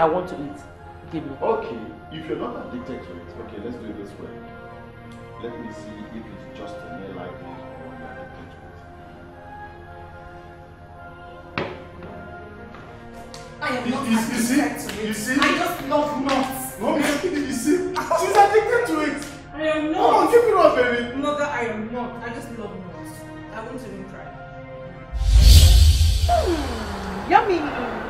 I want to eat. Give me. Okay, if you're not addicted to it, okay, let's do it this way. Let me see if it's just a mere liking or you're addicted to it. I am You- not you- you see? addicted to it. You see? I just love nuts. Mom, you see? She's addicted to it! I am Come on, not. keep it up, baby! Mother, I am not. I just love nuts. I won't even try. Yummy!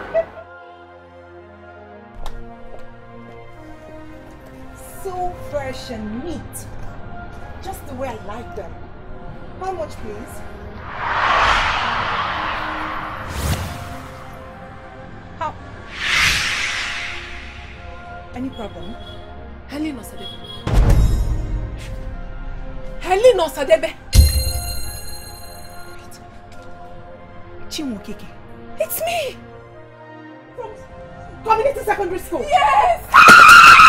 So fresh and neat. Just the way I like them. How much, please? How? Any problem? Helen Osadebe. Helen Osadebe. Chinwokeke. It's me. From community secondary school. Yes. Ah!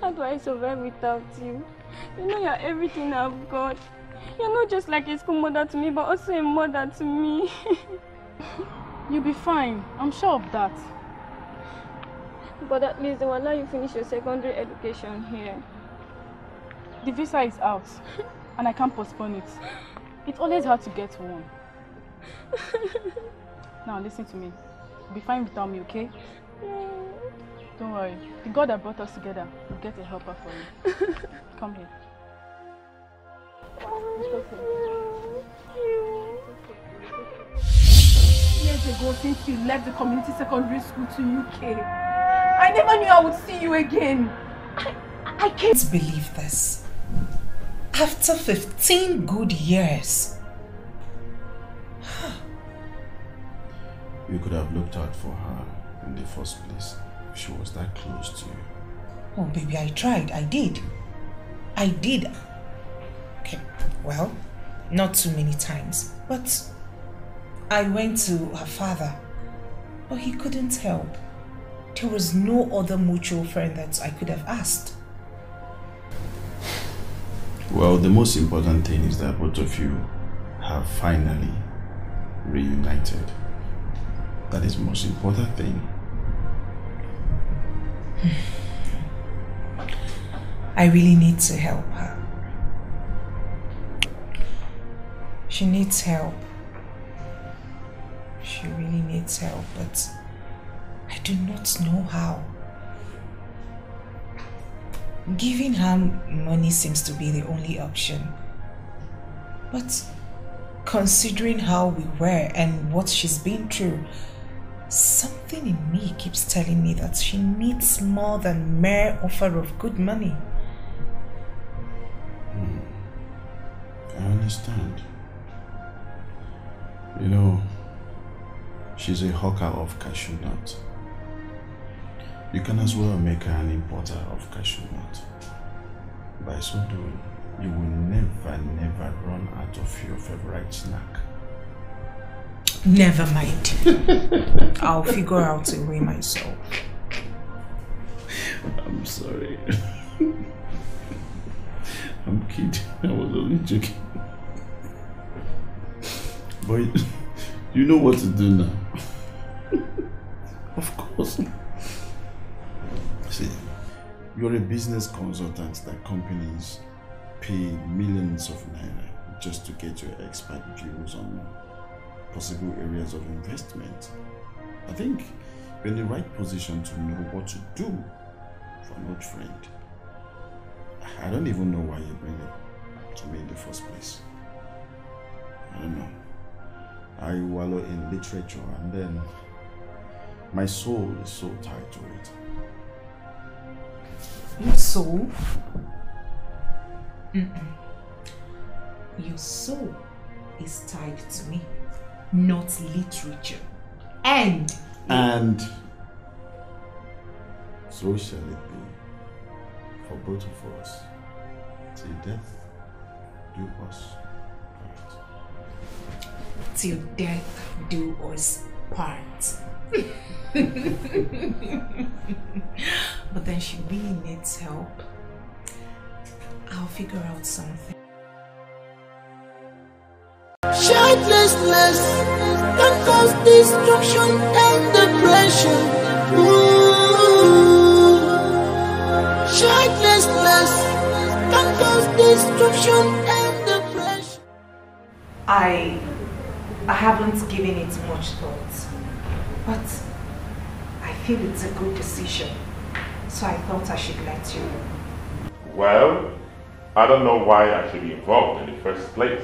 How do I survive without you? You know you're everything I've got. You're not just like a school mother to me, but also a mother to me. You'll be fine. I'm sure of that. but at least they will allow you finish your secondary education here. The visa is out, and I can't postpone it. It's always hard to get one. Now listen to me. Be fine without me, okay? Don't worry. The God that brought us together will get a helper for you. Come here. Years ago, since you left the community secondary school to UK, I never knew I would see you again. I, I can't believe this. After 15 good years. You could have looked out for her in the first place if she was that close to you. Oh, baby, I tried. I did. I did. Okay, well, not too many times. But I went to her father, but he couldn't help. There was no other mutual friend that I could have asked. Well, the most important thing is that both of you have finally reunited. That is the most important thing. I really need to help her. She needs help. She really needs help, but I do not know how. Giving her money seems to be the only option. But considering how we were and what she's been through, something in me keeps telling me that she needs more than mere offer of good money. Hmm. I understand. You know, she's a hawker of cashew nut. You can as well make her an importer of cashew nut. By so doing, you will never, never run out of your favorite snack. Never mind. I'll figure out a way myself. I'm sorry. I'm kidding. I was only joking. But you know what to do now. of course. See, you're a business consultant that companies pay millions of naira just to get your expert views on possible areas of investment. I think you're in the right position to know what to do for an old friend. I don't even know why you bring it to me in the first place. I don't know. I wallow in literature and then my soul is so tied to it. Your soul? Mm-mm. Your soul is tied to me, not literature. And And so shall it be for both of us till death do us part. till death do us part. but then she really needs help. I'll figure out something. Childlessness can cause destruction and depression. Ooh. Childlessness can cause destruction and depression. I I haven't given it much thought, but I feel it's a good decision. So I thought I should let you know. Well, I don't know why I should be involved in the first place.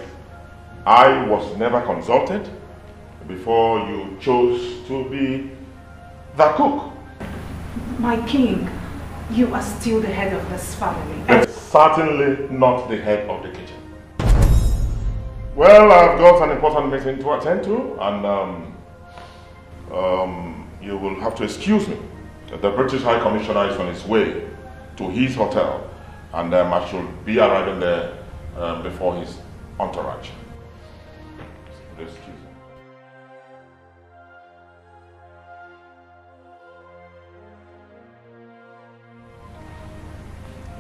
I was never consulted before you chose to be the cook. My king, you are still the head of this family. And certainly not the head of the kitchen. Well, I've got an important meeting to attend to, and um, um, you will have to excuse me. The British High Commissioner is on his way to his hotel, and um, I should be arriving there um, before his entourage. Excuse me.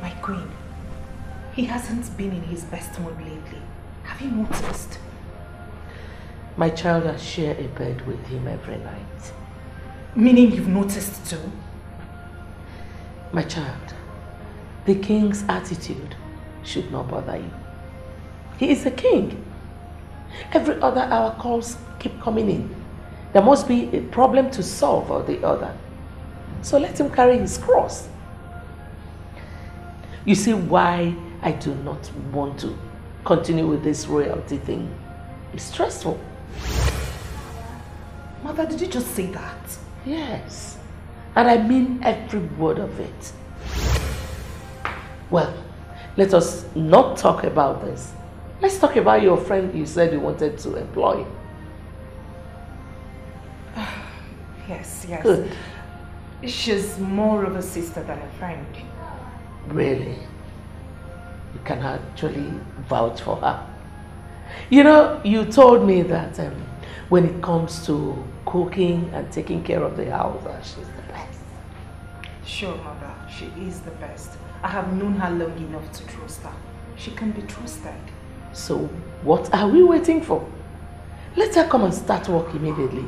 My queen, he hasn't been in his best mood lately. Have you noticed? My child, I share a bed with him every night. Meaning you've noticed too? My child, the king's attitude should not bother you. He is a king. Every other hour calls keep coming in. There must be a problem to solve or the other. So let him carry his cross. You see why I do not want to continue with this royalty thing. It's stressful. Mother, did you just say that? Yes. And I mean every word of it. Well, let us not talk about this. Let's talk about your friend you said you wanted to employ. Yes, yes. Good. She's more of a sister than a friend. Really? You can actually vouch for her. You know, you told me that um, when it comes to cooking and taking care of the house, that she's the best. Sure, mother, she is the best. I have known her long enough to trust her. She can be trusted. So, what are we waiting for? Let her come and start work immediately.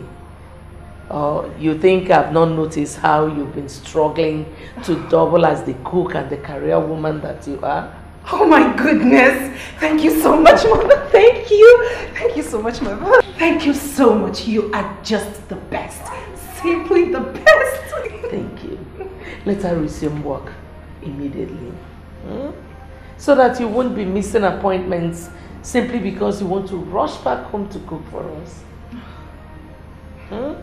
Or you think I've not noticed how you've been struggling to double as the cook and the career woman that you are? Oh my goodness! Thank you so much, mother. Thank you. Thank you so much, mother. Thank you so much. You are just the best. Simply the best. Thank you. Let her resume work immediately. hmm? So that you won't be missing appointments simply because you want to rush back home to cook for us. Hmm?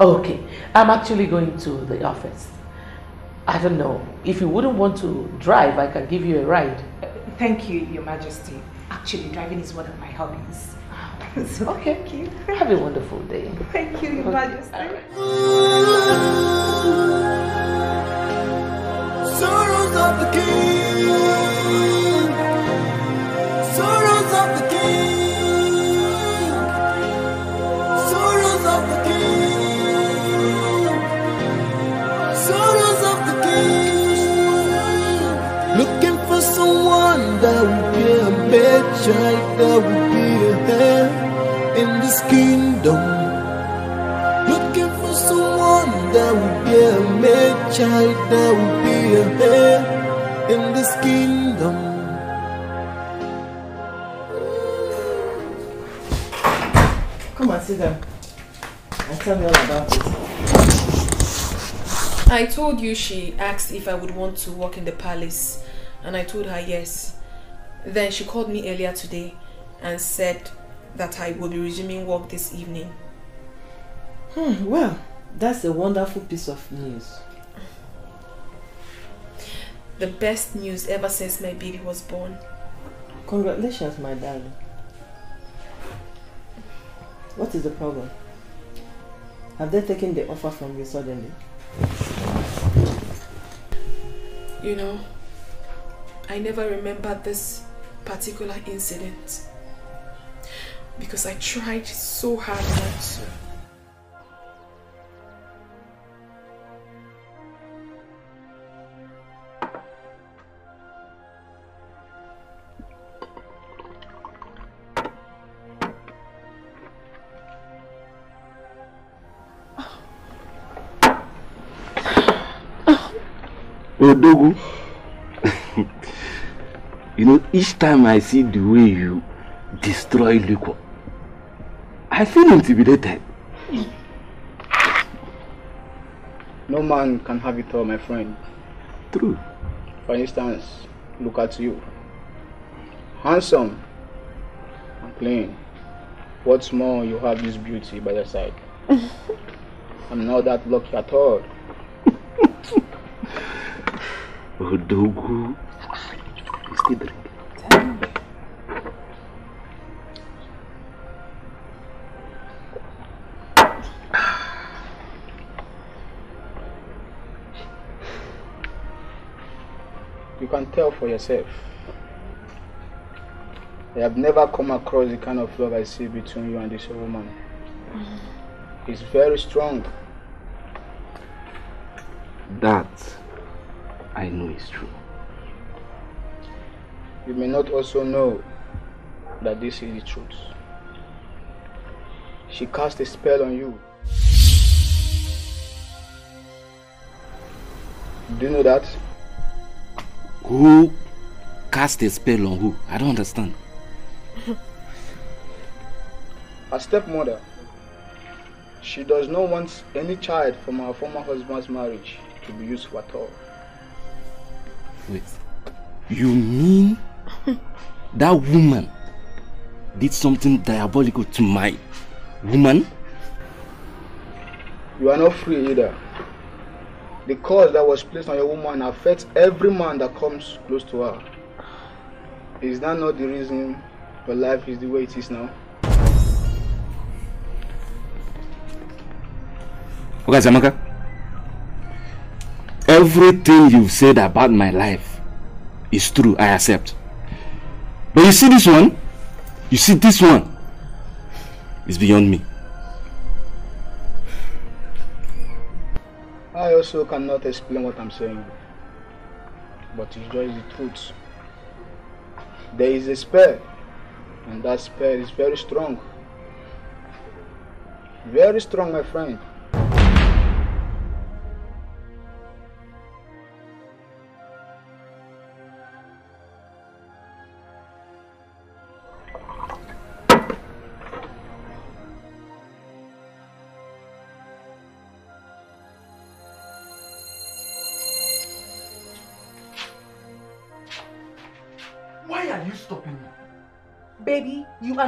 Okay, I'm actually going to the office. I don't know. If you wouldn't want to drive, I can give you a ride. Thank you, Your Majesty. Actually, driving is one of my hobbies. So Okay. Thank you. Have a wonderful day. Thank you, Your Majesty. Sorrows of the king. Sorrows of the king. Sorrows of the king. Sorrows of the king. Looking for someone that will be a bad that will be a heir in this kingdom. Looking for someone that will be a made child, that will be a heir in this kingdom. Come and sit down and tell me all about it. I told you she asked if I would want to work in the palace, and I told her yes. Then she called me earlier today and said that I will be resuming work this evening. Hmm, well, that's a wonderful piece of news. The best news ever since my baby was born. Congratulations, my darling. What is the problem? Have they taken the offer from you suddenly? You know, I never remember this particular incident because I tried so hard not to. Odogu, you know, each time I see the way you destroy liquor, I feel intimidated. No man can have it all, my friend. True. For instance, look at you. Handsome and clean. What's more, you have this beauty by your side. I'm not that lucky at all. Odogu, you still? You can tell for yourself. I have never come across the kind of love I see between you and this woman. It's very strong. That I know is true. You may not also know that this is the truth. She cast a spell on you. Do you know that? Who cast a spell on who? I don't understand. Her stepmother. She does not want any child from her former husband's marriage to be useful at all. Wait. You mean that woman did something diabolical to my woman? You are not free either. The curse that was placed on your woman affects every man that comes close to her. Is that not the reason your life is the way it is now? Okay, Zamaka. Everything you've said about my life is true, I accept. But you see this one? You see this one? It's beyond me. I also cannot explain what I'm saying. But it's just the truth. There is a spell, and that spell is very strong. Very strong, my friend.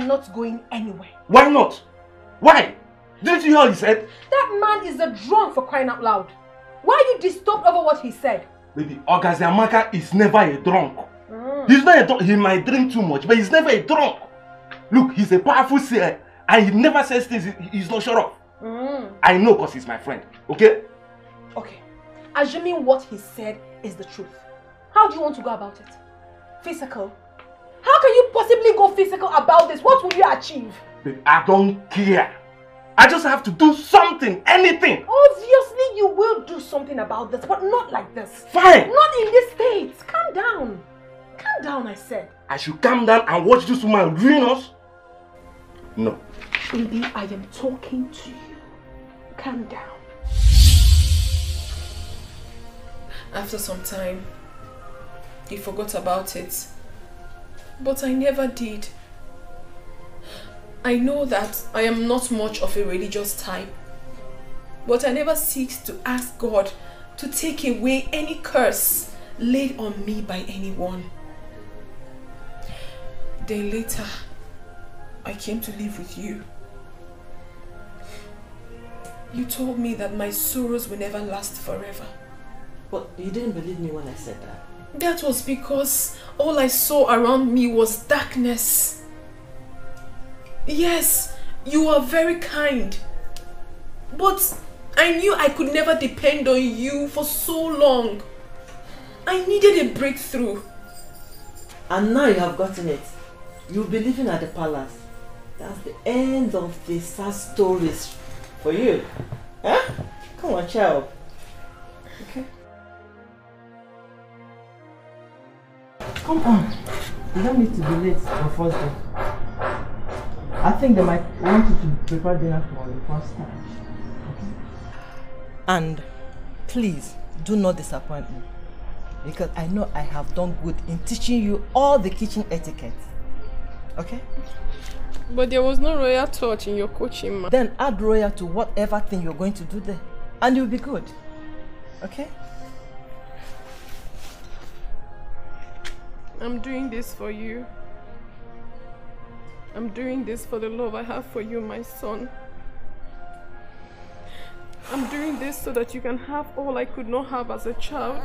Are not going anywhere. Why not? Why? Didn't you hear what he said? That man is a drunk for crying out loud. Why are you disturbed over what he said? Baby, Ogazi Amaka is never a drunk. He's not a drunk. He might drink too much, but he's never a drunk. Look, he's a powerful seer, and he never says things he- he's not sure of. Mm. I know because he's my friend. Okay? Okay, assuming what he said is the truth, how do you want to go about it? Physical? How can you possibly go physical about this? What will you achieve? Baby, I don't care. I just have to do something, anything. Obviously, you will do something about this, but not like this. Fine. Not in this state. Calm down. Calm down, I said. I should calm down and watch this woman ruin us? No. Baby, I am talking to you. Calm down. After some time, he forgot about it. But I never did. I know that I am not much of a religious type. But I never cease to ask God to take away any curse laid on me by anyone. Then later, I came to live with you. You told me that my sorrows will never last forever. But you didn't believe me when I said that. That was because all I saw around me was darkness. Yes, you are very kind. But I knew I could never depend on you for so long. I needed a breakthrough. And now you have gotten it. You'll be living at the palace. That's the end of the sad stories for you. Huh? Come on, child. Okay. Come on. You don't need to be late on first day. I think they might want you to prepare dinner for the first time. And please do not disappoint me because I know I have done good in teaching you all the kitchen etiquette. Okay? But there was no royal touch in your coaching, ma. Then add royal to whatever thing you're going to do there and you'll be good. Okay? I'm doing this for you. I'm doing this for the love I have for you, my son. I'm doing this so that you can have all I could not have as a child.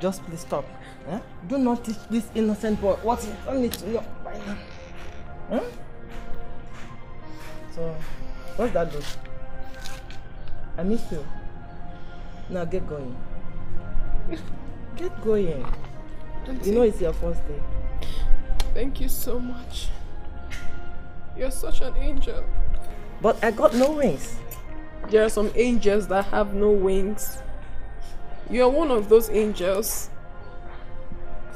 Just please stop. Eh? Do not teach this innocent boy what he don't need to know by now. Huh? So, what's that do? I miss you. Now get going. Get going. You know it's your first day. Thank you so much. You're such an angel. But I got no wings. There are some angels that have no wings. You're one of those angels.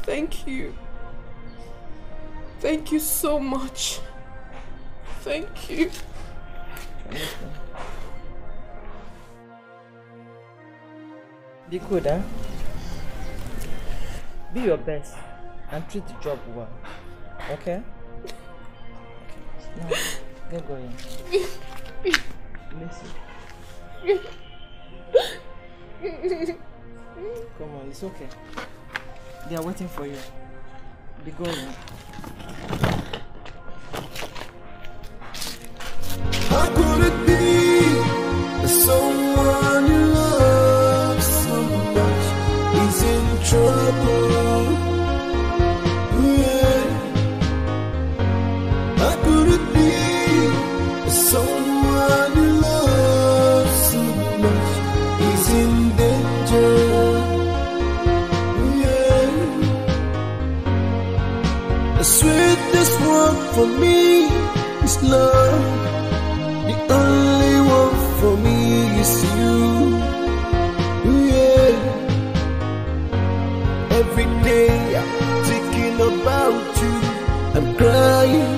Thank you. Thank you so much. Thank you. Be good, huh? Be your best and treat the job well. Okay? Now, get going. Listen. Come on, it's okay. They are waiting for you. Be going. How could it be someone you love so much is in trouble? One for me is love. The only one for me is you. Yeah. Every day I'm thinking about you. I'm crying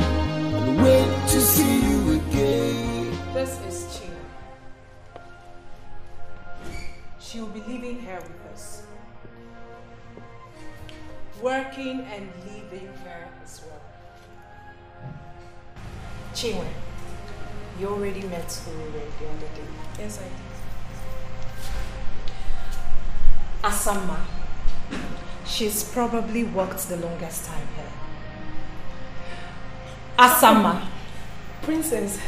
and wait to see you again. This is Chinwe. She'll be living here with us. Working and Chinwe, you already met Urure the other day. Yes, I did. Asama. She's probably worked the longest time here. Asama. Princess.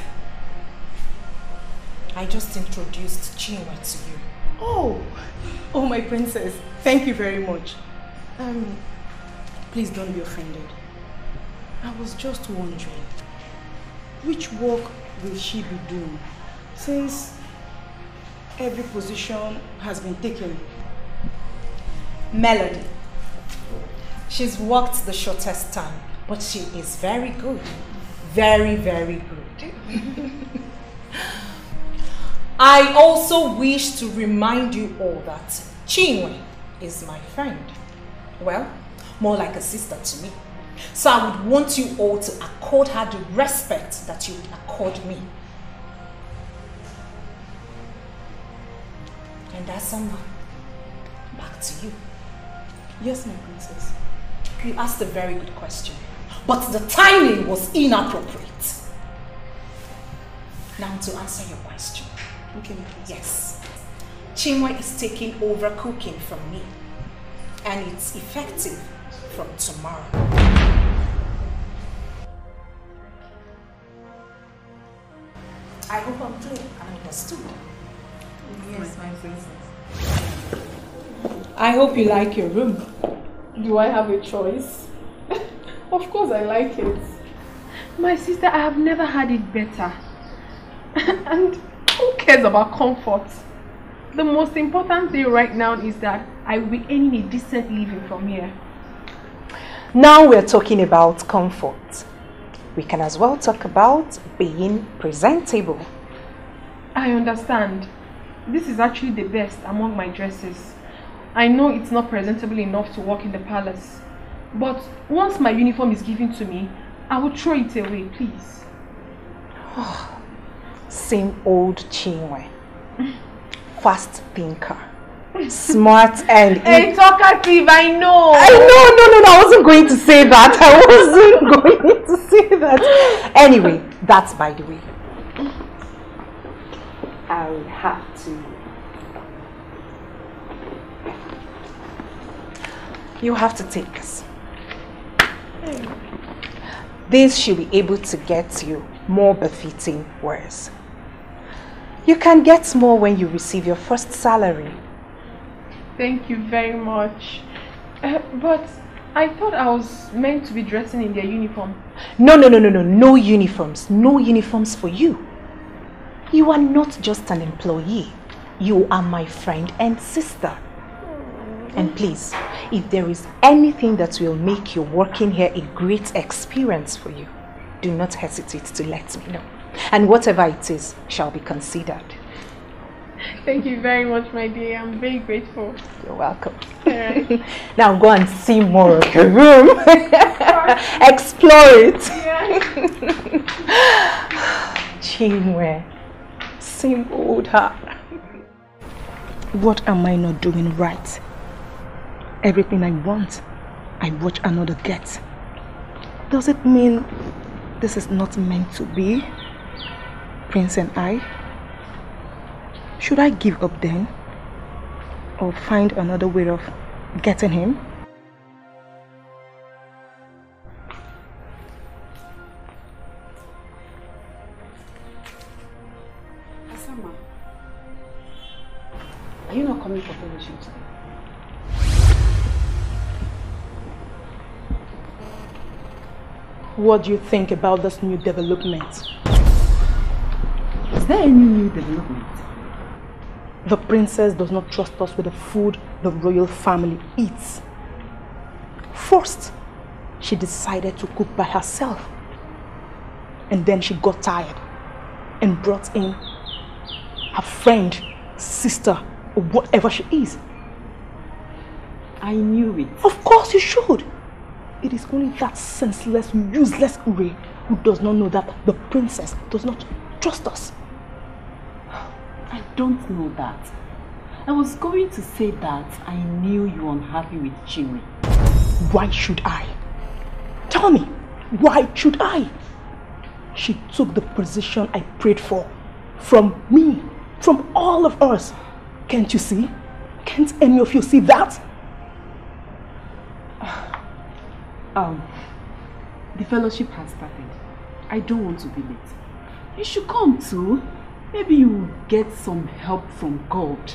I just introduced Chinwe to you. Oh, oh my princess. Thank you very much. Um, please don't be offended. I was just wondering, which work will she be doing since every position has been taken? Melody. She's worked the shortest time, but she is very good. Very, very good. I also wish to remind you all that Chinwe is my friend. Well, more like a sister to me. So I would want you all to accord her the respect that you would accord me. And that's Asama, back to you. Yes, my princess. You asked a very good question, but the timing was inappropriate. Now to answer your question. Okay. Yes. Chinwe is taking over cooking from me, and it's effective from tomorrow. I hope I'm clear and understood. Yes, my princess. I hope you like your room. Do I have a choice? of course I like it. My sister, I have never had it better. and who cares about comfort? The most important thing right now is that I will be earning a decent living from here. Now we're talking about comfort. We can as well talk about being presentable. I understand. This is actually the best among my dresses. I know it's not presentable enough to walk in the palace. But once my uniform is given to me, I will throw it away, please. Oh, Same old Chinwe. Fast thinker. Smart and... Hey, talkative, I know! I know, no, no, no, I wasn't going to say that. I wasn't going to say that. Anyway, that's by the way. I have to... You have to take this. This should be able to get you more befitting wears. You can get more when you receive your first salary. Thank you very much. Uh, but I thought I was meant to be dressing in their uniform. No, no, no, no, no, no uniforms. No uniforms for you. You are not just an employee. You are my friend and sister. And please, if there is anything that will make your working here a great experience for you, do not hesitate to let me know. And whatever it is shall be considered. Thank you very much, my dear. I'm very grateful. You're welcome. Now go and see more of the room. Explore it. Chinwe, same old her. What am I not doing right? Everything I want, I watch another get. Does it mean this is not meant to be? Prince and I? Should I give up then? Or find another way of getting him? Asama, are you not coming for fellowship today? What do you think about this new development? Is there any new development? The princess does not trust us with the food the royal family eats. First, she decided to cook by herself. And then she got tired and brought in her friend, sister, or whatever she is. I knew it. Of course you should. It is only that senseless, useless Ure who does not know that the princess does not trust us. I don't know that. I was going to say that I knew you were unhappy with Chinwe. Why should I? Tell me, why should I? She took the position I prayed for. From me. From all of us. Can't you see? Can't any of you see that? Um, the fellowship has started. I don't want to be late. You should come too. Maybe you will get some help from God.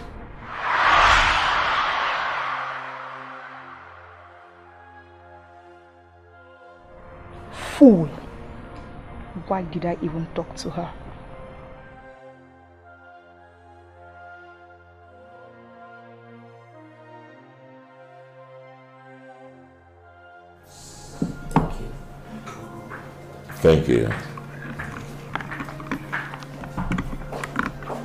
Fool. Why did I even talk to her? Thank you.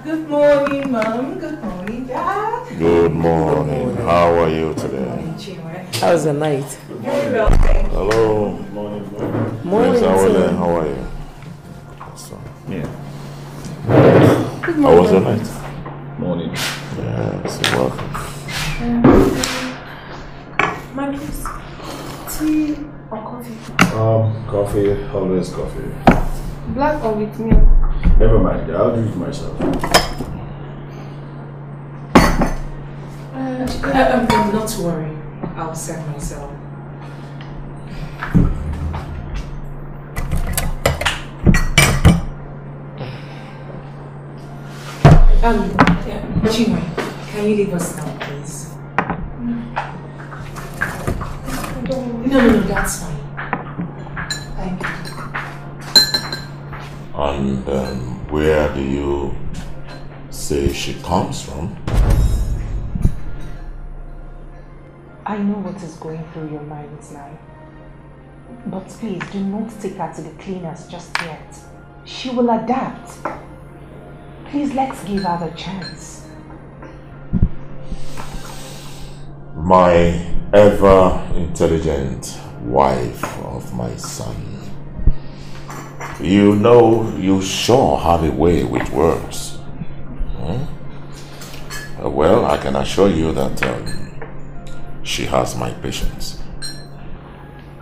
Good morning, Mom. Good morning, Dad. Good morning. How are you today? How's the night? Very well, thank you. Hello. Morning. Morning, Prince Awele, sir. how are you? So, yeah. Good How was the night? Morning. Yes, you're welcome. My please, tea or coffee? Um, coffee, always coffee. Black or with milk? Never mind, I'll do it myself. Uh, um, not to worry. I'll serve myself. Um, yeah, Chinwe, can you leave us now, please? No, no, no, that's fine. And um, where do you say she comes from? I know what is going through your minds now. But please do not take her to the cleaners just yet. She will adapt. Please let's give her the chance. My ever intelligent wife of my son. You know, you sure have a way with words. Hmm? Well, I can assure you that um, she has my patience.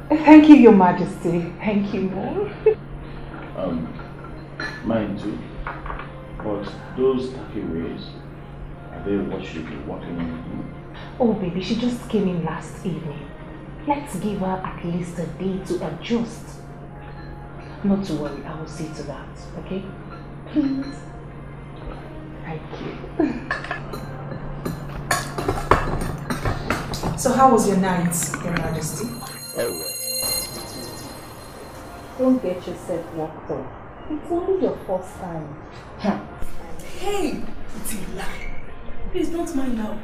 Thank you, Your Majesty. Thank you, Lord. Um, mine too. But those takeaways, are they what should be working on? Oh, baby, she just came in last evening. Let's give her at least a day to adjust. Not to worry, I will see to that, okay? Please. Thank you. So how was your night, Your Majesty? Oh, don't get yourself worked up. It's only your first time. Hey, it's a lie. Please don't mind now.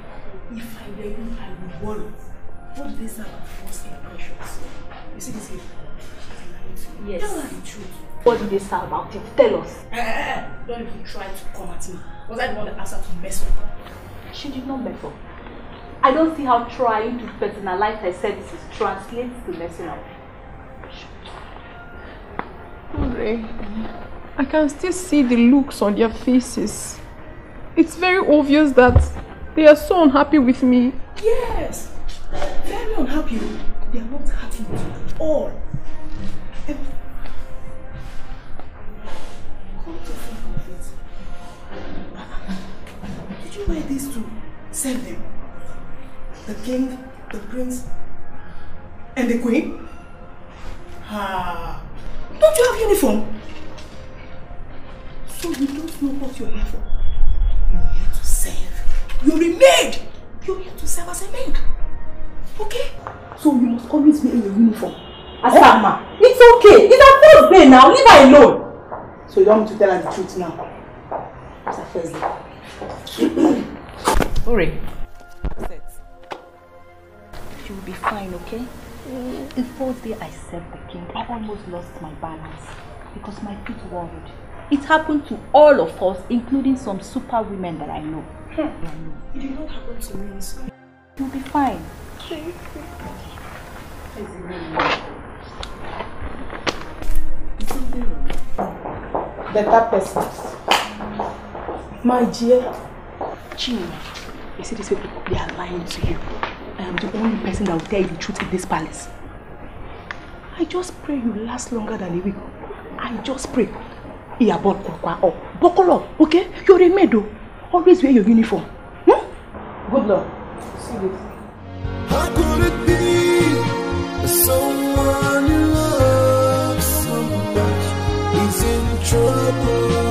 If I were you, I would worry. What do they say about first impressions? You see this girl? Yes. Tell her the truth. What did they say about it? Tell us. Eh, eh, eh, Don't even try to come at me. Was I the one that asked her to mess up? She did not mess up. I don't see how trying to personalize her services translates to messing up. Ray, I can still see the looks on their faces. It's very obvious that they are so unhappy with me. Yes. Very unhappy. They are not happy with you at all. Wear these to save them? The king, the prince, and the queen? Ah, don't you have uniform? So you don't know what you're here for. You're here to serve. You're a maid. You're here to serve as a maid. Okay? So you must always be in your uniform. Asama, it's okay. It's her first day now. Leave her alone. So you don't want me to tell her the truth now? It's her first day. Uri. She will be fine, okay? Mm. The first day I served the king, I almost lost my balance because my feet worried. It happened to all of us, including some super women that I know. Hmm. It did not happen to me. So You'll be fine. Better person. My dear. Chinwe, you see these people, they are lying to you. I am the only person that will tell you the truth in this palace. I just pray you last longer than a week. I just pray. Iya bought kokwa up. Buckle up, okay? You're a maid, though. Always wear your uniform. Hmm? Good luck. See you. How could it be someone you love so much is in trouble?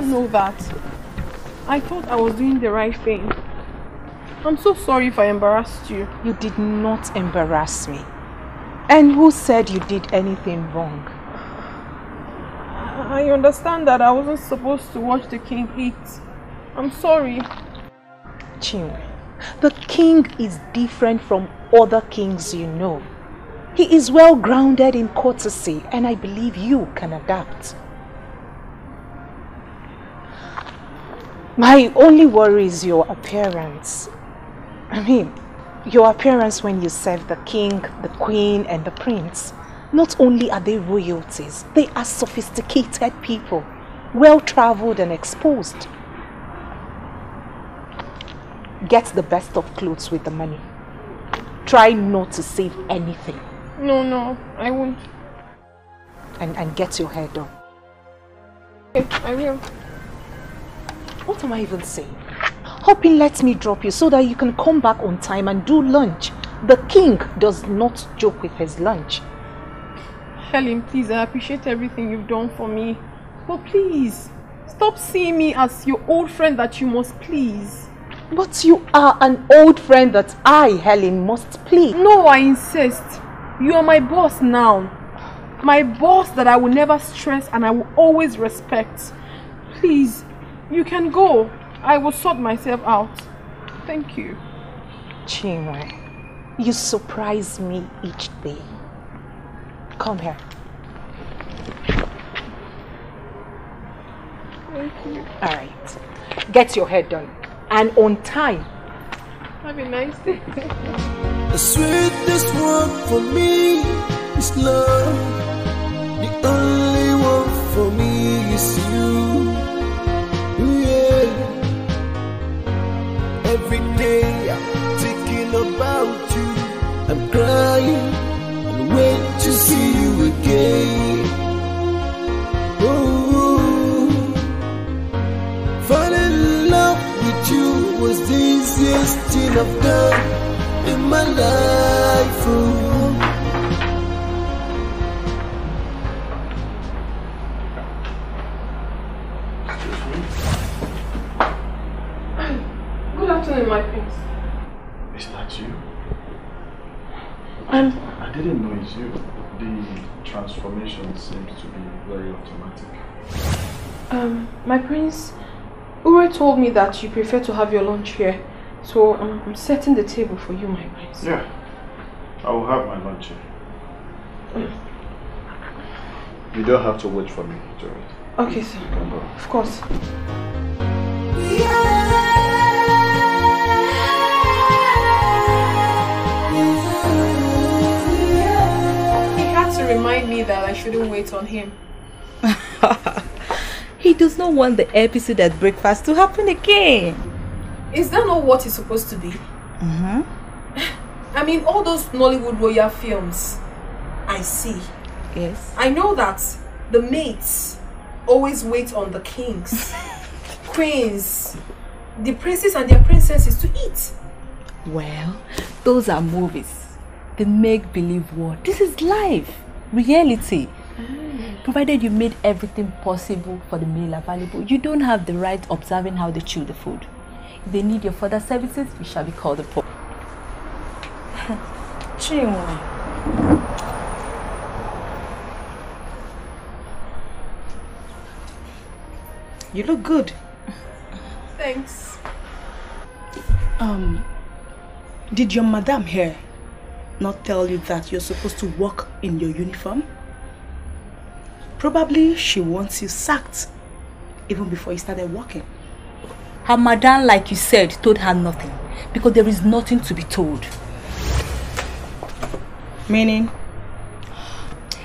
Much? I did not know that. I thought I was doing the right thing. I'm so sorry if I embarrassed you. You did not embarrass me. And who said you did anything wrong? I understand that I wasn't supposed to watch the king eat. I'm sorry. Chinwe, the king is different from other kings you know. He is well grounded in courtesy and I believe you can adapt. My only worry is your appearance. I mean, your appearance when you serve the king, the queen and the prince. Not only are they royalties, they are sophisticated people, well-traveled and exposed. Get the best of clothes with the money. Try not to save anything No, no, I won't. and, and get your hair done. Okay, I will. What am I even saying? Hoping lets me drop you so that you can come back on time and do lunch The king does not joke with his lunch. Helen, please, I appreciate everything you've done for me. But please, stop seeing me as your old friend that you must please. But you are an old friend that I, Helen, must please. No, I insist. You are my boss now. My boss that I will never stress and I will always respect. Please, you can go. I will sort myself out. Thank you. Chinwe, you surprise me each day. Come here. Thank you. All right. Get your hair done. And on time. Have a nice day. The sweetest one for me is love. The only one for me is you. Every day I'm thinking about you. I'm crying and wait to see you again. Oh, fall in love with you was the easiest thing I've done in my life. Oh. Good afternoon, my prince. Is that you? Um, I didn't know it's you. The transformation seems to be very automatic. um, my prince, Ure told me that you prefer to have your lunch here. So um, I'm setting the table for you, my prince. Yeah. I will have my lunch here. Mm. You don't have to wait for me to eat. Okay, sir. You can go. Of course. He to remind me that I shouldn't wait on him. He does not want the episode at breakfast to happen again. Is that not what it's supposed to be? Mm-hmm. I mean, all those Nollywood royal films, I see. Yes. I know that the mates always wait on the kings, queens, the princes and their princesses to eat. Well, those are movies. The make-believe world. This is life. Reality. Provided you made everything possible for the meal available, you don't have the right observing how they chew the food. If they need your further services, you shall be called upon. Chinwe. You look good. Thanks. Um, did your madam here not tell you that you're supposed to walk in your uniform? Probably she wants you sacked even before you started walking. Her madam, like you said, told her nothing because there is nothing to be told. Meaning?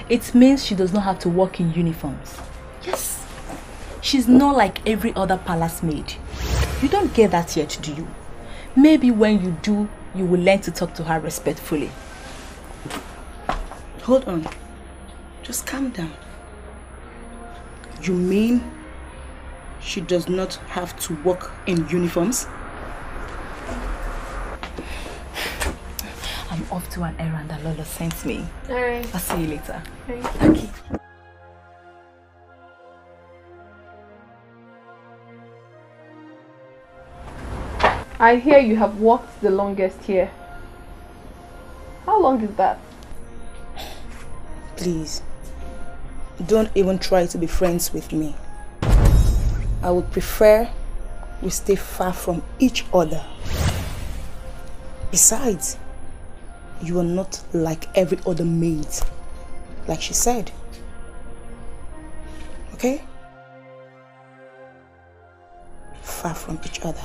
It means she does not have to work in uniforms. Yes. She's not like every other palace maid. You don't get that yet, do you? Maybe when you do, you will learn to talk to her respectfully. Hold on. Just calm down. You mean she does not have to work in uniforms? I'm off to an errand that Lolo sent me. Alright. I'll see you later. Okay. I hear you have walked the longest here. How long is that? Please, don't even try to be friends with me. I would prefer we stay far from each other. Besides, you are not like every other maid, like she said. Okay? Far from each other.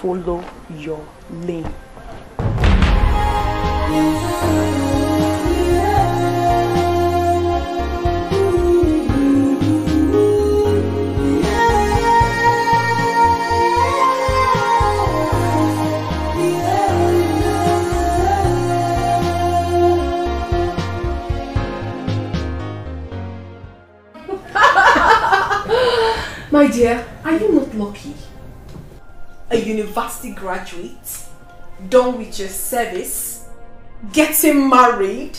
Follow your lane. My dear, are you not lucky? a university graduate, done with your service, getting married,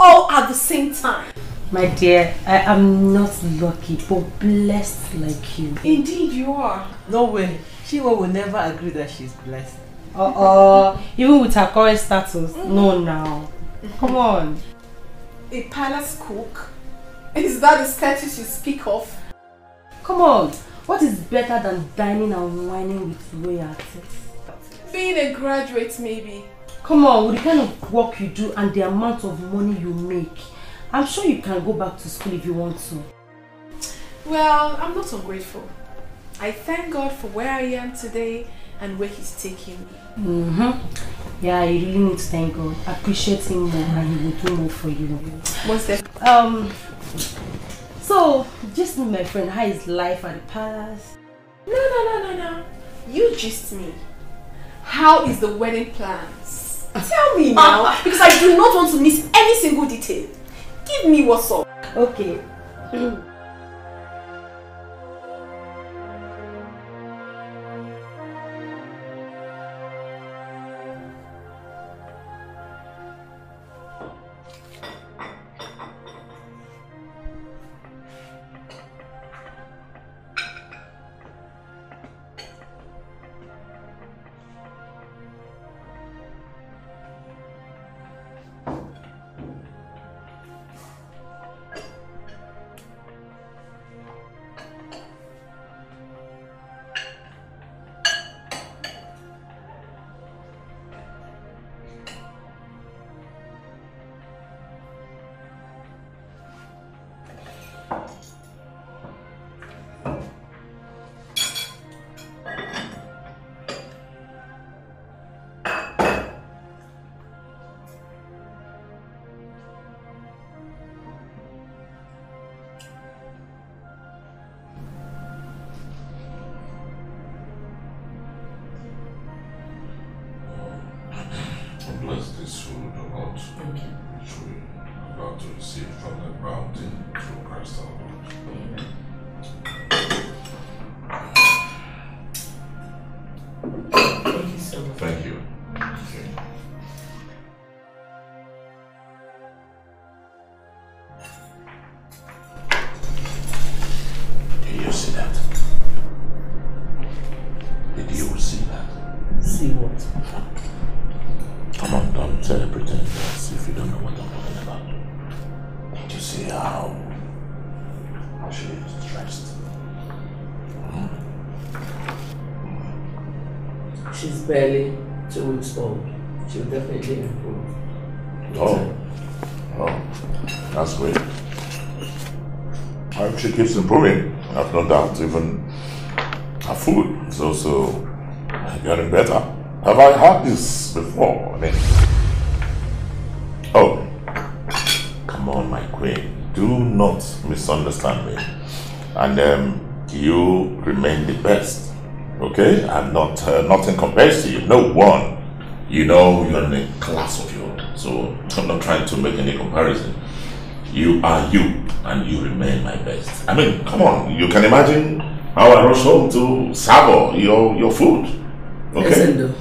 all at the same time. My dear, I am not lucky but blessed like you. Indeed, you are. No way. She will never agree that she's blessed. Uh-uh. Even with her current status. Mm. No, now. Come on. A palace cook? Is that the status you speak of? Come on. What is better than dining and wining with royalty? Being a graduate, maybe. Come on, with the kind of work you do and the amount of money you make, I'm sure you can go back to school if you want to. Well, I'm not ungrateful. I thank God for where I am today and where He's taking me. Mm-hmm. Yeah, you really need to thank God. Appreciate Him more and He will do more for you. Most def- Um, so, just me, my friend, how is life at the palace? No, no, no, no, no. You just me. How is the wedding plans? Tell me ah, now, ah, because I do not want to miss any single detail. Give me what's up. Okay. best. Okay? I'm not, uh, nothing compares to you. No one. You know, you're in a class of your own. So I'm not trying to make any comparison. You are you, and you remain my best. I mean, come on. You can imagine how I rush home to savor your, your food. Okay? Listen.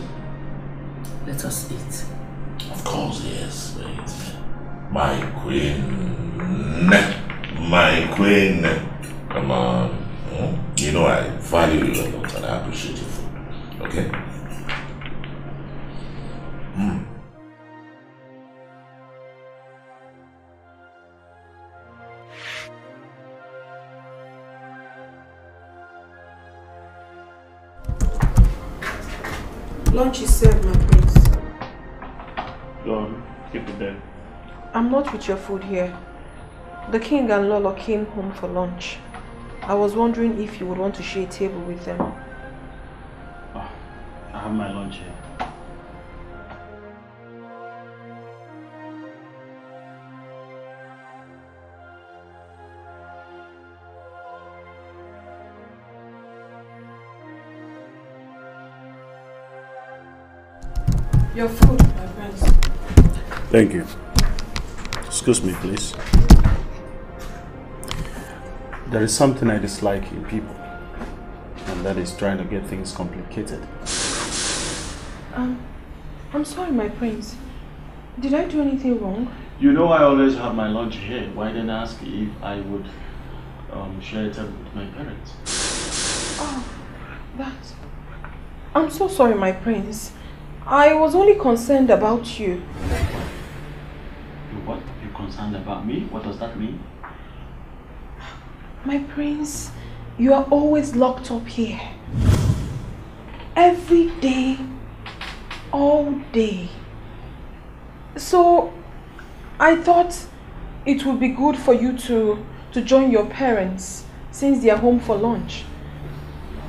Let us eat. Of course, yes. Wait. My queen. My queen. Come on. You know I value you a lot and I appreciate your food. Okay? Hmm. Lunch is served, my prince. Go keep it there. I'm not with your food here. The king and Lolo came home for lunch. I was wondering if you would want to share a table with them. Ah, I have my lunch here. Your food, my friends. Thank you. Excuse me, please. There is something I dislike in people, and and that is trying to get things complicated. Um, I'm sorry, my prince. Did I do anything wrong? You know I always have my lunch here. Why didn't ask if I would um, share it with my parents? Oh, that. I'm so sorry, my prince. I was only concerned about you. You what? You concerned about me? What does that mean? My prince, you are always locked up here. Every day, all day. So, I thought it would be good for you to, to join your parents since they are home for lunch.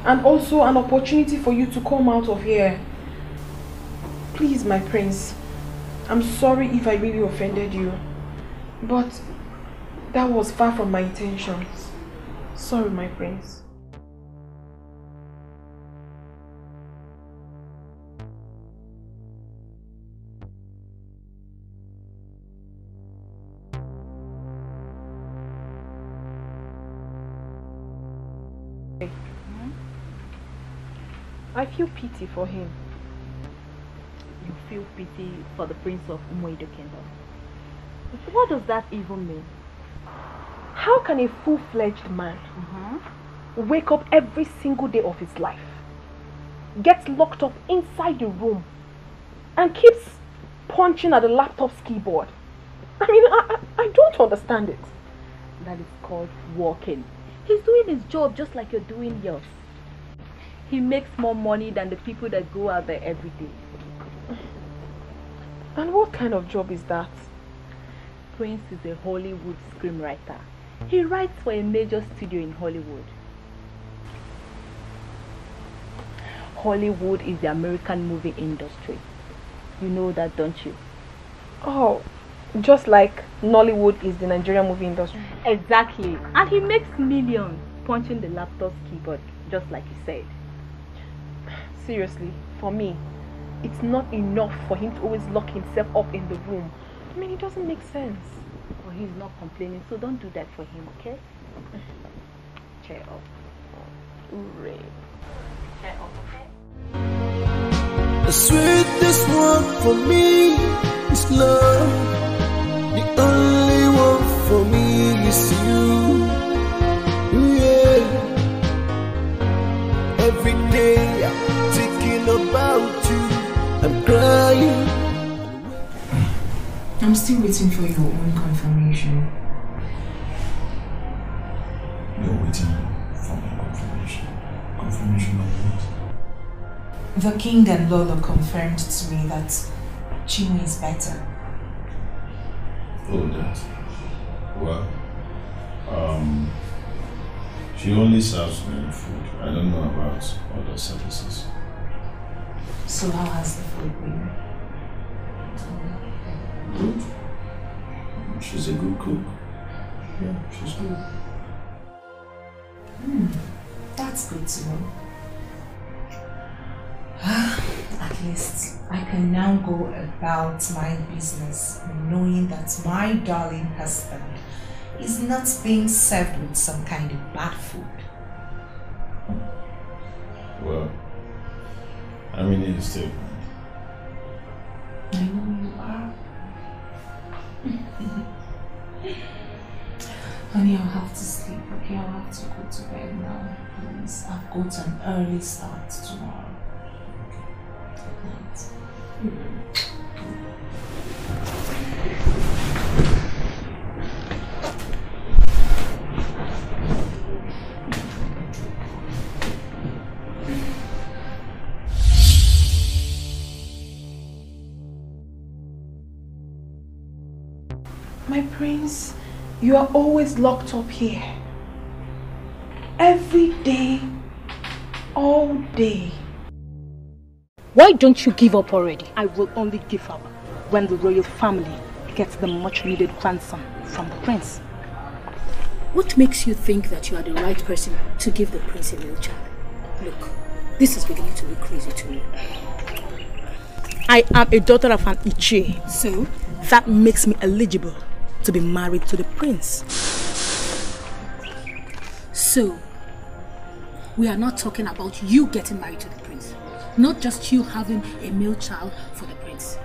And also an opportunity for you to come out of here. Please, my prince, I'm sorry if I really offended you. But that was far from my intentions. Sorry, my prince. I feel pity for him. You feel pity for the prince of Umoido Kingdom. What does that even mean? How can a full-fledged man mm-hmm. wake up every single day of his life, gets locked up inside the room, and keeps punching at the laptop's keyboard? I mean, I, I, I don't understand it. That is called working. He's doing his job just like you're doing yours. He makes more money than the people that go out there every day. And what kind of job is that? Prince is a Hollywood screenwriter. He writes for a major studio in Hollywood. Hollywood is the American movie industry. You know that, don't you? Oh, just like Nollywood is the Nigerian movie industry. Exactly. And he makes millions punching the laptop's keyboard, just like you said. Seriously, for me, it's not enough for him to always lock himself up in the room. I mean, it doesn't make sense. He's not complaining, so don't do that for him, okay? Cheer up. Hooray. Cheer up, okay? The sweetest one for me is love. The only one for me is you. Yeah. Every day I'm thinking about you. I'm crying. I'm still waiting for your own confirmation. You're waiting for my confirmation. Confirmation of what? The king and Lolo confirmed to me that Chinwe is better. Oh, that. Well, um, she only serves me food. I don't know about other services. So how has the food been? Good. She's a good cook. Yeah, she's good. Hmm, that's good to know. At least I can now go about my business knowing that my darling husband is not being served with some kind of bad food. Well, I mean, it's still. I know you are. Honey, I'll have to sleep, okay? I'll have to go to bed now, please. I've got an early start tomorrow. Good night. Hmm. My prince, you are always locked up here. Every day, all day. Why don't you give up already? I will only give up when the royal family gets the much needed ransom from the prince. What makes you think that you are the right person to give the prince a real child? Look, this is beginning to look crazy to me. I am a daughter of an Ichie. So? That makes me eligible to be married to the prince. So, we are not talking about you getting married to the prince. Not just you having a male child for the prince.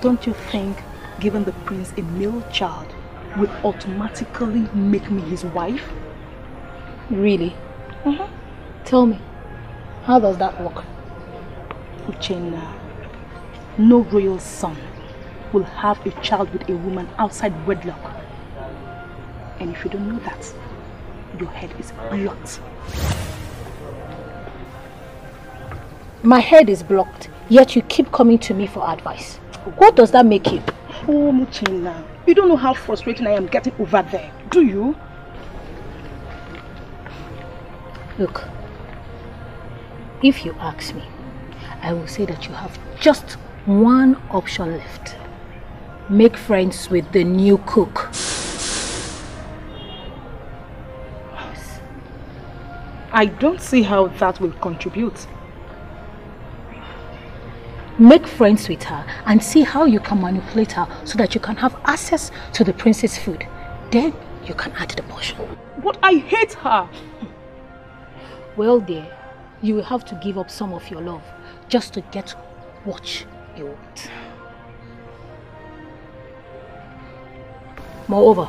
Don't you think giving the prince a male child will automatically make me his wife? Really? Mm-hmm. Tell me, how does that work? Uchenna, no royal son will have a child with a woman outside wedlock. And if you don't know that, your head is blocked. My head is blocked, yet you keep coming to me for advice. What does that make you? Oh, Muchina, you don't know how frustrating I am getting over there, do you? Look, if you ask me, I will say that you have just one option left. Make friends with the new cook. I don't see how that will contribute. Make friends with her and see how you can manipulate her so that you can have access to the prince's food. Then you can add the portion. But I hate her. Well, dear, you will have to give up some of your love just to get what you want. Moreover,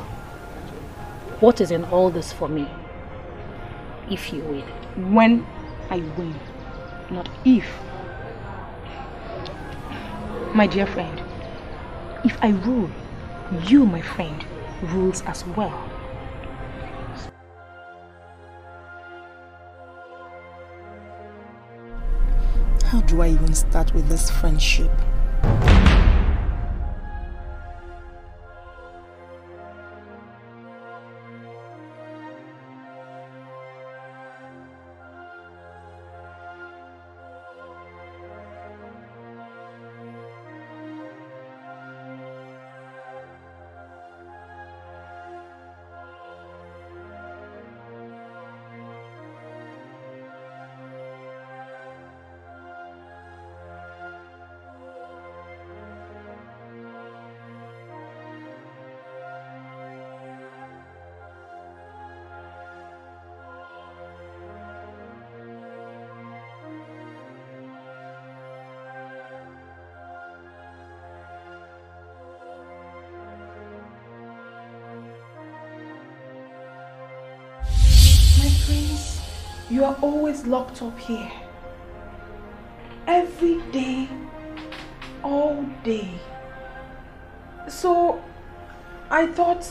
what is in all this for me if you win? When I win, not if. My dear friend, if I rule, you, my friend, rules as well. How do I even start with this friendship? Are always locked up here. Every day, all day. So, I thought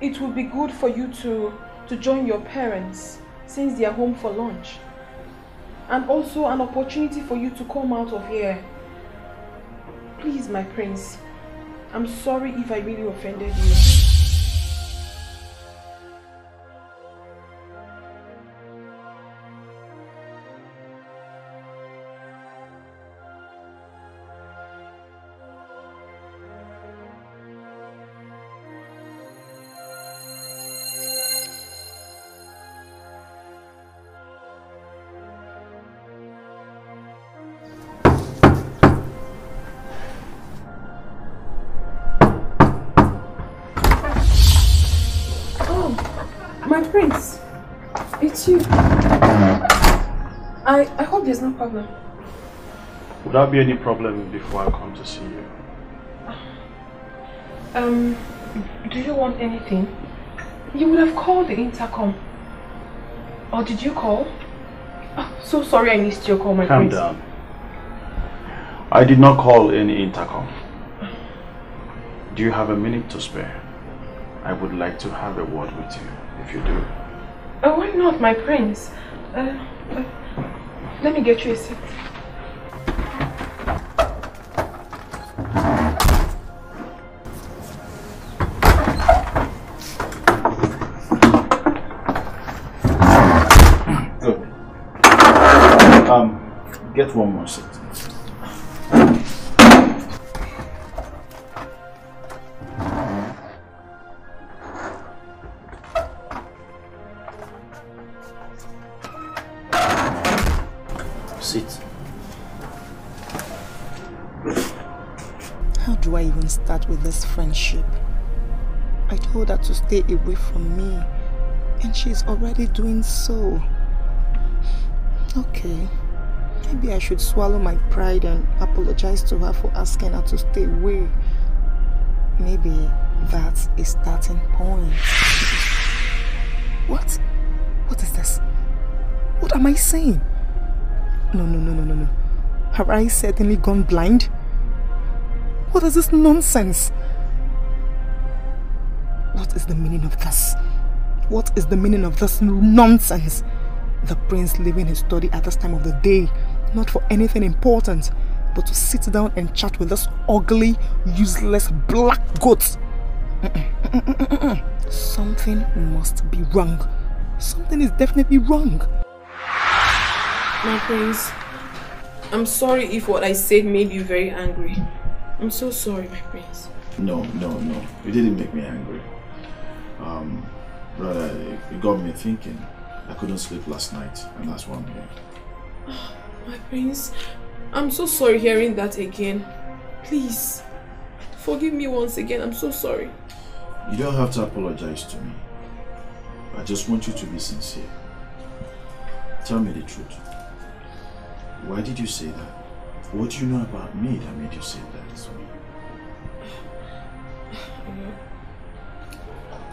it would be good for you to, to join your parents since they are home for lunch. And also an opportunity for you to come out of here. Please, my prince, I'm sorry if I really offended you. Problem. Would that be any problem before I come to see you? Um, do you want anything? You would have called the intercom. Or did you call? Oh, so sorry I missed your call, my Calm prince. down. I did not call any intercom. Do you have a minute to spare? I would like to have a word with you, if you do. Oh, why not, my prince? Uh, uh, let me get you a seat. Good. Um, get one more seat. Told her to stay away from me, and she's already doing so. Okay. Maybe I should swallow my pride and apologize to her for asking her to stay away. Maybe that's a starting point. What? What is this? What am I saying? No, no, no, no, no, no. Have I certainly gone blind? What is this nonsense? What is the meaning of this? What is the meaning of this nonsense? The prince leaving his study at this time of the day, not for anything important, but to sit down and chat with this ugly, useless black goat. Something must be wrong. Something is definitely wrong. My prince, I'm sorry if what I said made you very angry. I'm so sorry, my prince. No, no, no. You didn't make me angry. Um, rather, it, got me thinking. I couldn't sleep last night, and that's why I'm here. Oh, my prince, I'm so sorry hearing that again. Please, forgive me once again. I'm so sorry. You don't have to apologize to me. I just want you to be sincere. Tell me the truth. Why did you say that? What do you know about me that made you say that to me?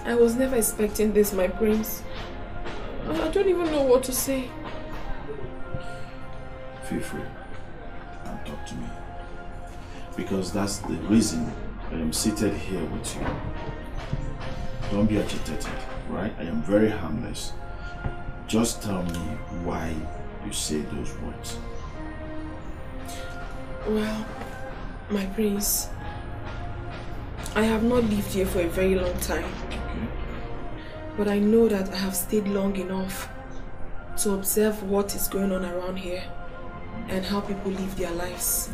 I was never expecting this, my prince. I don't even know what to say. Feel free and talk to me. Because that's the reason I am seated here with you. Don't be agitated, right? I am very harmless. Just tell me why you say those words. Well, my prince, I have not lived here for a very long time. But I know that I have stayed long enough to observe what is going on around here and how people live their lives.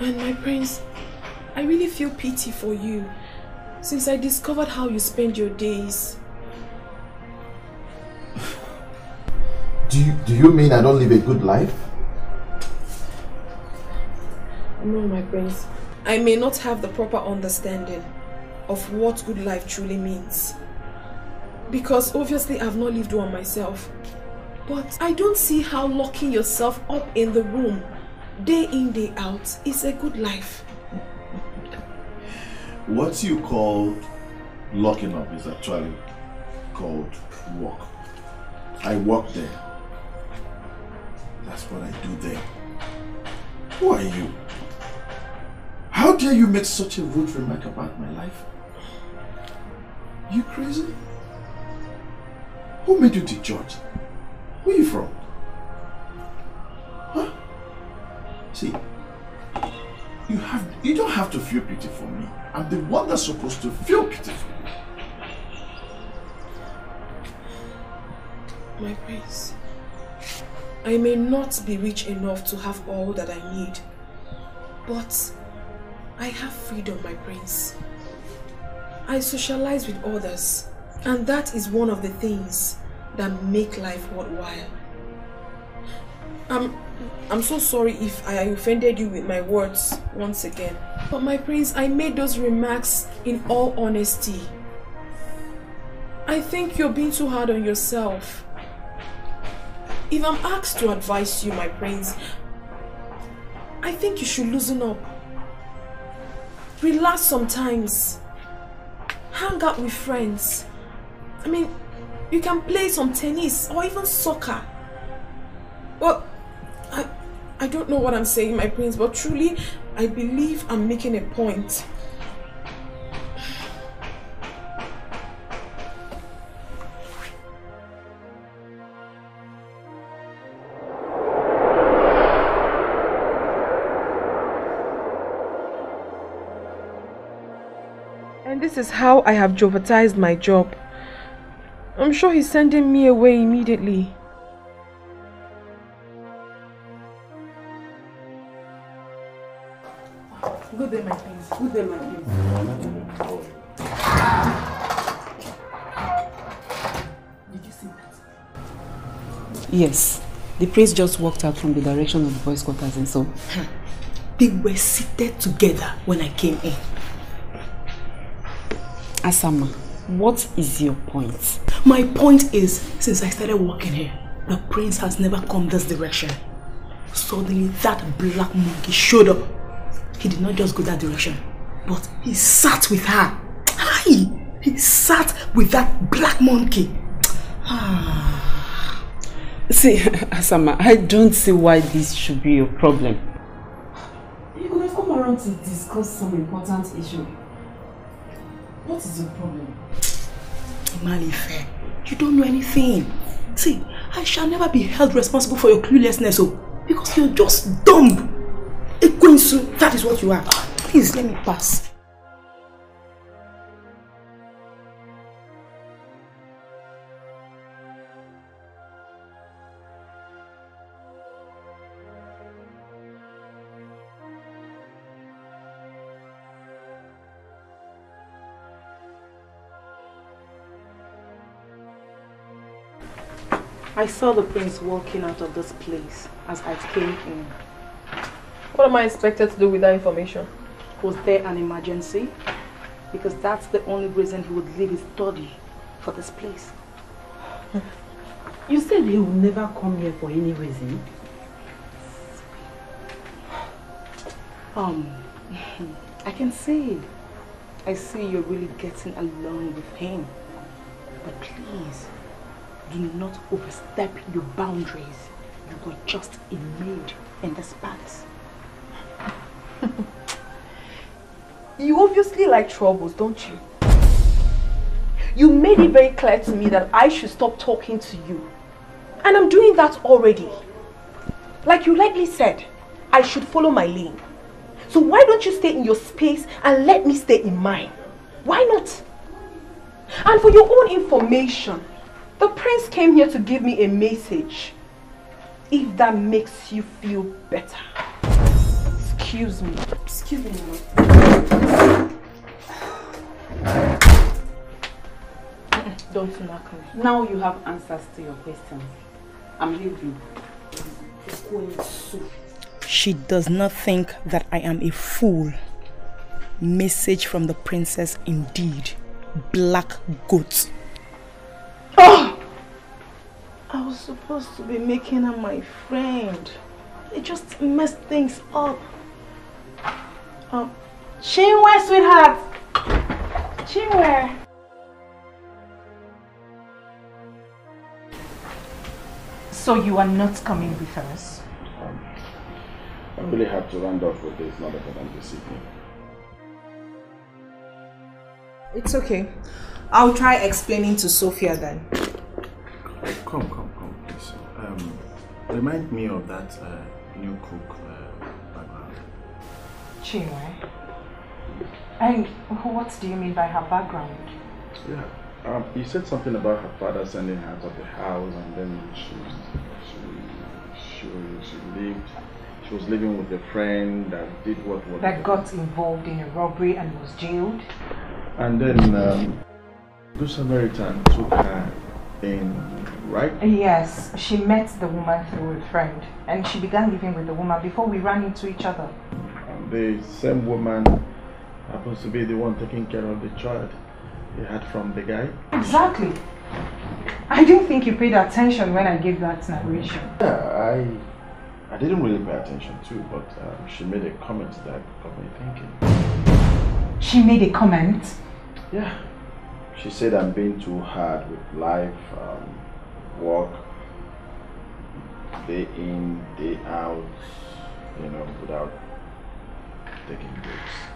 And my prince, I really feel pity for you since I discovered how you spend your days. Do you, do you mean I don't live a good life? No, my prince. I may not have the proper understanding of what good life truly means. Because obviously I've not lived one myself. But I don't see how locking yourself up in the room day in, day out is a good life. What you call locking up is actually called work. I work there. That's what I do there. Who are you? How dare you make such a rude remark about my life? You crazy? Who made you the judge? Where are you from? Huh? See, you have you don't have to feel pity for me. I'm the one that's supposed to feel pity for you. My prince, I may not be rich enough to have all that I need, but I have freedom, my prince. I socialize with others, and that is one of the things that make life worthwhile. I'm, I'm so sorry if I offended you with my words once again. But my prince, I made those remarks in all honesty. I think you're being too hard on yourself. If I'm asked to advise you, my prince, I think you should loosen up. Relax sometimes. Hang out with friends. I mean, you can play some tennis or even soccer. Well, I, I don't know what I'm saying, my prince, but truly, I believe I'm making a point. And this is how I have jeopardized my job. I'm sure he's sending me away immediately. Good day, my prince. Good day, my prince. Did you see that? Yes. The prince just walked out from the direction of the boys' quarters and so. They were seated together when I came in. Asama, what is your point? My point is, since I started working here, The prince has never come this direction. Suddenly, that black monkey showed up. He did not just go that direction, but he sat with her. Hi! He sat with that black monkey. See, Asama, I don't see why this should be a problem. You could have come around to discuss some important issue. What is your problem? Malife, you don't know anything. See, I shall never be held responsible for your cluelessness, oh, because you're just dumb. Ekwensu, that is what you are. Please, let me pass. I saw the prince walking out of this place as I came in. What am I expected to do with that information? Was there an emergency? Because that's the only reason he would leave his study for this place. You said he would never come here for any reason. Um, I can see. I see you're really getting along with him. But please, do not overstep your boundaries. You were just a maid in this palace. You obviously like troubles, don't you? You made it very clear to me that I should stop talking to you. And I'm doing that already. Like you rightly said, I should follow my lane. So why don't you stay in your space and let me stay in mine? Why not? And for your own information, the prince came here to give me a message. If that makes you feel better. Excuse me. Excuse me, Don't knock me. Now you have answers to your questions. I'm leaving. She does not think that I am a fool. Message from the princess indeed. Black goat. Oh! I was supposed to be making her my friend. It just messed things up. Um, Chinwe, sweetheart. Chinwe. So you are not coming with us? I really have to round off with this now that I'm this evening. It's okay. I'll try explaining to Sophia then. Come, come, come, please. Um, remind me of that uh, new cook uh, background. Chinwe. And what do you mean by her background? Yeah. Um, you said something about her father sending her out of the house and then she, she, she, she lived, she was living with a friend that did what, what That got involved in a robbery and was jailed? And then um, Good Samaritan took her in, right? Yes, she met the woman through a friend and she began living with the woman before we ran into each other. And the same woman happens to be the one taking care of the child you had from the guy. Exactly. I didn't think you paid attention when I gave that narration. Yeah, I I didn't really pay attention to, but um, she made a comment that got me thinking. She made a comment? Yeah. She said I'm being too hard with life, um, work, day in, day out, you know, without taking breaks.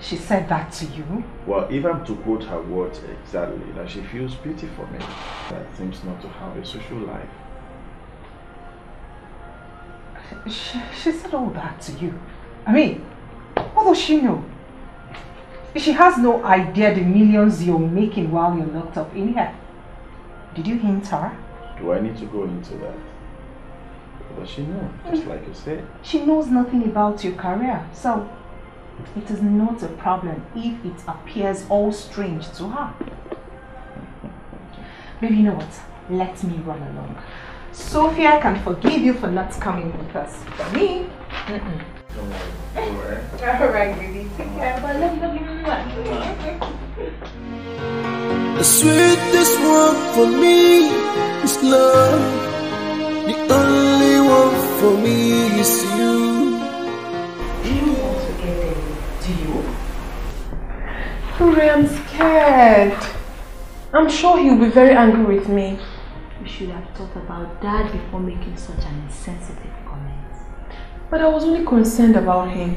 She said that to you? Well, if I'm to quote her words exactly, that she feels pity for me, that seems not to have a social life. She, she said all that to you. I mean, what does she know? She has no idea the millions you're making while you're locked up in here. Did you hint her? Do I need to go into that? Does she know? Just mm. like you said. She knows nothing about your career, so it is not a problem if it appears all strange to her. Maybe you know what? Let me run along. Sophia can forgive you for not coming with us. For me, mm-mm. Don't worry. All right, baby. Take care. Bye. Love you, love you. The sweetest one for me is love. The only one for me is you. Do you want to get there? Do you? Hooray, I'm scared. I'm sure he'll be very angry with me. You should have thought about that before making such an insensitive comment. But I was only concerned about him.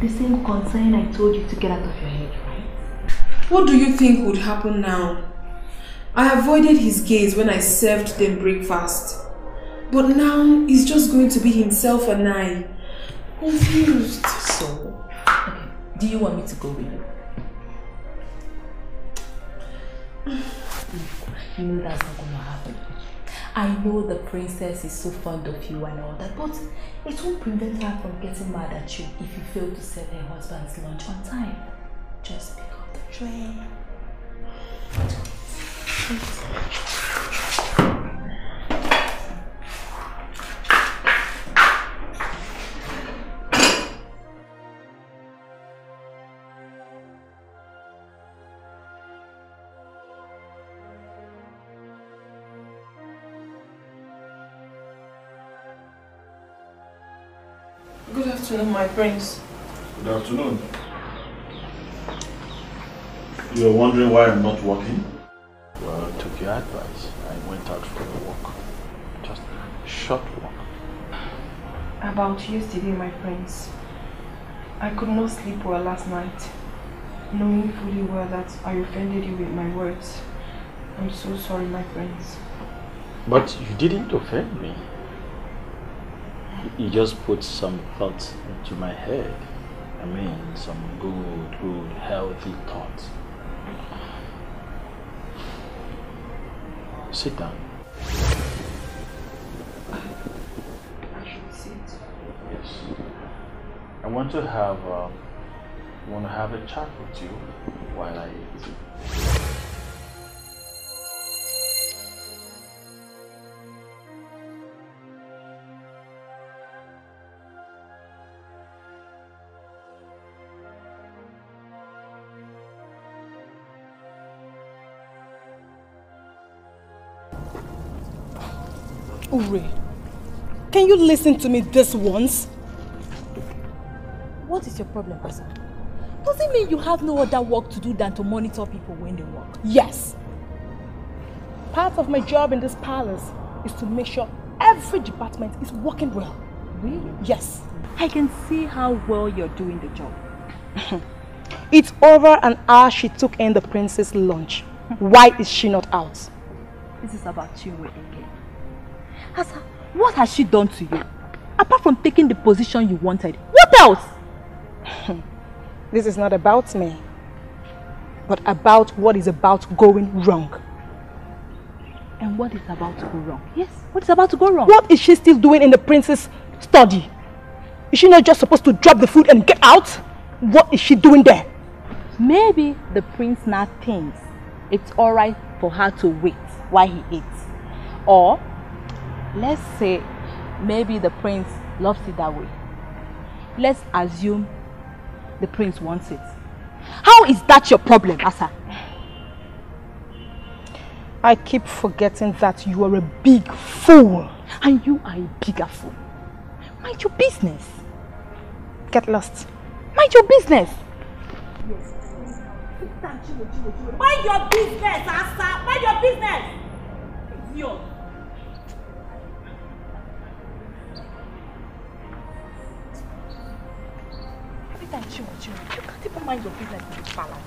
The same concern I told you to get out of your head, right? What do you think would happen now? I avoided his gaze when I served them breakfast. But now he's just going to be himself and I. Confused. So, okay, do you want me to go with you? You know hmm, that's not gonna happen. I know the princess is so fond of you and all that, but it won't prevent her from getting mad at you if you fail to serve her husband's lunch on time. Just pick up the tray. Afternoon, my prince. Good afternoon. You're wondering why I'm not working? Well, I took your advice. I went out for a walk. Just a short walk. About yesterday, my friends. I could not sleep well last night, knowing fully well that I offended you with my words. I'm so sorry, my friends. But you didn't offend me. You just put some thoughts into my head. I mean, some good, good, healthy thoughts. Sit down. I should sit. Yes. I want to have um, want to have a chat with you while I eat. Ure, can you listen to me this once? What is your problem, Asa? Does it mean you have no other work to do than to monitor people when they work? Yes. Part of my job in this palace is to make sure every department is working well. Really? Yes. I can see how well you're doing the job. It's over an hour she took in the princess lunch. Hmm. Why is she not out? This is about you again. Asa, what has she done to you? Apart from taking the position you wanted, what else? This is not about me, but about what is about going wrong. And what is about to go wrong? Yes, what is about to go wrong? What is she still doing in the prince's study? Is she not just supposed to drop the food and get out? What is she doing there? Maybe the prince now thinks it's alright for her to wait while he eats. Or, let's say, maybe the prince loves it that way. Let's assume the prince wants it. How is that your problem, Asa? I keep forgetting that you are a big fool. And you are a bigger fool. Mind your business. Get lost. Mind your business. Yes. Mind your business, Asa. Mind your business. Idiot. Time she you, you can't even mind your business in this palace.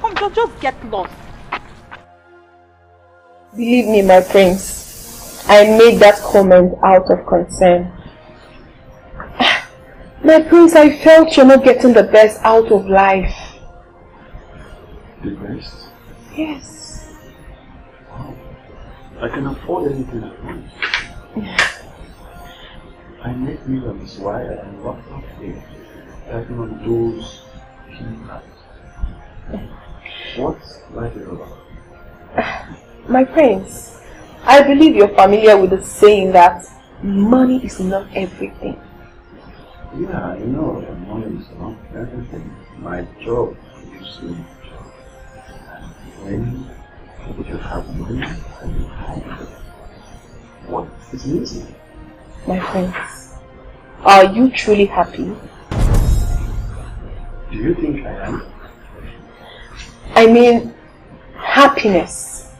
Come, just, just get lost. Believe me, my prince, I made that comment out of concern. My prince, I felt you're not getting the best out of life. The best? Yes. I can afford anything I want. I make millions while I'm locked up here, taking on those key What's life is about? My prince, I believe you're familiar with the saying that money is not everything. Yeah, I know that money is not everything. My job is gives me when you have money you have what is missing. My friends, are you truly happy? Do you think I am? I mean, happiness.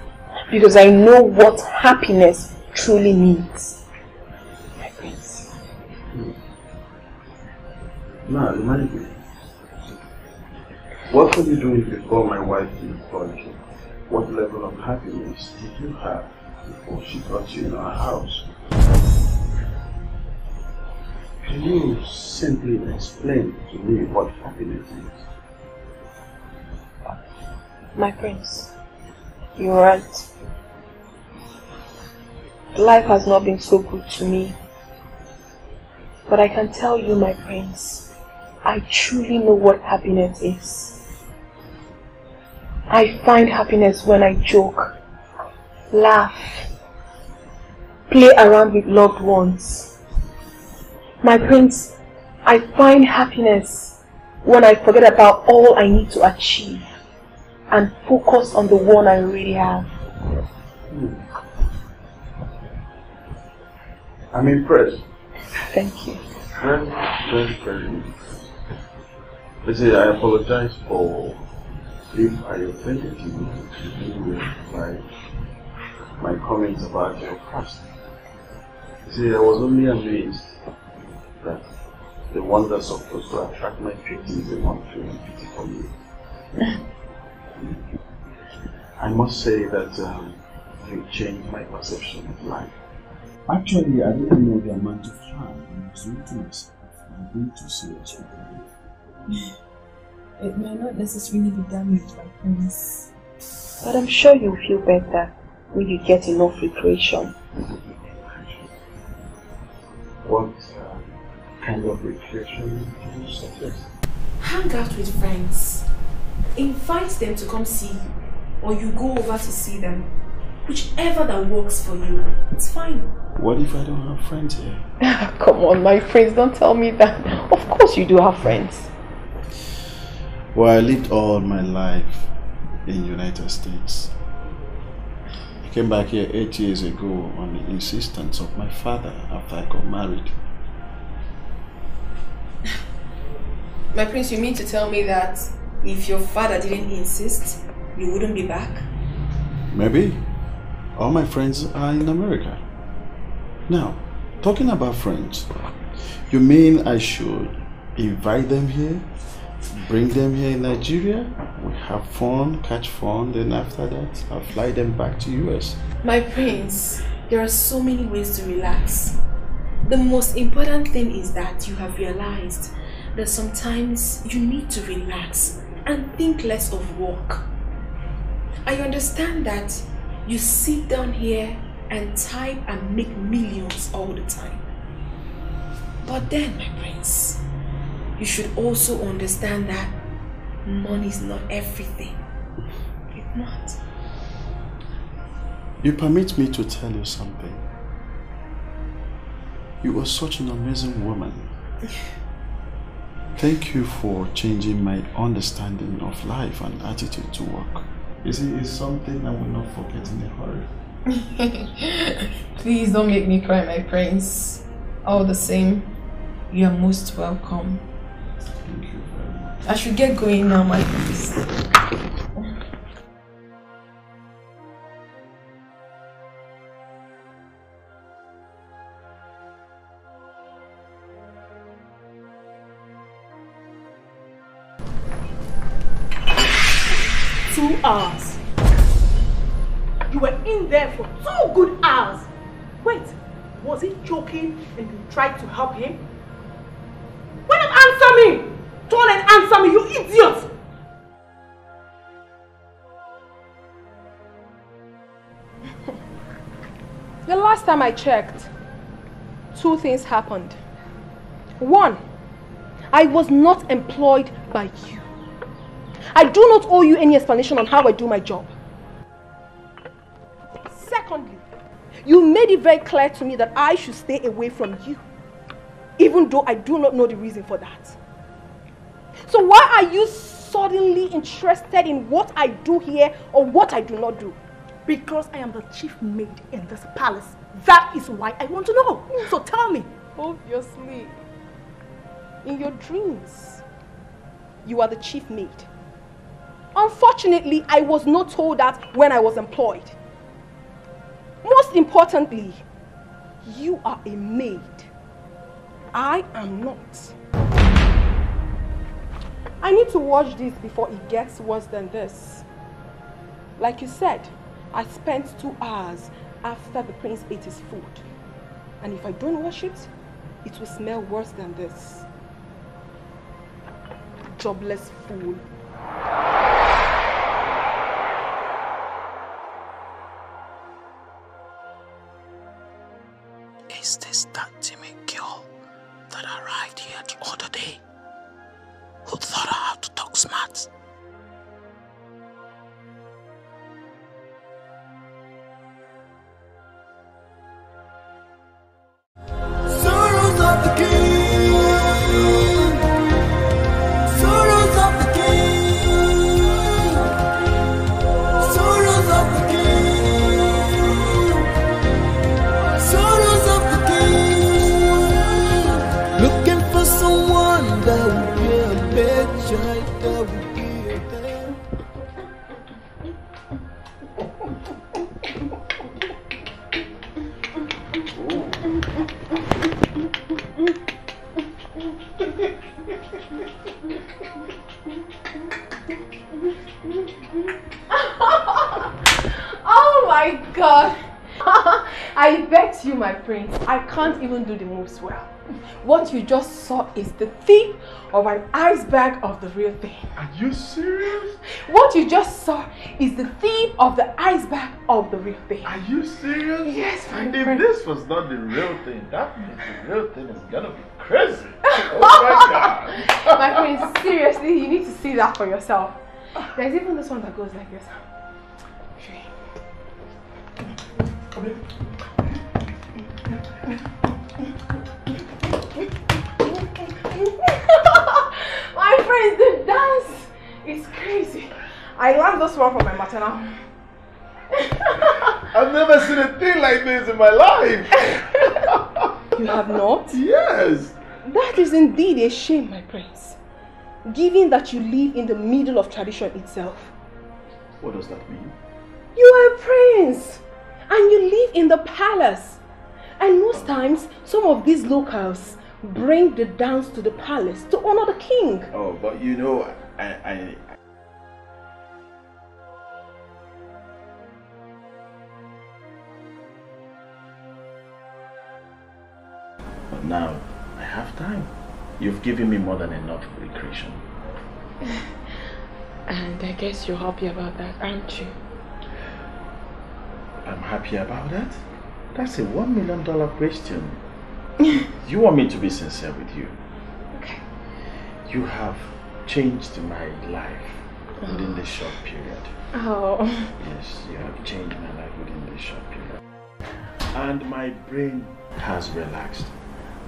Because I know what happiness truly means. My friends. Hmm. Now, remind me. What were you doing before my wife employed you? What level of happiness did you have before she brought you in our house? Can you simply explain to me what happiness is? My friends, you're right. Life has not been so good to me. But I can tell you, my friends, I truly know what happiness is. I find happiness when I joke, laugh, play around with loved ones. My friends, I find happiness when I forget about all I need to achieve and focus on the one I really have. I'm impressed. Thank you. Very, very, very impressed. Listen, I apologize for if I offended you with my, my comments about your past. You see, I was only amazed that the wonders of supposed to attract my pity is the one feeling pity for you. I must say that um, you changed my perception of life. Actually, I didn't know the amount of harm I was doing to myself. I'm being too serious with you. It may not necessarily be damaged by Prince. But I'm sure you'll feel better when you get enough recreation. What uh, kind of recreation do you suggest? Hang out with friends. Invite them to come see you. Or you go over to see them. Whichever that works for you. It's fine. What if I don't have friends here? Come on, my friends, don't tell me that. Of course you do have friends. Well, I lived all my life in United States. I came back here eight years ago on the insistence of my father after I got married. My prince, you mean to tell me that if your father didn't insist, you wouldn't be back? Maybe. All my friends are in America. Now, talking about friends, you mean I should invite them here? Bring them here in Nigeria? We have fun, catch fun, then after that, I'll fly them back to US. My prince, there are so many ways to relax. The most important thing is that you have realized that sometimes you need to relax and think less of work. I understand that you sit down here and type and make millions all the time. But then, my prince, you should also understand that money is not everything. It's not. You permit me to tell you something. You are such an amazing woman. Thank you for changing my understanding of life and attitude to work. You see, it's something I will not forget in a hurry. Please don't make me cry, my prince. All the same, you are most welcome. I should get going now, my prince. Two hours. You were in there for two good hours. Wait, was he joking and you tried to help him? Why not answer me? Turn and answer me, you idiot! The last time I checked, two things happened. One, I was not employed by you. I do not owe you any explanation on how I do my job. Secondly, you made it very clear to me that I should stay away from you, even though I do not know the reason for that. So why are you suddenly interested in what I do here or what I do not do? Because I am the chief maid in this palace. That is why I want to know. So tell me. Obviously. In your dreams, you are the chief maid. Unfortunately, I was not told that when I was employed. Most importantly, you are a maid. I am not. I need to watch this before it gets worse than this. Like you said, I spent two hours after the prince ate his food. And if I don't wash it, it will smell worse than this. Jobless fool. Is this that timid girl that arrived here the other day? Who her how to talk smart? Can't even do the moves well. What you just saw is the tip of an iceberg of the real thing. Are you serious? What you just saw is the tip of the iceberg of the real thing. Are you serious? Yes, my If friend. this was not the real thing, that means the real thing is gonna be crazy. Oh my god. my prince, seriously, you need to see that for yourself. There's even this one that goes like this. my friends, the dance is crazy. I learned this one from my maternal. I've never seen a thing like this in my life. You have not? Yes. That is indeed a shame, my prince. Given that you live in the middle of tradition itself. What does that mean? You are a prince and you live in the palace. And most times, some of these locals bring the dance to the palace to honor the king. Oh, but you know, I, I, But now I have time. You've given me more than enough recreation. And I guess you're happy about that, aren't you? I'm happy about that. That's a one million dollar question. you want me to be sincere with you? Okay. You have changed my life within this oh. short period. Oh. Yes, you have changed my life within this short period. And my brain has relaxed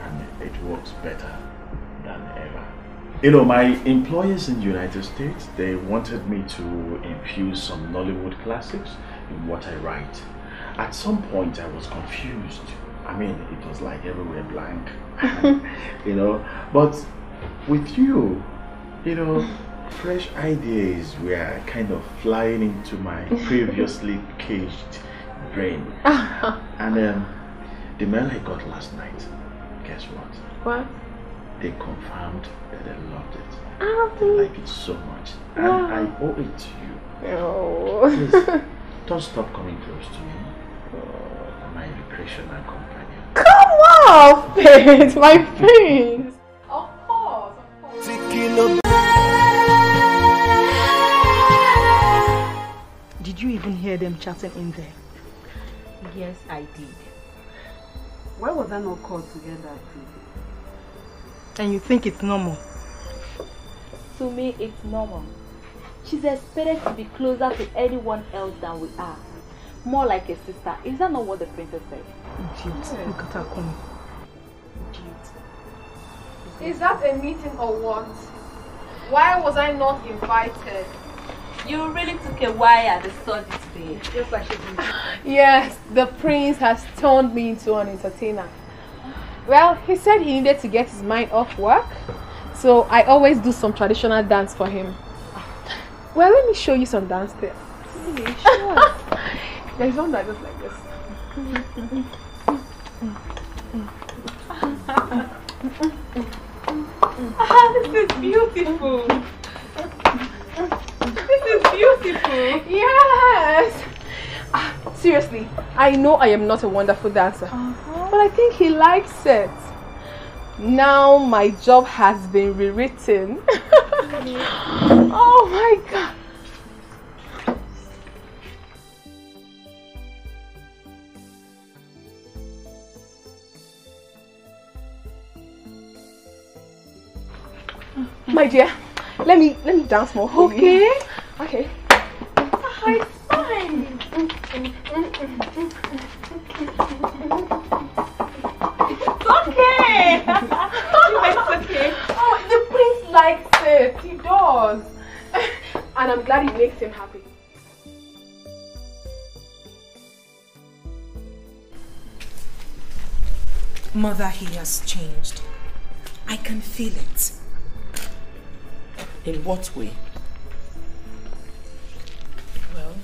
and it works better than ever. You know, my employers in the United States, they wanted me to infuse some Nollywood classics in what I write. At some point, I was confused. I mean, it was like everywhere blank, you know. But with you, you know, fresh ideas were kind of flying into my previously caged brain. And um, the mail I got last night, guess what? What? They confirmed that they loved it. Oh, They like it so much. And I owe it to you. Oh. Please, don't stop coming close to me. My recreational companion. Come on, Faith, my prince. Of course, Did you even hear them chatting in there? Yes, I did. Why was I not called together too? And you think it's normal? To me, it's normal. She's expected to be closer to anyone else than we are. More like a sister. Is that not what the princess said? Idiot. Look at her coming. Is that a meeting or what? Why was I not invited? You really took a while at the study today. Yes, the prince has turned me into an entertainer. Well, he said he needed to get his mind off work, so I always do some traditional dance for him. Ah. Well, let me show you some dance steps. There's one that goes like this. Ah, this is beautiful. This is beautiful. Yes. Ah, seriously, I know I am not a wonderful dancer, but I think he likes it. Now my job has been rewritten. oh my god. My dear, let me let me dance more for you. Okay. Okay. It's fine. It's okay. it's okay. Oh, the prince likes it. He does. And I'm glad it makes him happy. Mother, he has changed. I can feel it. In what way? Well,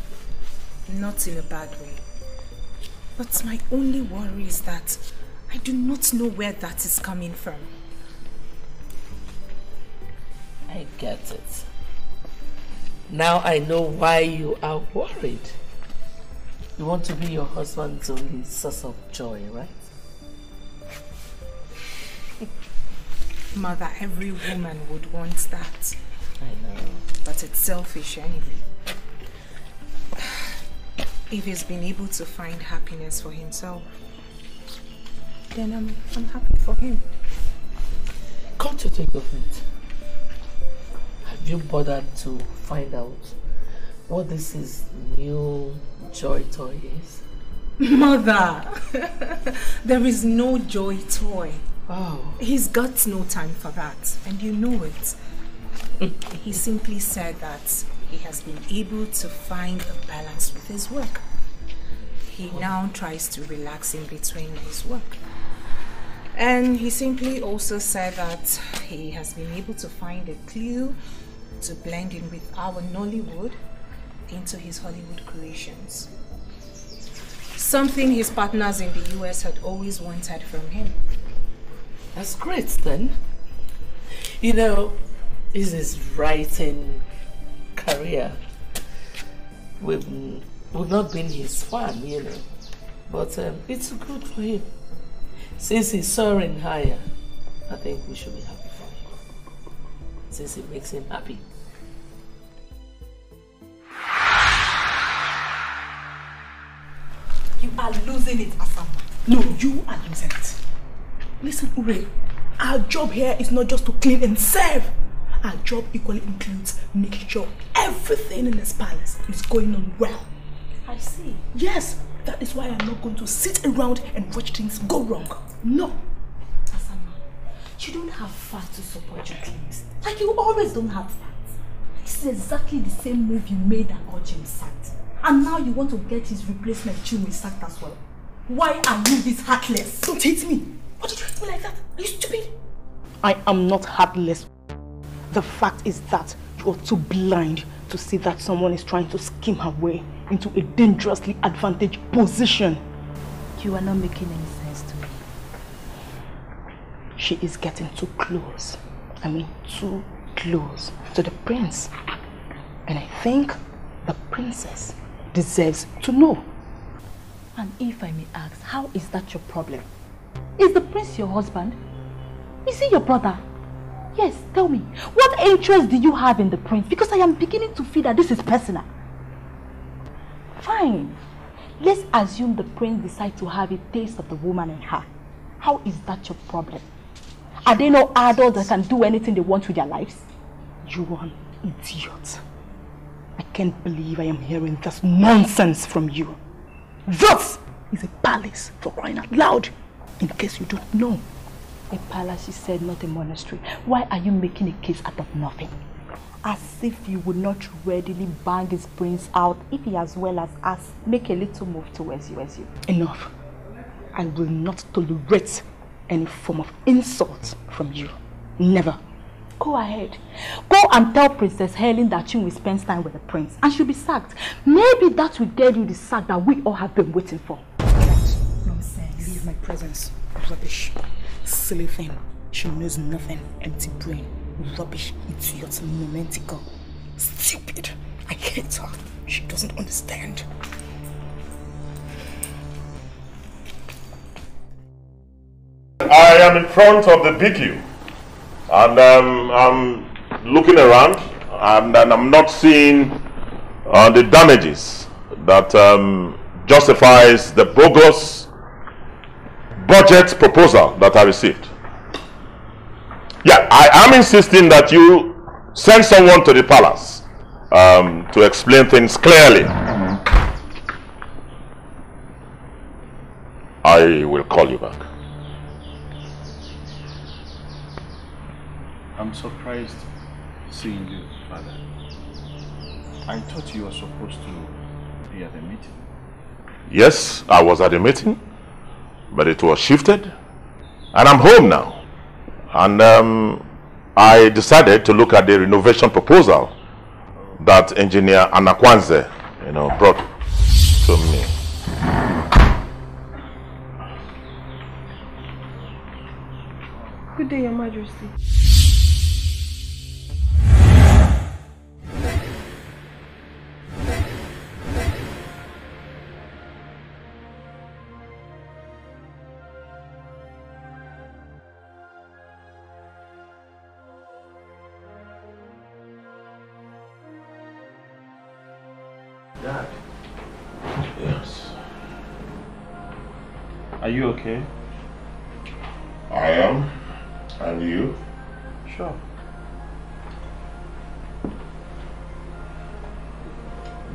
not in a bad way. But my only worry is that I do not know where that is coming from. I get it. Now I know why you are worried. You want to be your husband's only source of joy, right? Mother, every woman would want that. I know. But it's selfish anyway. If he's been able to find happiness for himself, then I'm, I'm happy for him. Come to think of it, have you bothered to find out what this is new joy toy is? Mother, there is no joy toy. Oh. He's got no time for that, and you know it. He simply said that he has been able to find a balance with his work. He now tries to relax in between his work. And he simply also said that he has been able to find a clue to blend in with our Nollywood into his Hollywood creations. Something his partners in the US had always wanted from him. That's great then. You know, is writing career. We've, we've not been his fan, you know. But um, it's good for him. Since he's soaring higher, I think we should be happy for him. Since it makes him happy. You are losing it, Asama. No, you are losing it. Listen, Ure, our job here is not just to clean and serve. Our job equally includes making sure everything in this palace is going on well. I see. Yes, that is why I'm not going to sit around and watch things go wrong. No. Asama, you don't have fat to support your claims. Like you always don't have fat. This is exactly the same move you made that got James sacked. And now you want to get his replacement Chinwe sacked as well. Why are you this heartless? Don't hate me. Why did you hate me like that? Are you stupid? I am not heartless. The fact is that you are too blind to see that someone is trying to skim her way into a dangerously advantaged position. You are not making any sense to me. She is getting too close. I mean, too close to the prince. And I think the princess deserves to know. And if I may ask, how is that your problem? Is the prince your husband? Is he your brother? Yes, tell me. What interest do you have in the prince? Because I am beginning to feel that this is personal. Fine. Let's assume the prince decides to have a taste of the woman in her. How is that your problem? Are they no adults that can do anything they want with their lives? You are an idiot. I can't believe I am hearing this nonsense from you. This is a palace for crying out loud, in case you don't know. A palace, she said, not a monastery. Why are you making a case out of nothing? as if you would not readily bang his brains out if he as well as us make a little move towards you as you. Enough. I will not tolerate any form of insult from you. Never. Go ahead. Go and tell Princess Helen that you will spend time with the prince and she'll be sacked. Maybe that will get you the sack that we all have been waiting for. Nonsense. Leave my presence. Rubbish. Silly thing. She knows nothing. Empty brain. Rubbish. Idiot. Momentical. Stupid. I hate her. She doesn't understand. I am in front of the BQ and um, I'm looking around and, and I'm not seeing uh, the damages that um, justifies the bogus budget proposal that I received. Yeah, I am insisting that you send someone to the palace um, to explain things clearly. I will call you back. I'm surprised seeing you, Father. I thought you were supposed to be at the meeting. Yes, I was at the meeting, but it was shifted, and I'm home now. And um, I decided to look at the renovation proposal that engineer Anakwanze, you know, brought to me. Good day, Your Majesty. Are you okay? I am. And you? Sure.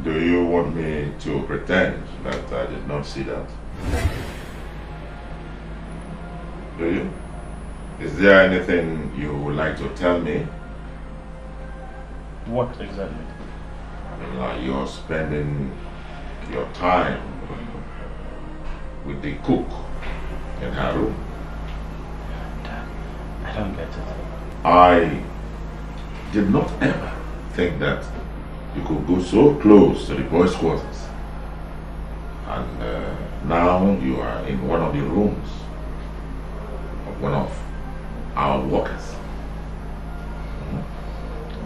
Do you want me to pretend that I did not see that? Do you? Is there anything you would like to tell me? What exactly? I mean, Like you're spending your time with the cook in her room. I don't get it. I did not ever think that you could go so close to the boys' quarters. And uh, now you are in one of the rooms of one of our workers.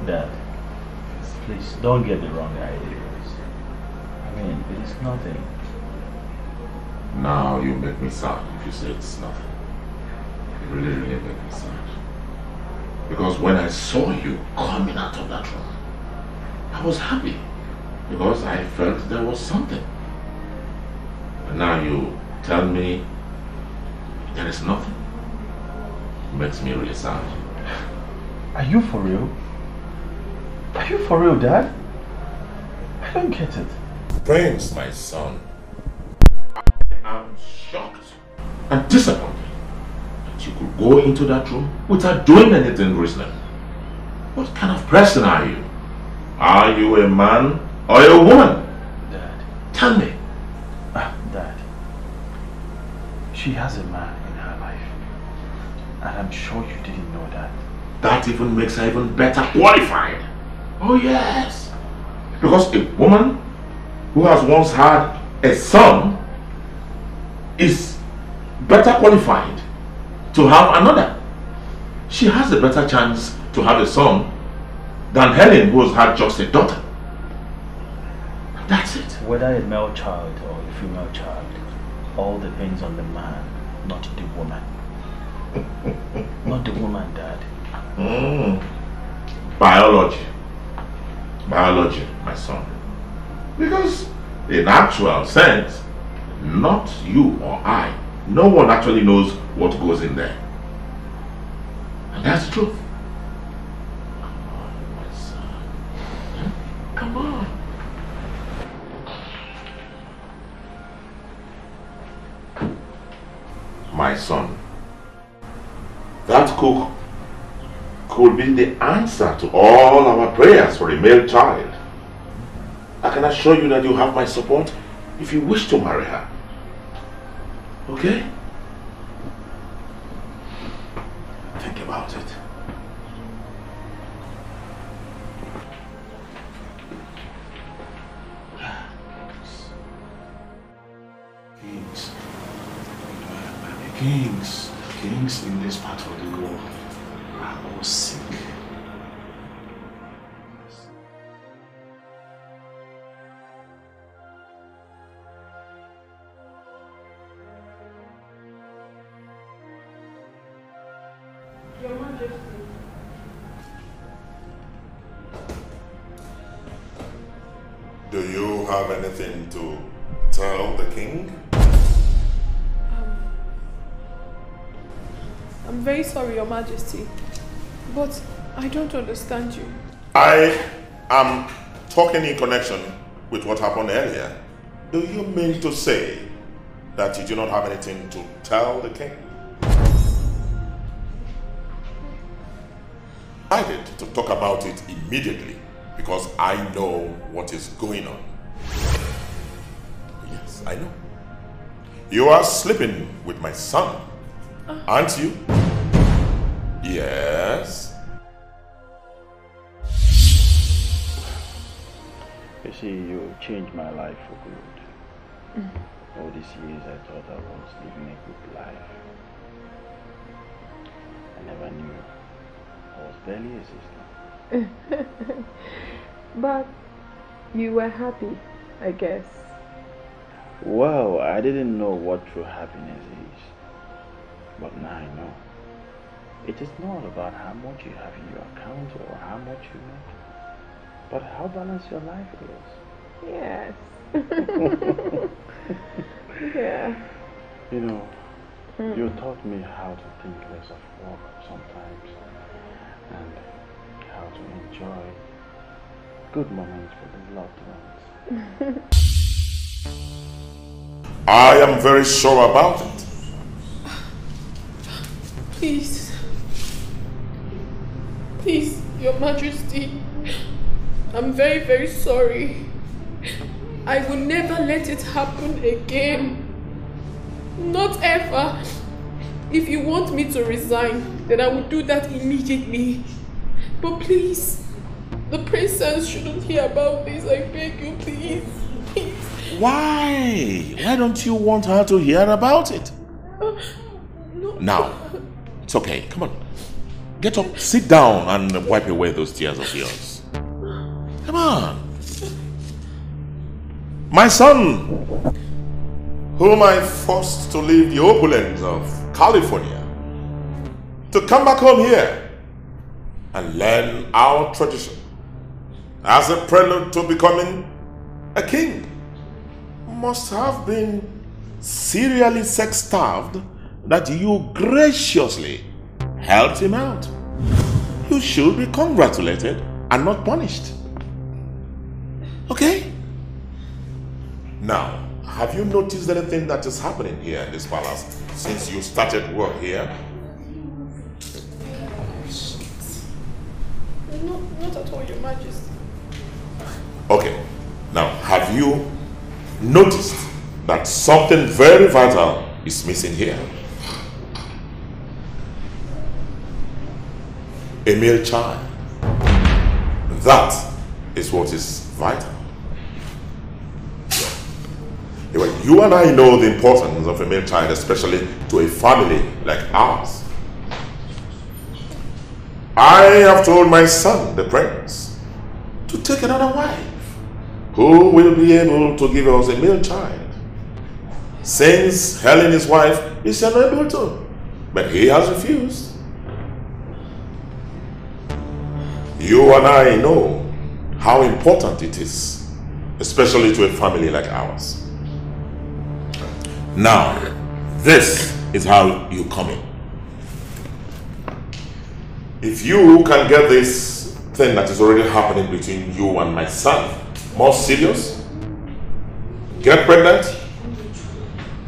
Dad, please don't get the wrong ideas. I mean, it is nothing. Now you make me sad if you say it's nothing. You really, really make me sad. Because when I saw you coming out of that room, I was happy. Because I felt there was something. But now you tell me there is nothing. It makes me really sad. Are you for real? Are you for real, Dad? I don't get it. Prince, my son, am shocked and disappointed that you could go into that room without doing anything reasonable. What kind of person are you? Are you a man or a woman? Dad. Tell me. Ah, Dad. She has a man in her life. And I'm sure you didn't know that. That even makes her even better qualified. Oh yes. Because a woman who has once had a son is better qualified to have another. She has a better chance to have a son than Helen who has had just a daughter. That's it. Whether a male child or a female child, all depends on the man, not the woman. not the woman, Dad. Mm. Biology. Biology, my son. Because in actual sense, not you or I, no one actually knows what goes in there. And that's the truth. Come on, my son. Come on. My son, that cook could be the answer to all our prayers for a male child. I can assure you that you have my support if you wish to marry her. Okay? Think about it. Kings. Kings. Kings in this part of the world are all sick. Do you have anything to tell the king? Um, I'm very sorry, Your Majesty, but I don't understand you. I am talking in connection with what happened earlier. Do you mean to say that you do not have anything to tell the king? I did to talk about it immediately because I know what is going on. Yes, I know. You are sleeping with my son, ah. aren't you? Yes. You see, you changed my life for good. Mm. All these years I thought I was living a good life. I never knew I was barely existing. but you were happy, I guess. Well, I didn't know what true happiness is. But now I know. It is not about how much you have in your account or how much you make, but how balanced your life is. Yes. yeah. You know, Mm. you taught me how to think less of work sometimes and to enjoy good moments with the loved ones. I am very sure about it. Please. Please, Your Majesty. I'm very, very sorry. I will never let it happen again. Not ever. If you want me to resign, then I will do that immediately. But please, the princess shouldn't hear about this. I beg you, please. Why? Why don't you want her to hear about it? No. Now, it's okay. Come on. Get up, sit down, and wipe away those tears of yours. Come on. My son, whom I forced to leave the opulence of California, to come back home here and learn our tradition as a prelude to becoming a king, must have been serially sex starved that you graciously helped him out. You should be congratulated and not punished. Okay? Now, have you noticed anything that is happening here in this palace since you started work here? Not, at all, Your Majesty. Okay. Now, have you noticed that something very vital is missing here? A male child. That is what is vital. Anyway, you and I know the importance of a male child, especially to a family like ours. I have told my son, the prince, to take another wife who will be able to give us a male child. Since Helen, his wife, is unable to, but he has refused. You and I know how important it is, especially to a family like ours. Now, this is how you come in. If you can get this thing that is already happening between you and my son more serious, get pregnant,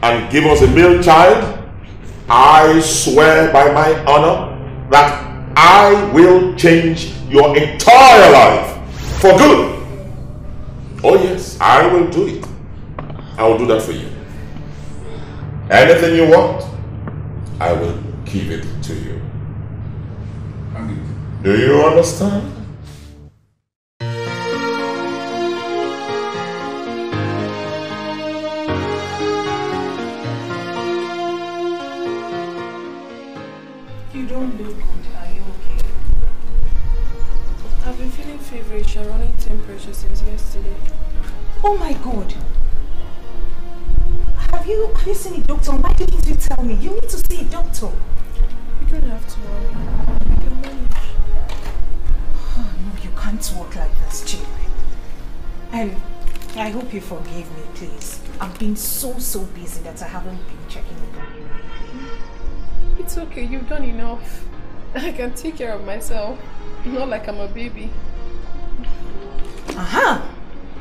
and give us a male child, I swear by my honor that I will change your entire life for good. Oh yes, I will do it. I will do that for you. Anything you want, I will give it to you. Do you understand? You don't look good. Are you okay? I've been feeling feverish and running temperature since yesterday. Oh my god. Have you have you seen a doctor? Why didn't you tell me? You need to see a doctor. You don't have to worry. Can't walk like this, Chinwe. And I hope you forgive me, please. I've been so so busy that I haven't been checking up on you. It's okay, you've done enough. I can take care of myself. Not like I'm a baby. Aha!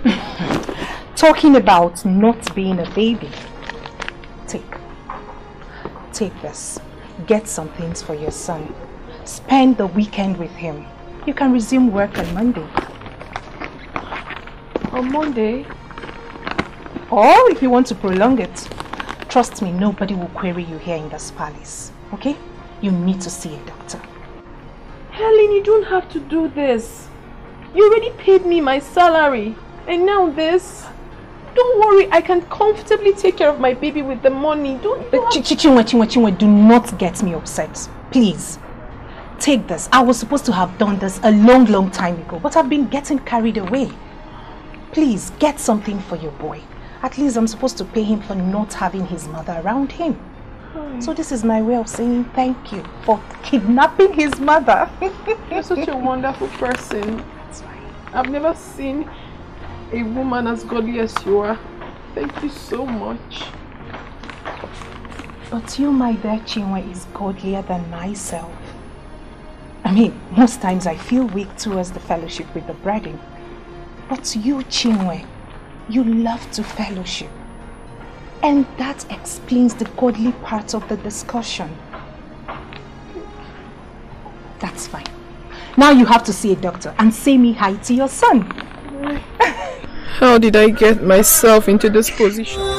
Uh -huh. Talking about not being a baby. Take. Take this. Get some things for your son. Spend the weekend with him. You can resume work on Monday. On Monday? Or if you want to prolong it, trust me, nobody will query you here in this palace. Okay? You need to see a doctor. Helen, you don't have to do this. You already paid me my salary. And now this. Don't worry, I can comfortably take care of my baby with the money. Don't But Ch- Ch- Chinwe, Chinwe, Chinwe, do not get me upset. Please. Take this. I was supposed to have done this a long, long time ago, but I've been getting carried away. Please, get something for your boy. At least I'm supposed to pay him for not having his mother around him. So this is my way of saying thank you for kidnapping his mother. You're such a wonderful person. I've never seen a woman as godly as you are. Thank you so much. But you, my dear Chinwe, is godlier than myself. I mean, most times I feel weak towards the fellowship with the brethren. But you, Chinwe, you love to fellowship. And that explains the godly part of the discussion. That's fine. Now you have to see a doctor and say me hi to your son. How did I get myself into this position?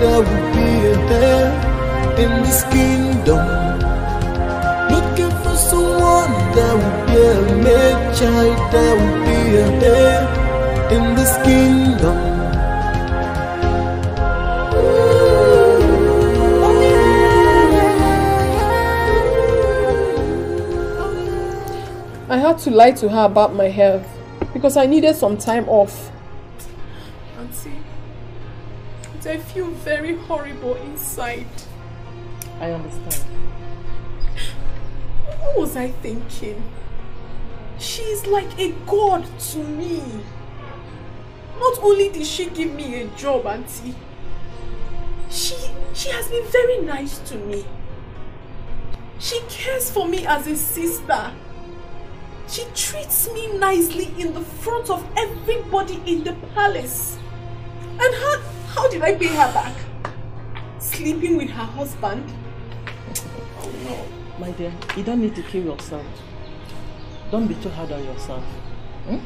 Will be heir in this kingdom. Looking for someone that will be a child, will be heir in this kingdom. I had to lie to her about my health because I needed some time off. I feel very horrible inside. I understand. What was I thinking? She's like a god to me. Not only did she give me a job, Auntie, she, she has been very nice to me. She cares for me as a sister. She treats me nicely in the front of everybody in the palace. And how, how did I pay her back? Sleeping with her husband? Oh no. My dear, you don't need to kill yourself. Don't be too hard on yourself. Hmm?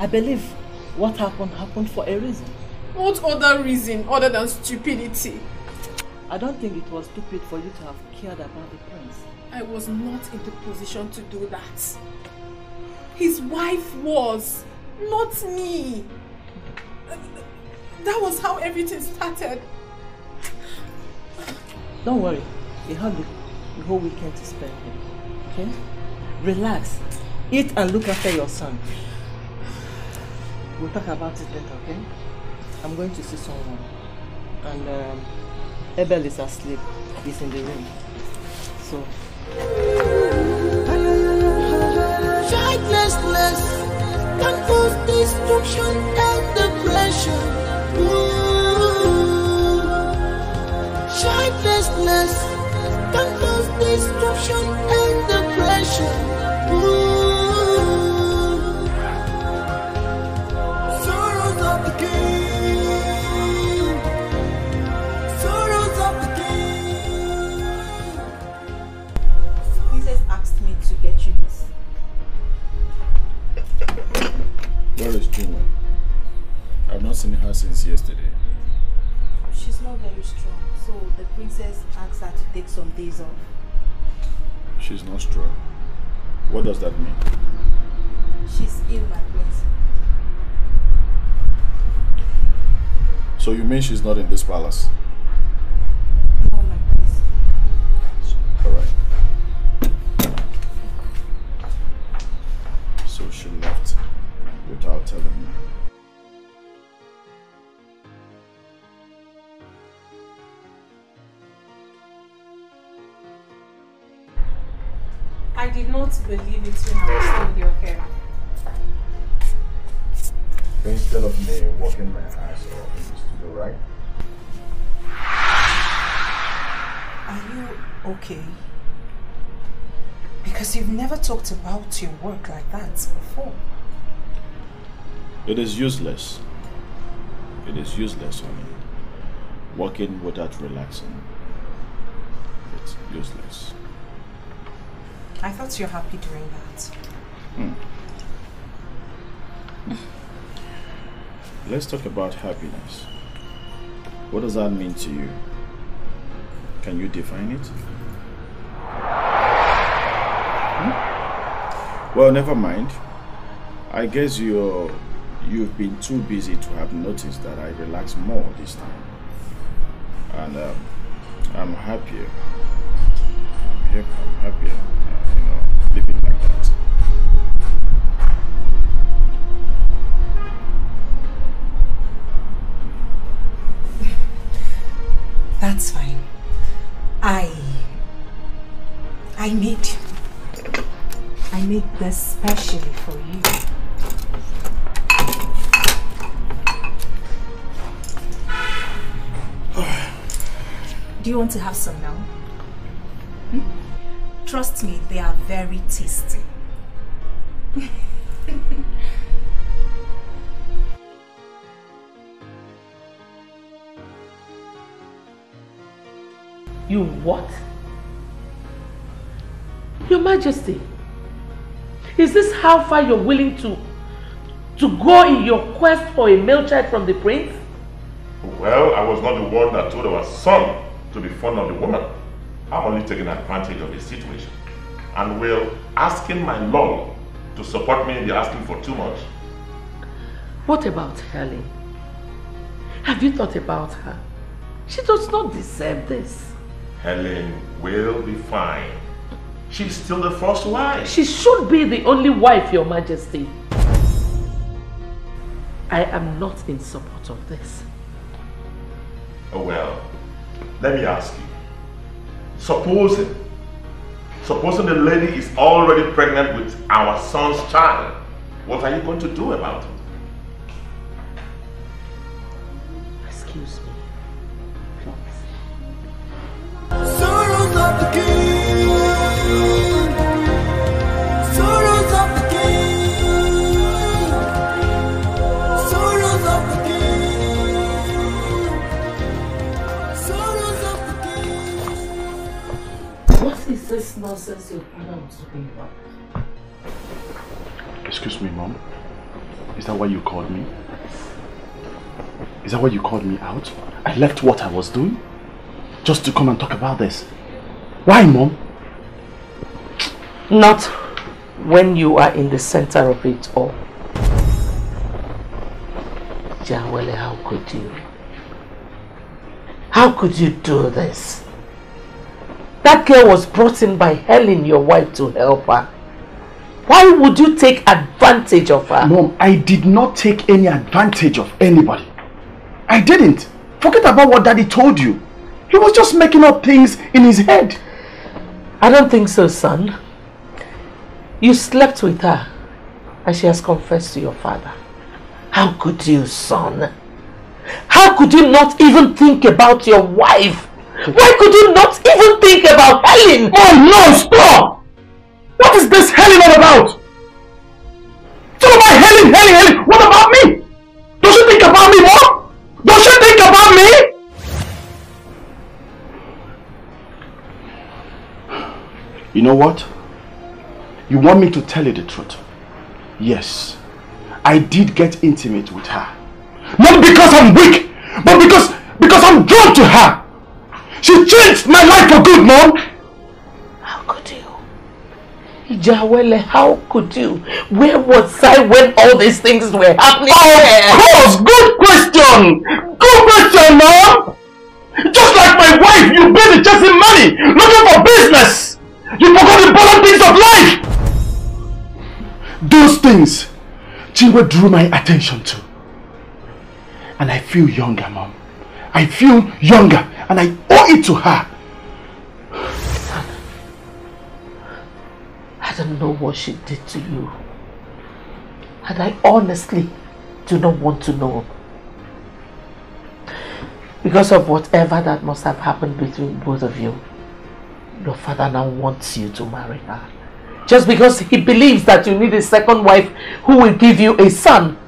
I believe what happened happened for a reason. What other reason other than stupidity? I don't think it was stupid for you to have cared about the prince. I was not in the position to do that. His wife was, not me. That was how everything started. Don't worry. You have the, the whole weekend to spend here. Okay? Relax. Eat and look after your son. We'll talk about it later, okay? I'm going to see someone. And um, Abel is asleep. He's in the room. So, Childlessness can cause destruction and depression. Can cause destruction and depression. Seen her since yesterday. She's not very strong, so the princess asked her to take some days off. She's not strong. What does that mean? She's ill, my prince. So you mean she's not in this palace? No, my prince. Alright. So she left without telling me. I did not believe it when I was told you're here. Instead of me walking my ass off in the studio, right? Are you okay? Because you've never talked about your work like that before. It is useless. It is useless, honey. Working without relaxing. It's useless. I thought you're happy doing that. Hmm. Let's talk about happiness. What does that mean to you? Can you define it? Hmm? Well, never mind. I guess you're you've been too busy to have noticed that I relax more this time. And um, I'm happier. I'm, hap- I'm happier, That's fine. I I made I made this specially for you. Do you want to have some now? Hmm? Trust me, they are very tasty. You what? Your Majesty, is this how far you're willing to to go in your quest for a male child from the prince? Well, I was not the one that told our son to be fond of the woman. I'm only taking advantage of the situation. And will asking my lord to support me be asking for too much? What about Helen? Have you thought about her? She does not deserve this. Helen will be fine. She's still the first wife. She should be the only wife, Your Majesty. I am not in support of this. Oh well, let me ask you. Supposing, supposing the lady is already pregnant with our son's child, what are you going to do about it? This nonsense your father was talking about? Excuse me, Mom. Is that why you called me? Is that why you called me out? I left what I was doing just to come and talk about this. Why, Mom? Not when you are in the center of it all. Jawele, how could you? How could you do this? That girl was brought in by Helen, your wife, to help her. Why would you take advantage of her? Mom, I did not take any advantage of anybody. I didn't. Forget about what Daddy told you. He was just making up things in his head. I don't think so, son. You slept with her and she has confessed to your father. How could you, son? How could you not even think about your wife? Why could you not even think about Helen? Oh no, stop! What is this Helen all about? It's about Helen, Helen, Helen. What about me? Does she think about me more? Does she think about me? You know what? You want me to tell you the truth? Yes, I did get intimate with her. Not because I'm weak, but because because I'm drawn to her. She changed my life for good, Mom. How could you? Ijawele, how could you? Where was I when all these things were happening? Of course! Good question! Good question, Mom! Just like my wife, you've been chasing money, looking for business! You forgot the important things of life! Those things Chinwe drew my attention to. And I feel younger, Mom. I feel younger and I owe it to her. I don't know what she did to you. And I honestly do not want to know. Because of whatever that must have happened between both of you, your father now wants you to marry her. Just because he believes that you need a second wife who will give you a son.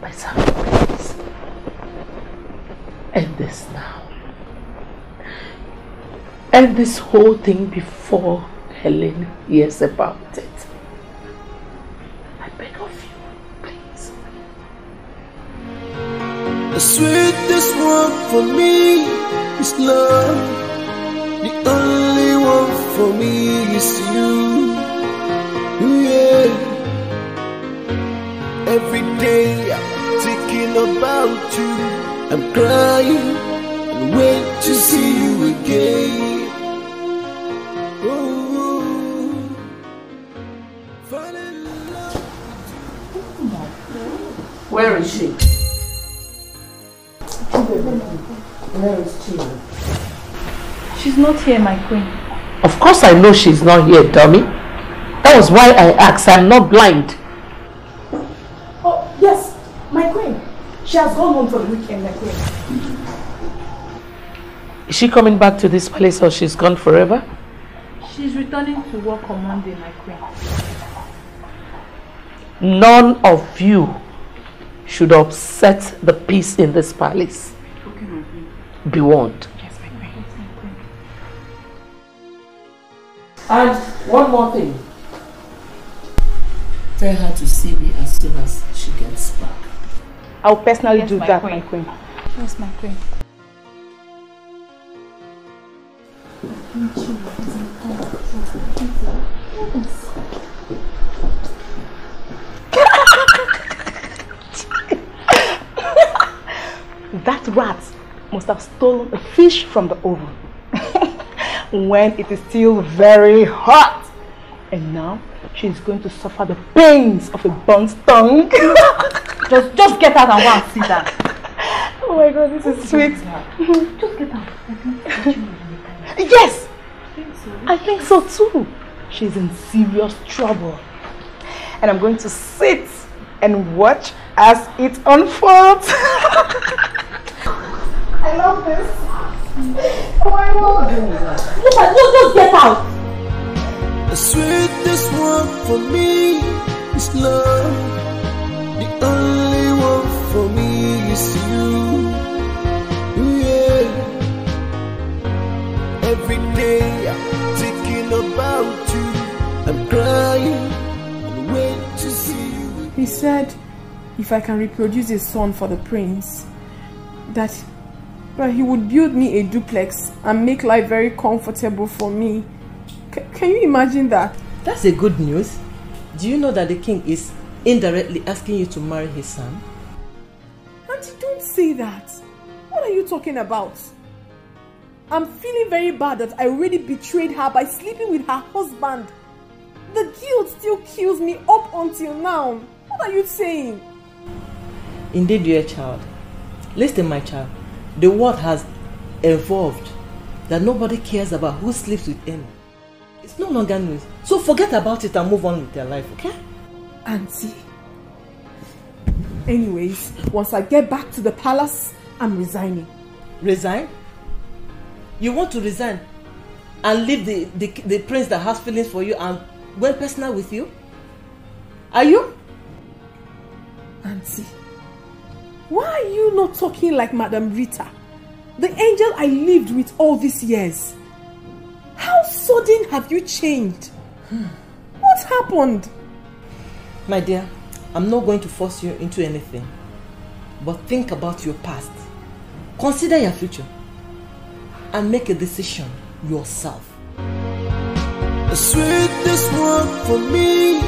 But son, please, end this now. End this whole thing before Helen hears about it. I beg of you, please. The sweetest one for me is love. The only one for me is you. Yeah. Every day I'm thinking about you. I'm crying and wait to see you again. Oh, fall in love. Where is she? Where is she? She's not here, my queen. Of course I know she's not here, dummy. That was why I asked. I'm not blind. Oh, yes, my queen. She has gone home for the weekend, my queen. Is she coming back to this place or she's gone forever? She's returning to work on Monday, my queen. None of you should upset the peace in this palace. Be warned. And one more thing. Tell her to see me as soon as she gets back. I'll personally Yes, do my that, queen. my queen. Yes, my queen. That rat must have stolen a fish from the oven when it is still very hot. And now she's going to suffer the pains of a burnt tongue. Just, just get out and go and sit down. Oh my god, this is sweet. Just get out. Yes! I think so too. She's in serious trouble. And I'm going to sit and watch as it unfolds. I love this. Oh my god. Look at you, just get out. The sweetest one for me is love. The only one for me is you. Yeah. Every day I'm thinking about you. I'm crying and wait to see you. He said if I can reproduce a son for the prince, that, that he would build me a duplex and make life very comfortable for me. C- can you imagine that? That's a good news. Do you know that the king is indirectly asking you to marry his son? Auntie, don't say that. What are you talking about? I'm feeling very bad that I already betrayed her by sleeping with her husband. The guilt still kills me up until now. What are you saying? Indeed, you're child. Listen, my child. The world has evolved that nobody cares about who sleeps with any. It's no longer news. So forget about it and move on with your life, okay? Auntie, Anyways, once I get back to the palace, I'm resigning. Resign? You want to resign and leave the, the, the prince that has feelings for you and went personal with you? Are you? Auntie, why are you not talking like Madam Rita? The angel I lived with all these years. How sudden have you changed? What happened? My dear, I'm not going to force you into anything. But think about your past. Consider your future. And make a decision yourself. The sweetest one for me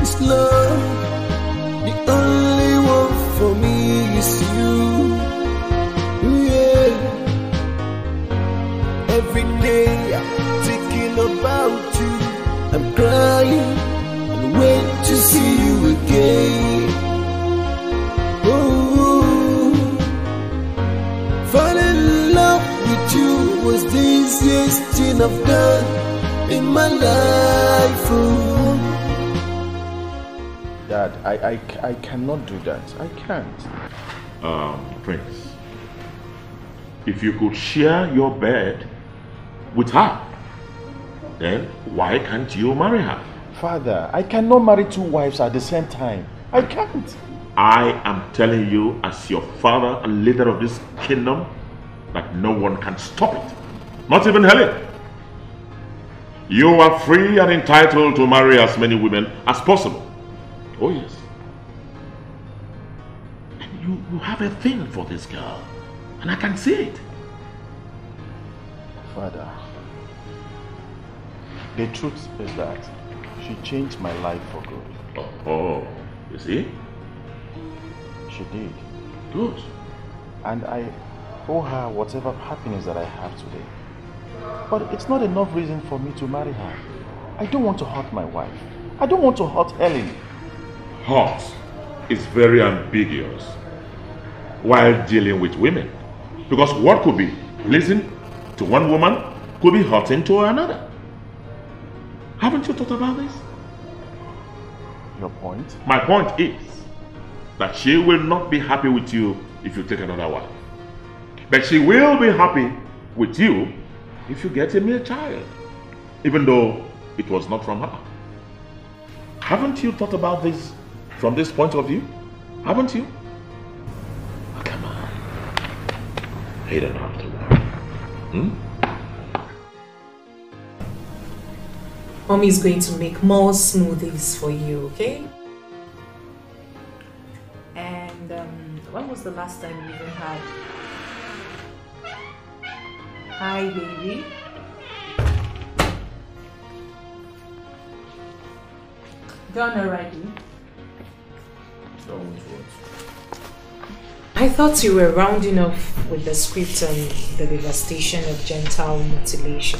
is love. I, I, I cannot do that. I can't. Um, Prince, if you could share your bed with her, then why can't you marry her? Father, I cannot marry two wives at the same time. I can't. I am telling you, as your father and leader of this kingdom, that no one can stop it. Not even Helen. You are free and entitled to marry as many women as possible. Oh, yes. You, you have a thing for this girl, and I can see it. Father, the truth is that she changed my life for good. Oh, oh, you see? She did. Good. And I owe her whatever happiness that I have today. But it's not enough reason for me to marry her. I don't want to hurt my wife. I don't want to hurt Ellen. Hurt is very ambiguous while dealing with women. Because what could be pleasing to one woman could be hurting to another. Haven't you thought about this? Your point? My point is that she will not be happy with you if you take another wife. But she will be happy with you if you get a male child, even though it was not from her. Haven't you thought about this from this point of view? Haven't you? You don't have to worry. Hmm? Mommy is going to make more smoothies for you, okay? And um, when was the last time you even had? Hi, baby. Done already? I thought you were rounding off with the script on the devastation of genital mutilation.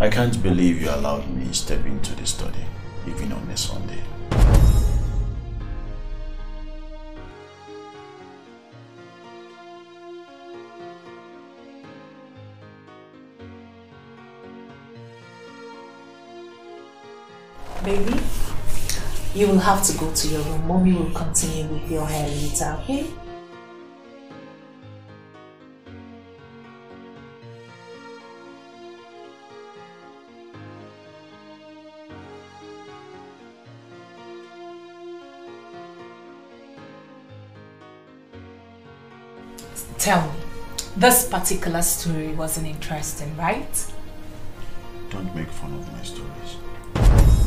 I can't believe you allowed me step into the study, even on a Sunday. Baby, you will have to go to your room. Mommy will continue with your hair later, okay? Tell me, this particular story wasn't interesting, right? Don't make fun of my stories.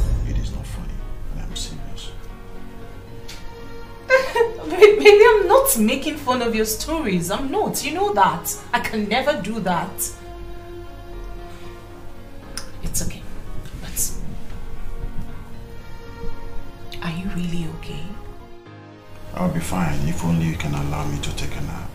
Baby, I'm not making fun of your stories. I'm not. You know that. I can never do that. It's okay. But are you really okay? I'll be fine if only you can allow me to take a nap.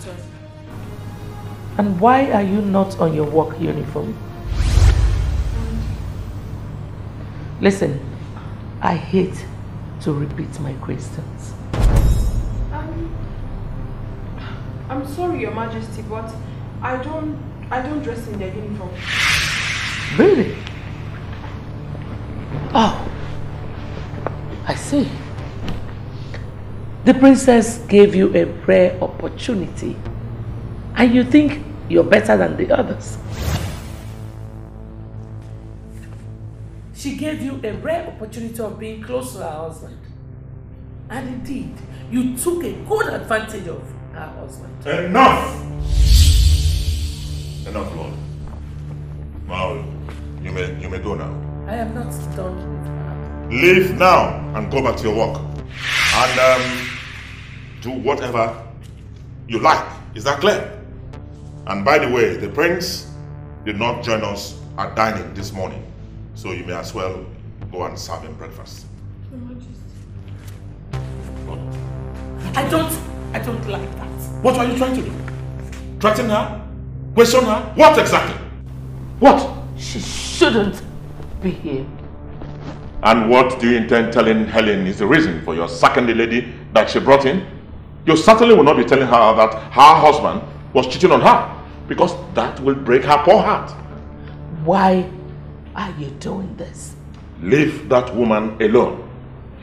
Soon as I return. And why are you not on your work uniform? Listen, I hate to repeat my questions. Um, I'm sorry, Your Majesty, but I don't, I don't dress in their uniform. Really? Oh, I see. The princess gave you a rare opportunity and you think you're better than the others. She gave you a rare opportunity of being close to her husband. And indeed, you took a good advantage of her husband. Enough! Enough, Lord. Now, you may, you may go now. I am not done with her. Leave now and go back to your work. And um, do whatever you like. Is that clear? And by the way, the prince did not join us at dining this morning. So you may as well go and serve him breakfast. I don't, I don't like that. What are you trying to do? Threaten her? Question her? What exactly? What? She shouldn't be here. And what do you intend telling Helen is the reason for your the lady that she brought in? You certainly will not be telling her that her husband was cheating on her because that will break her poor heart. Why are you doing this? Leave that woman alone.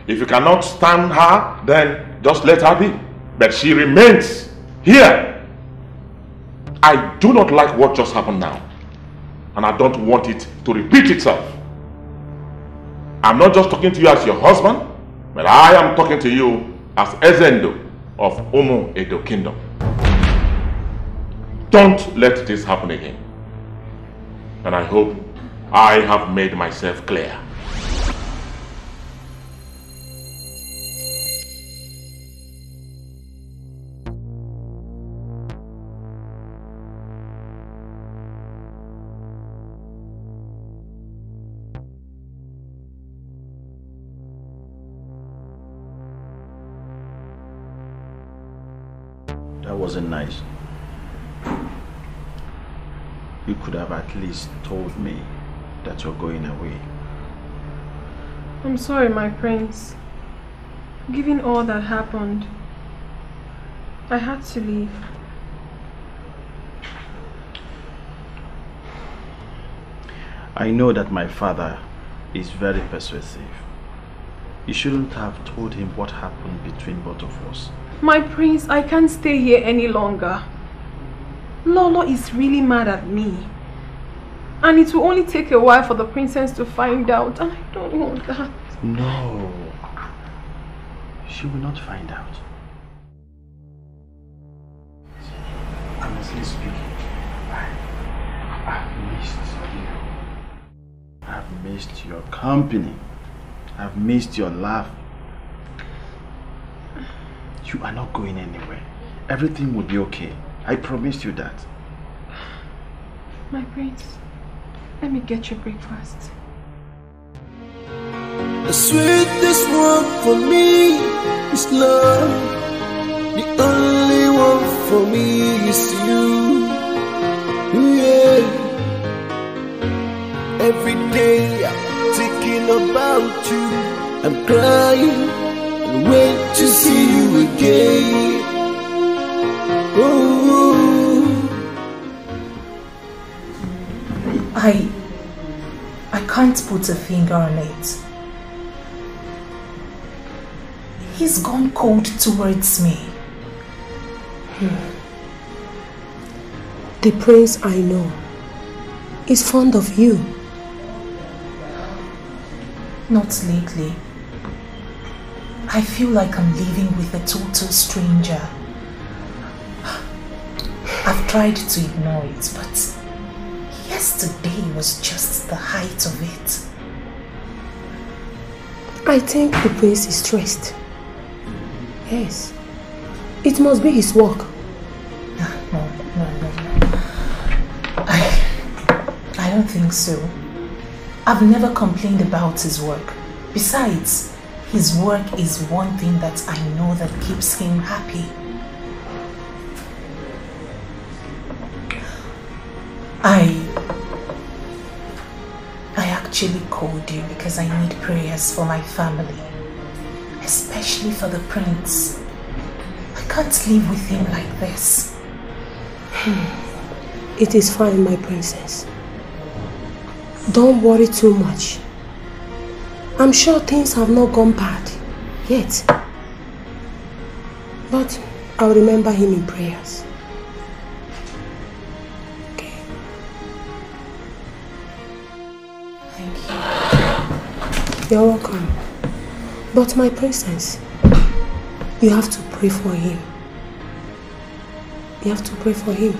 If you cannot stand her, then just let her be. But she remains here. I do not like what just happened now. And I don't want it to repeat itself. I'm not just talking to you as your husband, but I am talking to you as Ezendo of Umu Edo Kingdom. Don't let this happen again. And I hope I have made myself clear. At least told me that you're going away. I'm sorry, my prince. Given all that happened, I had to leave. I know that my father is very persuasive. You shouldn't have told him what happened between both of us. My prince, I can't stay here any longer. Lolo is really mad at me. And it will only take a while for the princess to find out, and I don't want that. No. She will not find out. Honestly speaking, I, I've missed you. I've missed your company. I've missed your laugh. You are not going anywhere. Everything will be okay. I promise you that. My prince, let me get your breakfast. The sweetest one for me is love. The only one for me is you. Yeah. Every day I'm thinking about you. I'm crying and wait to see you again. Oh. I. I can't put a finger on it. He's gone cold towards me. The prince I know is fond of you. Not lately. I feel like I'm living with a total stranger. I've tried to ignore it, but yesterday was just the height of it. I think the prince is stressed. Yes. It must be his work. Ah, no, no, no, no. I, I don't think so. I've never complained about his work. Besides, his work is one thing that I know that keeps him happy. I I actually called you because I need prayers for my family, especially for the prince. I can't live with him like this. Hmm. It is fine, my princess. Don't worry too much. I'm sure things have not gone bad yet. But I'll remember him in prayers. But my princess, you have to pray for him. You have to pray for him.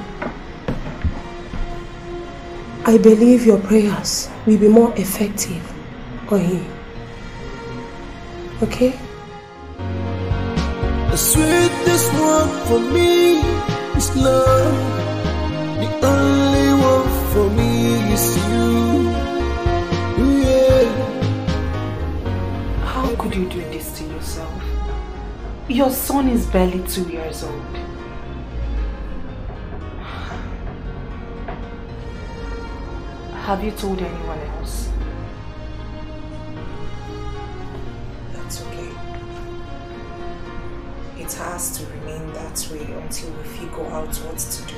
I believe your prayers will be more effective on him. Okay? The sweetest one for me is love. The only one for me is you. You do this to yourself? Your son is barely two years old. Have you told anyone else? That's okay. It has to remain that way until we figure out what to do.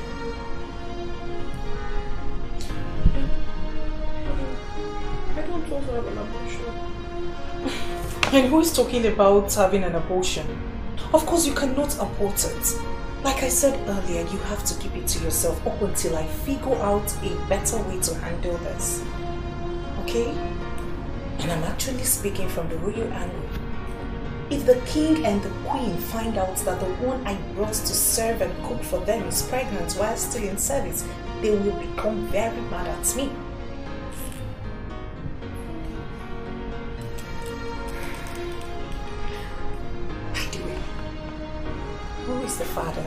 I don't want to have an abortion. And who is talking about having an abortion? Of course, you cannot abort it. Like I said earlier, you have to keep it to yourself up until I figure out a better way to handle this. Okay? And I'm actually speaking from the royal angle. If the king and the queen find out that the one I brought to serve and cook for them is pregnant while still in service, they will become very mad at me. The father?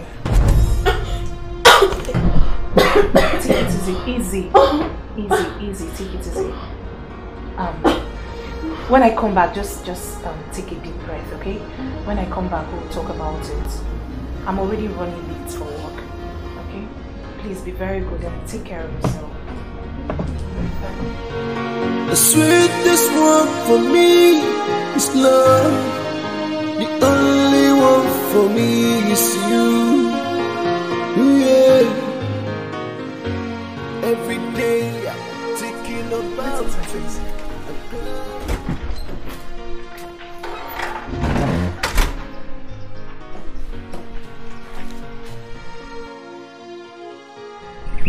take it easy, easy, easy, easy. Take it easy. Um, when I come back, just just um, take a deep breath, okay? When I come back, we'll talk about it. I'm already running late for work, okay? Please be very good and take care of yourself. The sweetest one for me is love. The only one for me is you. Yeah. Every day I'm thinking about you.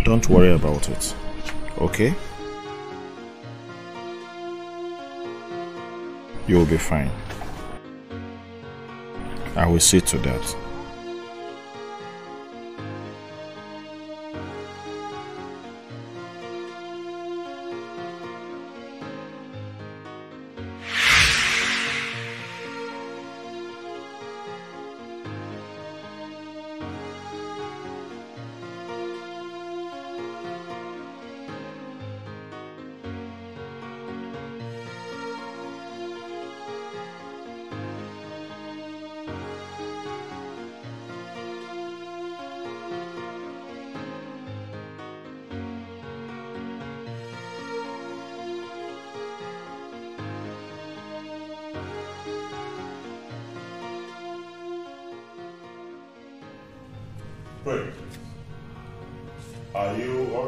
Don't worry about it. Okay? You'll be fine. I will see to that.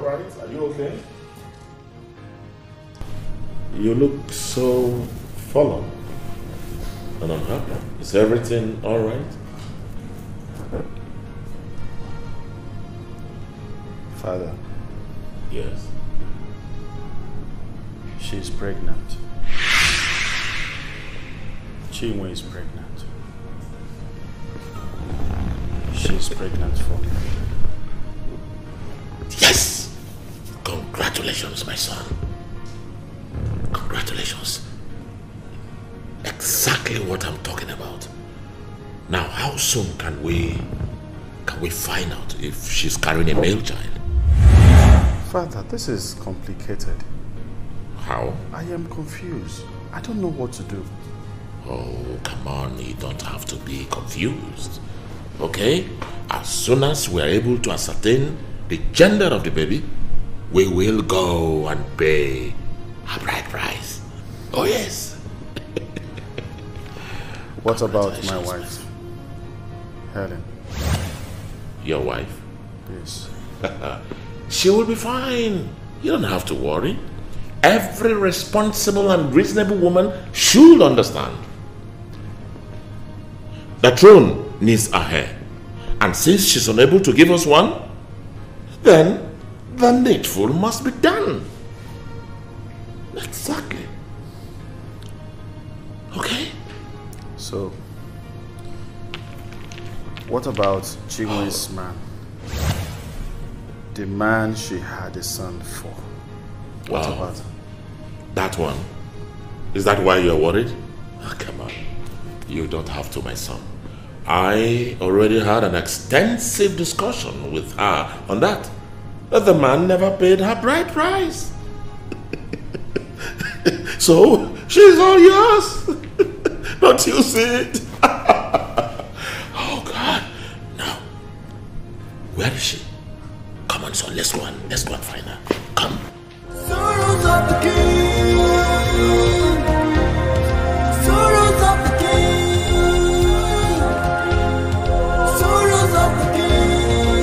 Are you okay? You look so fallen and unhappy. Is everything alright? Father, male child? Father, this is complicated. How? I am confused. I don't know what to do. Oh, come on, you don't have to be confused. Okay? As soon as we're able to ascertain the gender of the baby, we will go and pay a bride price. Oh, yes. What about my wife? Helen. Your wife? She will be fine. You don't have to worry. Every responsible and reasonable woman should understand. The throne needs a heir. And since she's unable to give us one, then the needful must be done. Exactly. Okay? So, what about Chinwe's oh. man? The man she had a son for. What Wow. about That one. Is that why you're worried? Ah, come on. You don't have to, my son. I already had an extensive discussion with her on that. That the man never paid her bride price. so, she's all yours. don't you see it? oh, God. Now, where is she? Come on, son. Let's go and, let's go and find her. Come. Sorrows of the king. Sorrows of the king. Sorrows of the king.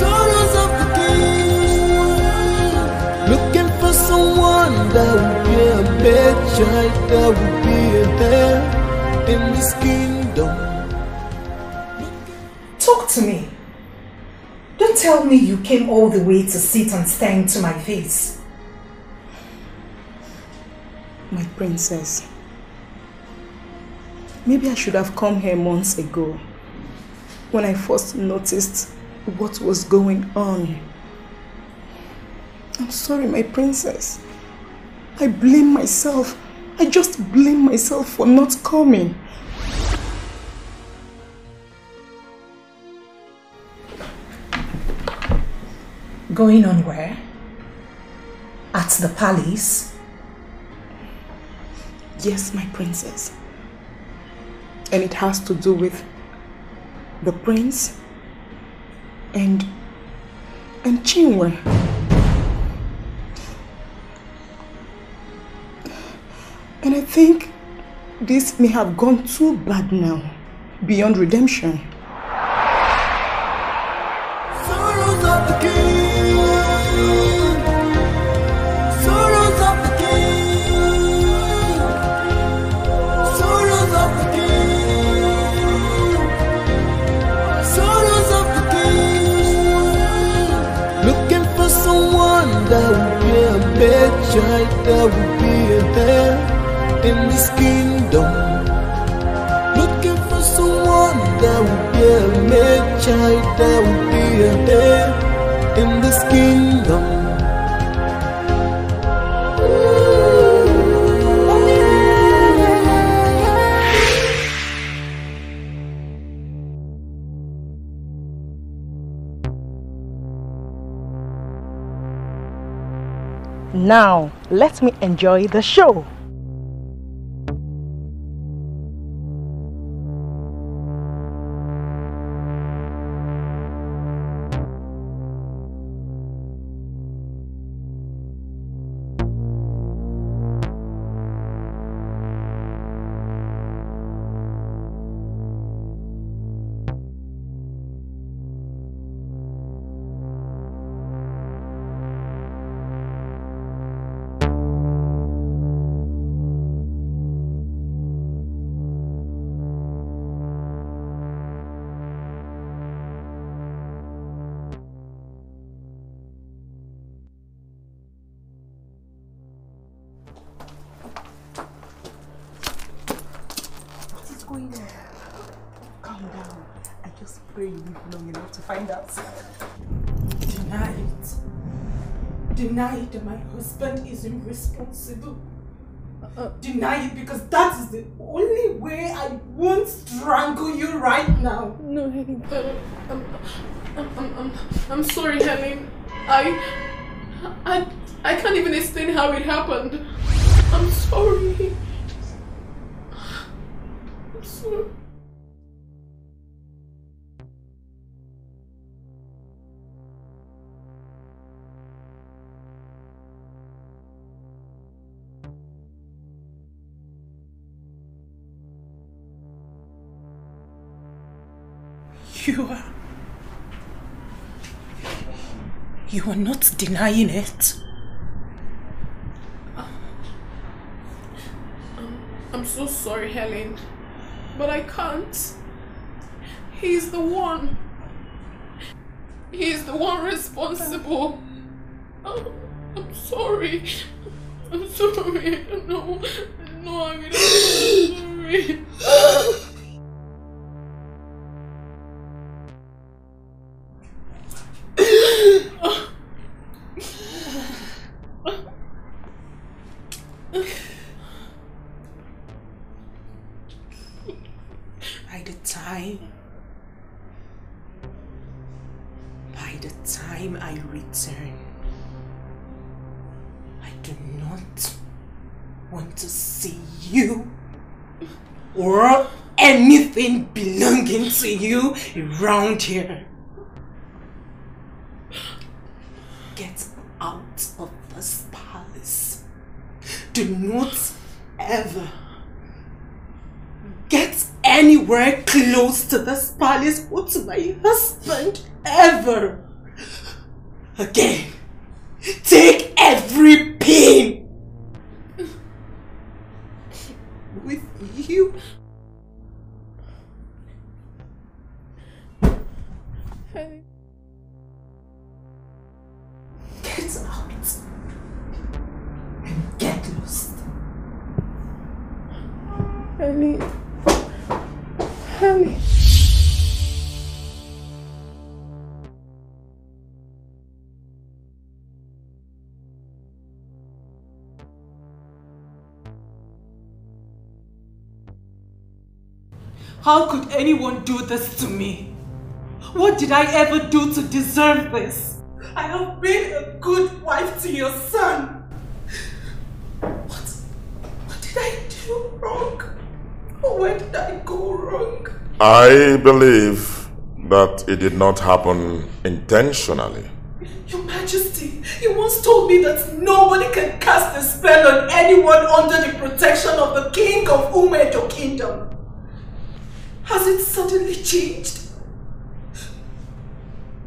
Sorrows of the king. Looking for someone that will be a bad child, that will be a heir in this kingdom. Talk to me. Don't tell me you came all the way to sit and stare into my face. My princess. Maybe I should have come here months ago when I first noticed what was going on. I'm sorry, my princess. I blame myself. I just blame myself for not coming. Going on where? At the palace? Yes, my princess. And it has to do with the prince and and Chinwe. And I think this may have gone too bad now, beyond redemption. Sorrows of the king. That will be a bad child, that will be a heir in this kingdom. Looking for someone that will be a mad child, that will be a heir in this kingdom. Now, let me enjoy the show. It. Deny it my husband is irresponsible. Uh-uh. Deny it because that is the only way I won't strangle you right now. No, Helen, I'm, I'm, I'm, I'm, I'm sorry, Helen. I, I, I can't even explain how it happened. I'm sorry. I'm sorry. You are. You are not denying it. I'm so sorry, Helen. But I can't. He's the one. He's the one responsible. Oh, I'm sorry. I'm sorry. Know. No, I mean, I'm sorry. Around here. Get out of this palace. Do not ever get anywhere close to this palace or to my husband ever again. Take every pain How could anyone do this to me? What did I ever do to deserve this? I have been a good wife to your son. What, what did I do wrong? Where did I go wrong? I believe that it did not happen intentionally. Your Majesty, you once told me that nobody can cast a spell on anyone under the protection of the King of Umedo Kingdom. Has it suddenly changed?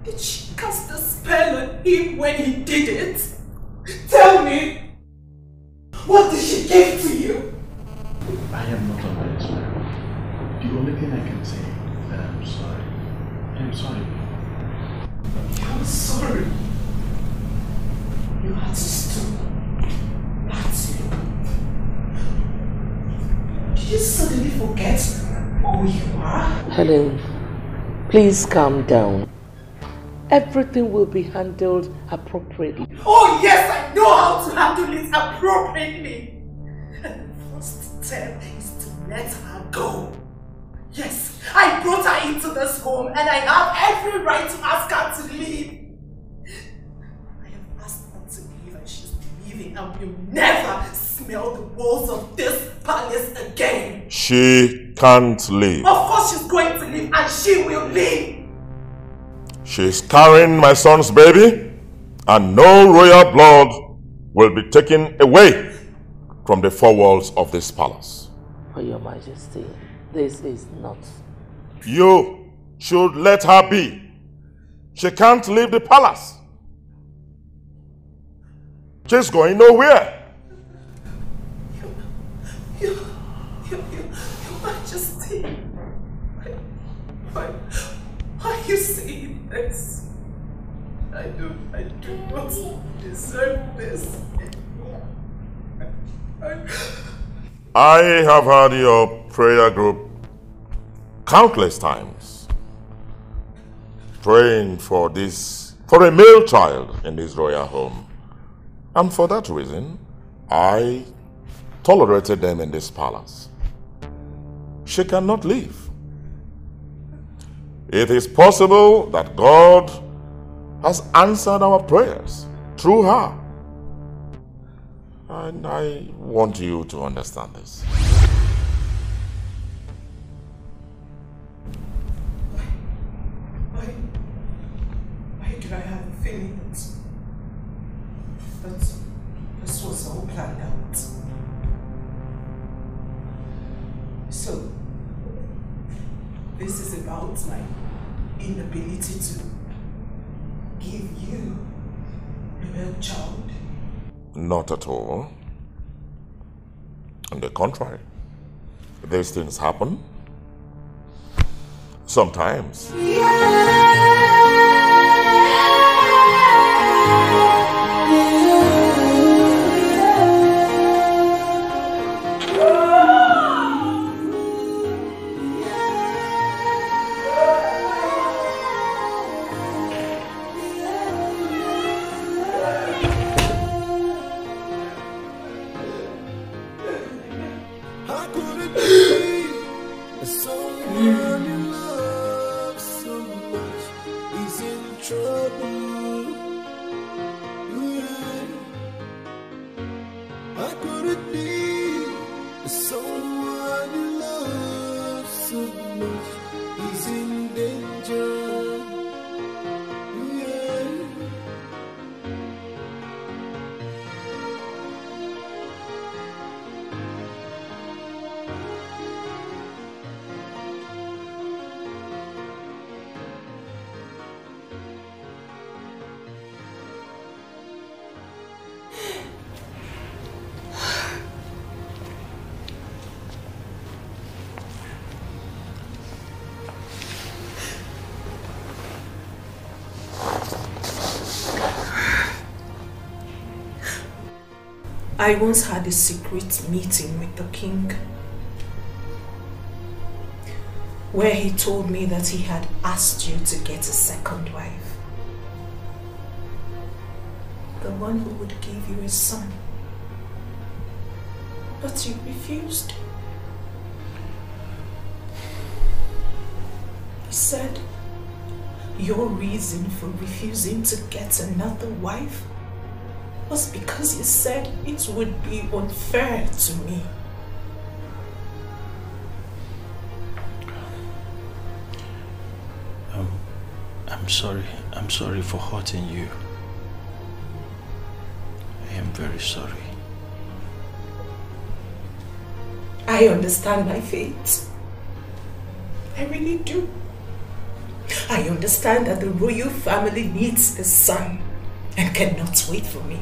Did she cast a spell on him when he did it? Tell me! What did she give to you? I am not under a spell. The only thing I can say is that I'm sorry. I'm sorry. I'm sorry. You had to stop. That's you. Did you suddenly forget who you are? Helen, please calm down. Everything will be handled appropriately. Oh yes, I know how to handle it appropriately. And the first step is to let her go. Yes, I brought her into this home and I have every right to ask her to leave. I have asked her to leave and she's leaving and will never smell the walls of this palace again. She can't leave. Of course she's going to leave and she will leave. She's carrying my son's baby, and no royal blood will be taken away from the four walls of this palace. For your majesty, this is not. You should let her be. She can't leave the palace. She's going nowhere. Your, your, you this? I do, I do not deserve this. I have heard your prayer group countless times praying for this for a male child in this royal home. And for that reason, I tolerated them in this palace. She cannot leave. It is possible that God has answered our prayers through her. And I want you to understand this. Why, why do I have a feeling that, that this was all planned out? So, this is about my inability to give you a male child. Not at all. On the contrary, these things happen. Sometimes. How I once had a secret meeting with the king where he told me that he had asked you to get a second wife. The one who would give you a son. But you refused. He said your reason for refusing to get another wife was because you said it would be unfair to me. Um, I'm sorry. I'm sorry for hurting you. I am very sorry. I understand my fate. I really do. I understand that the royal family needs a son and cannot wait for me.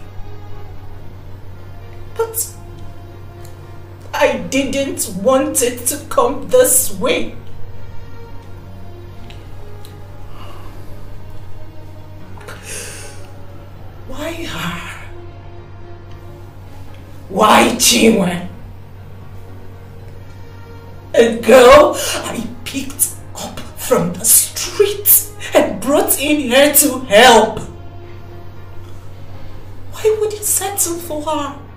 But I didn't want it to come this way. Why her? Why Chinwe? A girl I picked up from the street and brought in here to help. Why would you settle for her?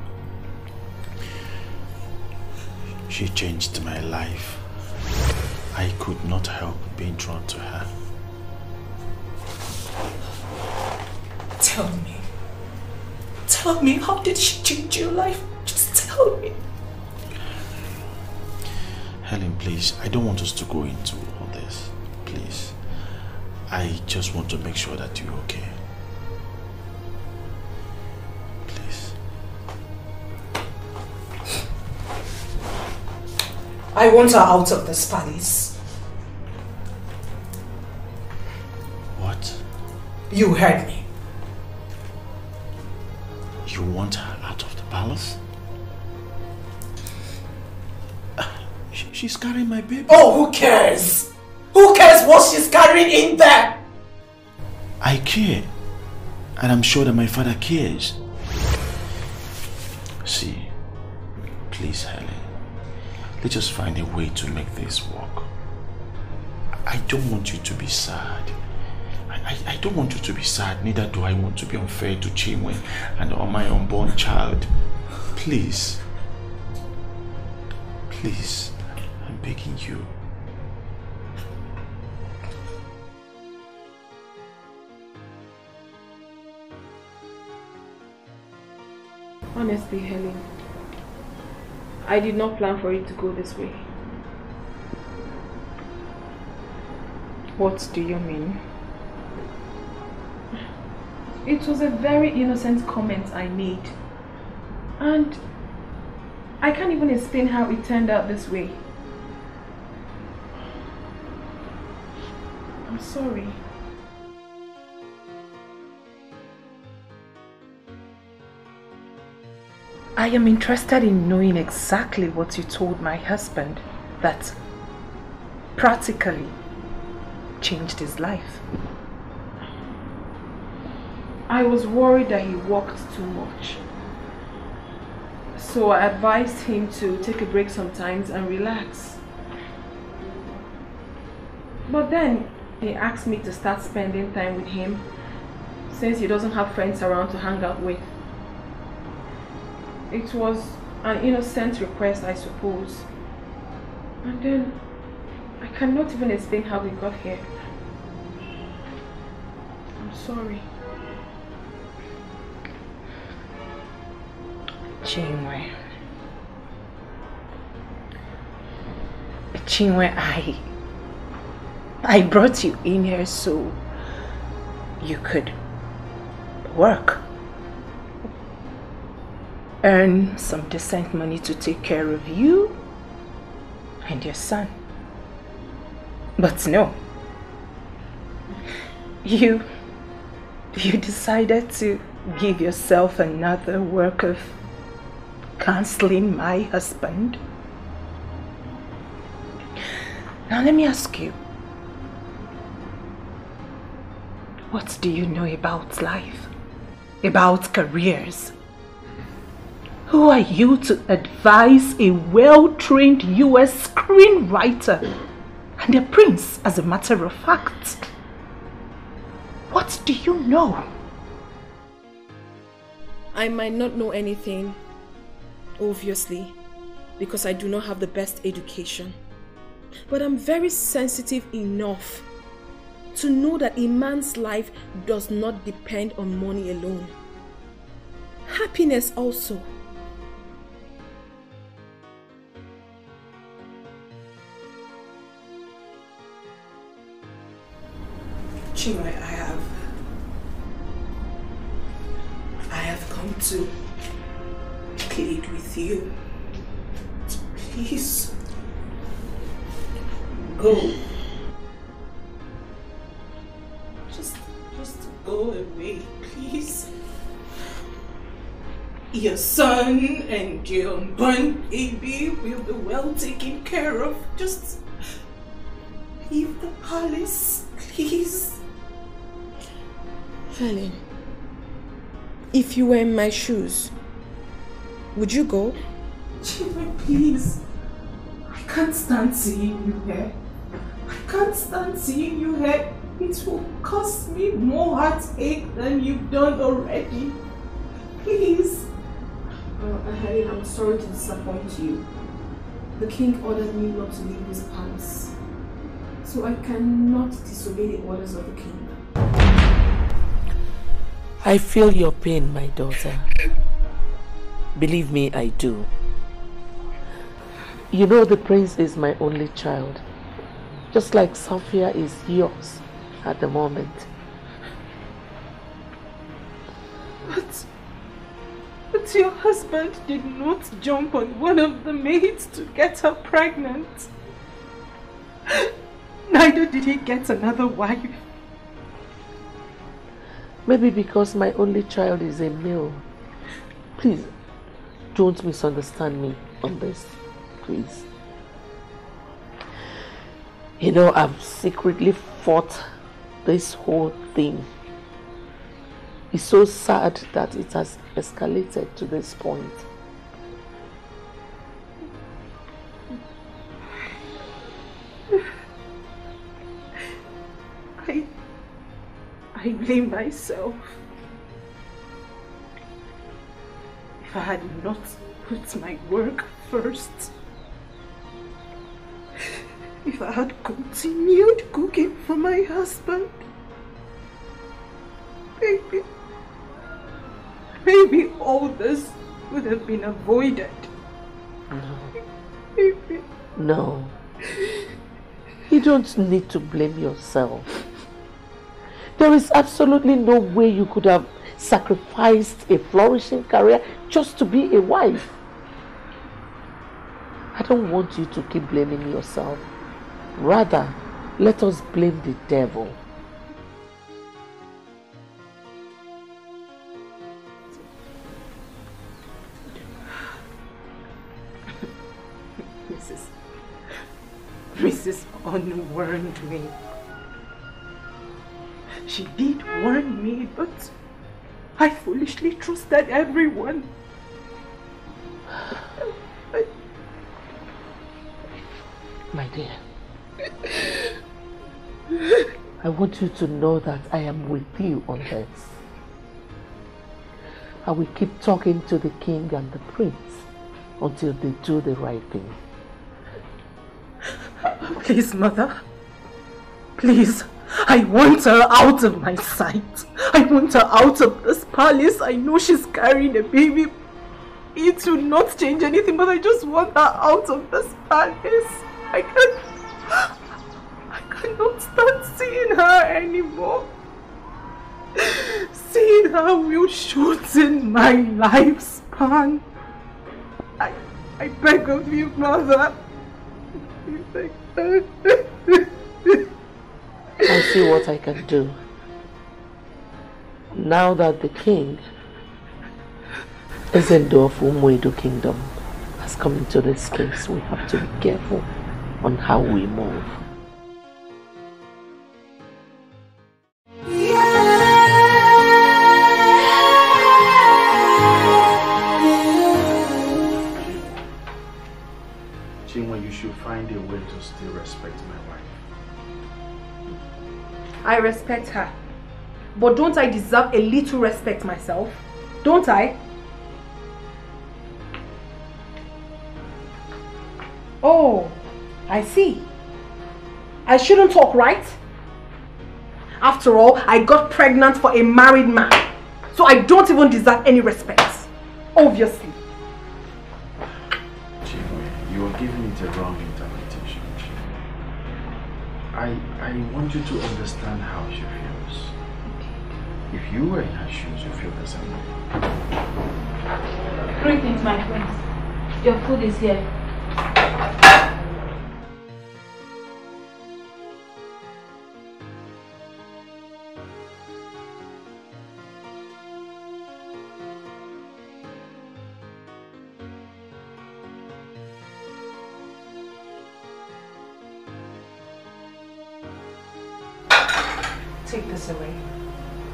She changed my life. I could not help being drawn to her. Tell me. Tell me, how did she change your life? Just tell me. Helen, please, I don't want us to go into all this. Please. I just want to make sure that you're okay. I want her out of this palace. What? You heard me. You want her out of the palace? She- She's carrying my baby. Oh, who cares? Who cares what she's carrying in there? I care. And I'm sure that my father cares. See, please, Helen. Let's just find a way to make this work. I don't want you to be sad. I, I, don't want you to be sad, neither do I want to be unfair to Chinwe and on my unborn child. Please. Please, I'm begging you. Honestly, Helen, I did not plan for it to go this way. What do you mean? It was a very innocent comment I made. And I can't even explain how it turned out this way. I'm sorry. I am interested in knowing exactly what you told my husband that practically changed his life. I was worried that he worked too much. So I advised him to take a break sometimes and relax. But then he asked me to start spending time with him since he doesn't have friends around to hang out with. It was an innocent request, I suppose. And then I cannot even explain how we got here. I'm sorry. Chinwe. Chinwe, I... I brought you in here so you could work. Earn some decent money to take care of you and your son. But no. You... You decided to give yourself another work of counseling my husband. Now let me ask you. What do you know about life? About careers? Who are you to advise a well-trained US screenwriter and a prince as a matter of fact? What do you know? I might not know anything, obviously, because I do not have the best education. But I'm very sensitive enough to know that a man's life does not depend on money alone. Happiness also. I have... I have come to plead with you. Please. Go. Just, just go away, please. Your son and your unborn baby will be well taken care of. Just leave the palace, please. Helen, if you were in my shoes, would you go? Chinwe, please. I can't stand seeing you here. I can't stand seeing you here. It will cost me more heartache than you've done already. Please. Uh, Helen, I'm sorry to disappoint you. The king ordered me not to leave his palace. So I cannot disobey the orders of the king. I feel your pain, my daughter. Believe me, I do. You know the prince is my only child. Just like Sophia is yours at the moment. But, but your husband did not jump on one of the maids to get her pregnant. Neither did he get another wife. Maybe because my only child is a male. Please, don't misunderstand me on this, please. You know, I've secretly fought this whole thing. It's so sad that it has escalated to this point. I, I blame myself. If I had not put my work first, if I had continued cooking for my husband, maybe, maybe all this would have been avoided. No. Maybe. No. You don't need to blame yourself. There is absolutely no way you could have sacrificed a flourishing career just to be a wife. I don't want you to keep blaming yourself. Rather, let us blame the devil. Mrs. Mrs. On warned me. She did warn me, but I foolishly trusted everyone. My dear, I want you to know that I am with you on this. I will keep talking to the king and the prince until they do the right thing. Please, mother. Please. I want her out of my sight. I want her out of this palace. I know she's carrying a baby. It will not change anything, but I just want her out of this palace. I can't. I cannot stand seeing her anymore. Seeing her will shorten my lifespan. I, I beg of you, mother. I. I'll see what I can do. Now that the king, Ezendo of Umuedo Kingdom, has come into this case, we have to be careful on how we move. Chinwe, you should find a way to still respect wife. I respect her. But don't I deserve a little respect myself? Don't I? Oh, I see. I shouldn't talk, right? After all, I got pregnant for a married man. So I don't even deserve any respect. Obviously. You are giving it a wrong. I, I want you to understand how she feels. If you were in her shoes, you feel the same way. Greetings, my friends. Your food is here. This away.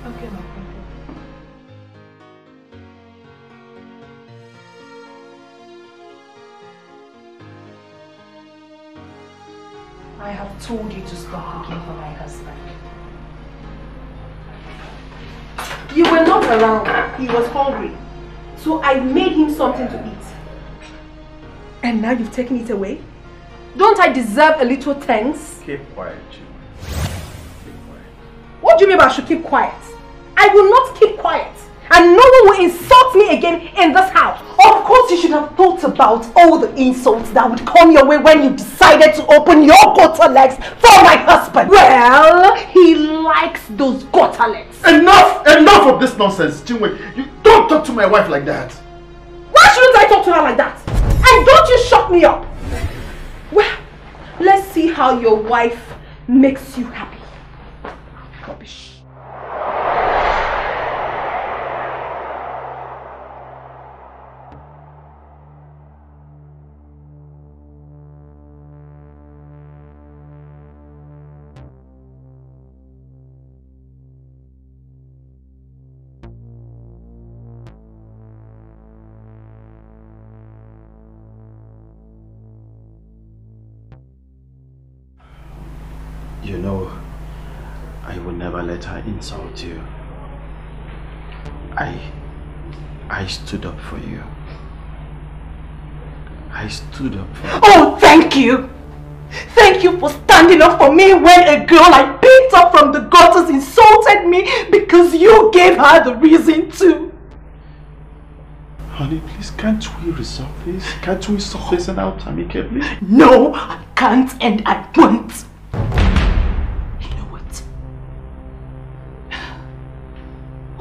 Okay, my friend. I have told you to stop cooking for my husband. You were not around. He was hungry. So I made him something to eat. And now you've taken it away? Don't I deserve a little thanks? Keep quiet, Chinwe. What do you mean by I should keep quiet? I will not keep quiet. And no one will insult me again in this house. Of course, you should have thought about all the insults that would come your way when you decided to open your gutter legs for my husband. Well, he likes those gutter legs. Enough! Enough of this nonsense, Chinwe. You don't talk to my wife like that. Why shouldn't I talk to her like that? And don't you shut me up. Well, let's see how your wife makes you happy. Let her insult you. I I stood up for you. I stood up for you. Oh, thank you! Thank you for standing up for me when a girl I picked up from the gutters insulted me because you gave her the reason to. Honey, please, can't we resolve this? Can't we sort this out amicably? No, I can't and I won't.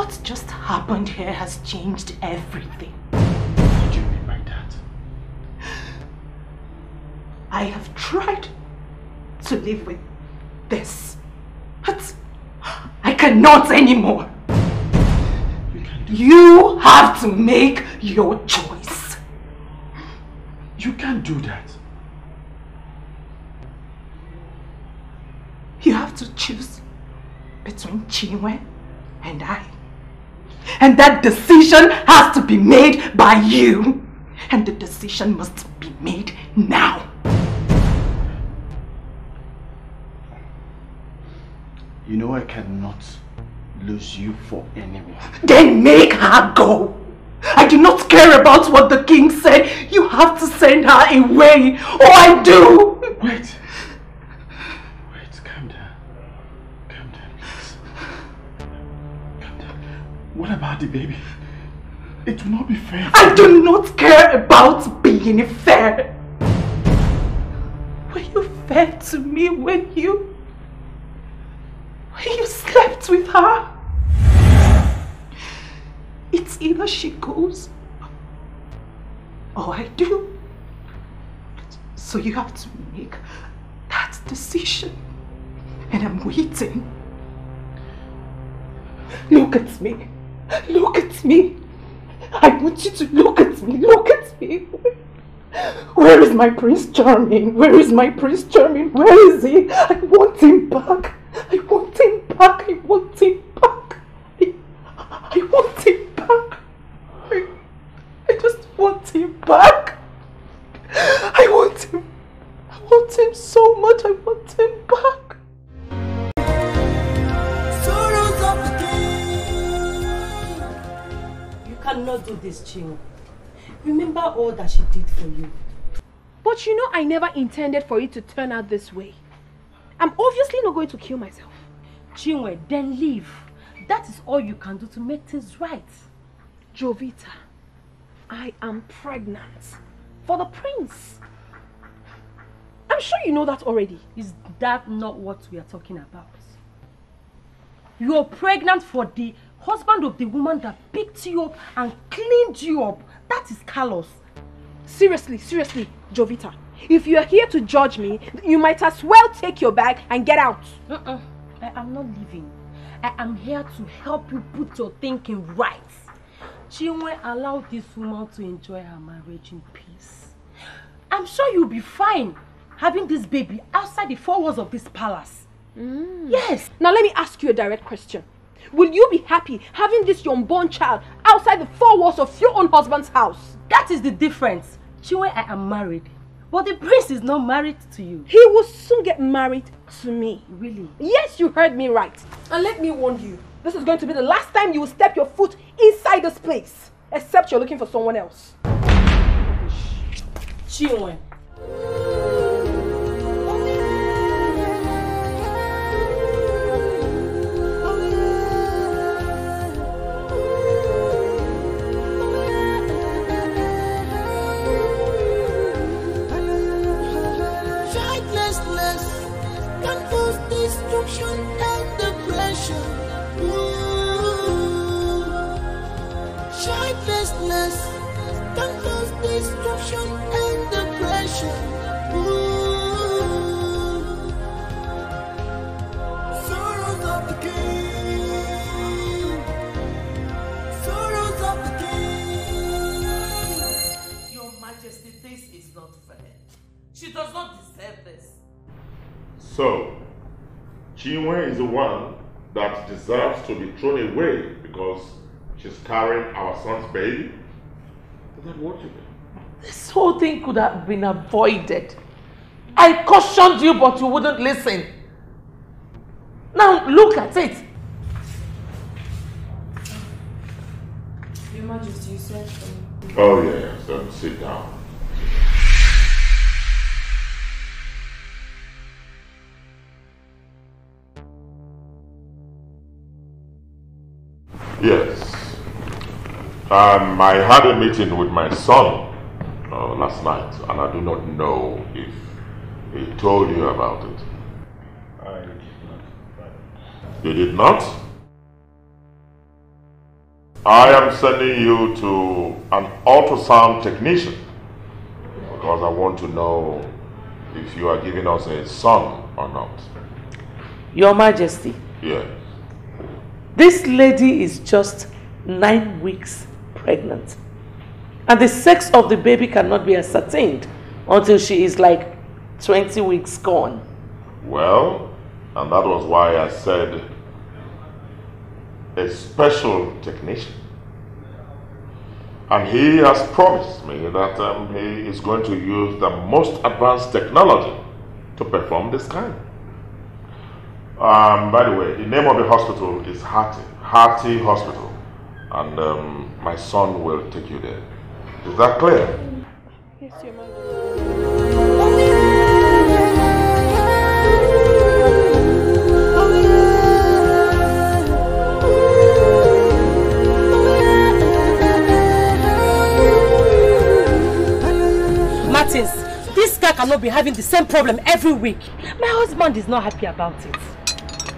What just happened here has changed everything. What do you mean by that? I have tried to live with this, but I cannot anymore. You can you have to make your choice. You can't do that. You have to choose between Chinwe and I. And that decision has to be made by you. And the decision must be made now. You know I cannot lose you for anyone. Then make her go. I do not care about what the king said. You have to send her away. Oh, I do. Wait. Wait, What about the baby? It will not be fair. I do not care about being fair. Were you fair to me when you... when you slept with her? It's either she goes or I do. So you have to make that decision. And I'm waiting. Look at me. Look at me. I want you to look at me. Look at me. Where is my Prince Charming? Where is my Prince Charming? Where is he? I want him back. I want him back. I want him back. I, I want him back. I, I just want him back. I want him. I want him so much. I want him back. Cannot do this, Chinwe. Remember all that she did for you. But you know I never intended for it to turn out this way. I'm obviously not going to kill myself. Chinwe, then leave. That is all you can do to make things right. Jovita, I am pregnant for the prince. I'm sure you know that already. Is that not what we are talking about? You're pregnant for the husband of the woman that picked you up and cleaned you up. That is Carlos. Seriously, seriously, Jovita. If you are here to judge me, you might as well take your bag and get out. Uh-uh. I am not leaving. I am here to help you put your thinking right. Chinwe allow this woman to enjoy her marriage in peace. I'm sure you'll be fine having this baby outside the four walls of this palace. Mm. Yes. Now let me ask you a direct question. Will you be happy having this unborn child outside the four walls of your own husband's house? That is the difference. Chinwe, I am married. But the prince is not married to you. He will soon get married to me. Really? Yes, you heard me right. And let me warn you, this is going to be the last time you will step your foot inside this place. Except you're looking for someone else. Chinwe. Destruction and depression. Ooh. Childlessness can cause destruction and depression. Ooh. Sorrows of the king. Sorrows of the king. Your Majesty, this is not fair. She does not deserve this. So, Chinwe is the one that deserves to be thrown away because she's carrying our son's baby? Is that what you? This whole thing could have been avoided. I cautioned you, but you wouldn't listen. Now look at it. Your Majesty, you said for. Oh, yes, then sit down. Yes. Um, I had a meeting with my son uh, last night, and I do not know if he told you about it. I did not. You did not? I am sending you to an ultrasound technician because I want to know if you are giving us a son or not. Your Majesty, Yes. This lady is just nine weeks pregnant. And the sex of the baby cannot be ascertained until she is like 20 weeks gone. Well, and that was why I said a special technician. And he has promised me that um, he is going to use the most advanced technology to perform this kind. Um, by the way, the name of the hospital is Hattie, Hattie Hospital. And um, my son will take you there. Is that clear? Yes, Your Majesty. Martins, this guy cannot be having the same problem every week. My husband is not happy about it.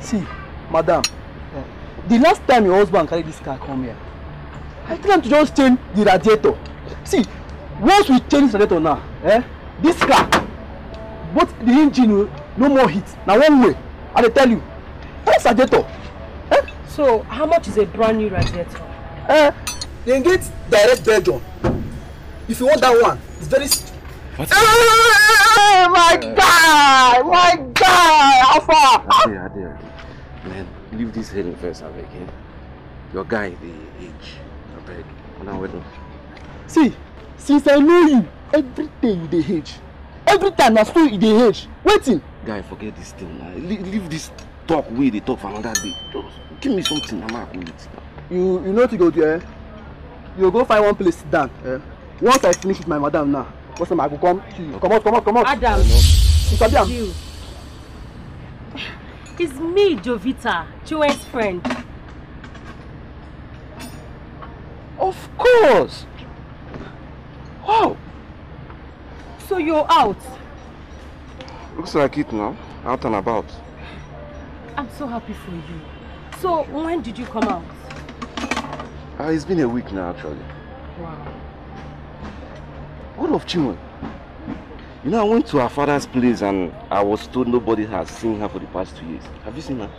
See, madam, eh, the last time your husband carry this car come here, I tell him to just change the radiator. See, once we change the radiator now, eh, this car, both the engine will no more heat. Now one way, I dey tell you, that's radiator. Eh? So, how much is a brand new radiator? Eh, they get direct Belgium. If you want that one, it's very. What? Hey, my guy, my guy, how Man, leave this heading first, abeg. Eh? Your guy, the age. Abeg, una wedding. See, since I know you, every day you dey age. Every time na so you dey age. Wetin? Guy, forget this thing. Nah. Leave, leave this talk wey dey talk for another day. Just give me something, I'm go with. You you know wetin you go do eh? You go find one place sit down. Eh? Once I finish with my madam now, what's I go come kill you. Comot comot comot. Adam, You you. It's me, Jovita, Joanne's friend. Of course. Wow. So you're out. Looks like it now. Out and about. I'm so happy for you. So when did you come out? Uh, it's been a week now, actually. Wow. What of Chinwe? You know, I went to her father's place and I was told nobody has seen her for the past two years. Have you seen her?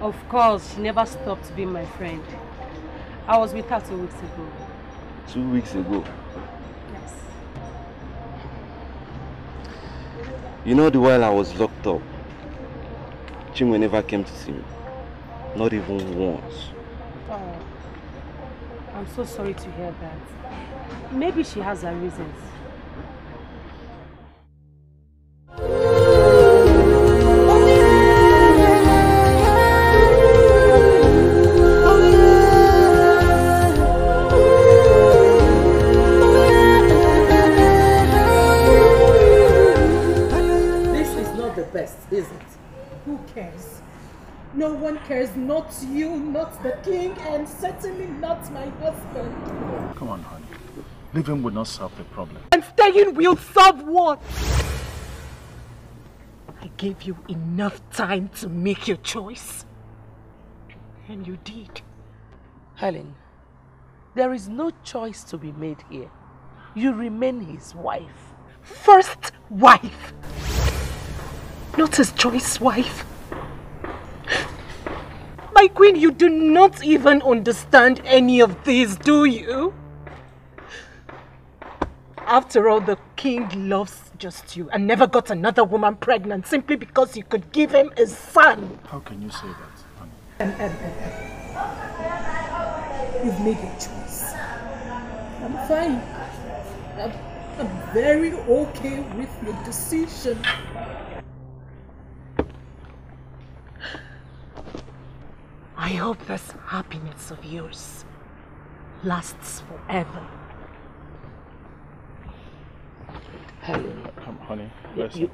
Of course, she never stopped being my friend. I was with her two weeks ago. Two weeks ago. Yes. You know, the while I was locked up, Chinwe never came to see me. Not even once. Oh, I'm so sorry to hear that. Maybe she has her reasons. This is not the best, is it? Who cares? No This is not the best, is it? Who cares? No one cares, not you, not the king, and certainly not my husband. Come on, honey. Leaving would not solve the problem. And staying will solve what? I gave you enough time to make your choice. And you did. Helen, there is no choice to be made here. You remain his wife. First wife. Not his choice wife. My queen, you do not even understand any of this, do you? After all, the king loves just you and never got another woman pregnant simply because you could give him a son. How can you say that, honey? Um, um, um. You've made your choice. I'm fine. I'm, I'm very okay with your decision. I hope this happiness of yours lasts forever. Helen. Come, honey. Listen. You,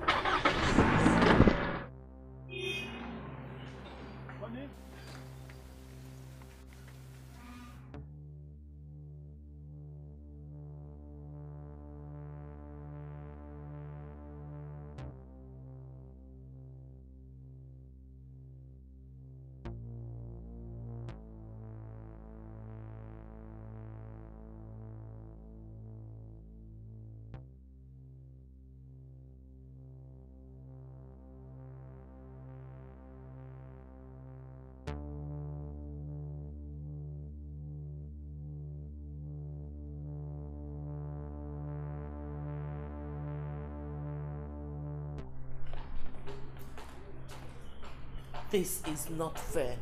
This is not fair.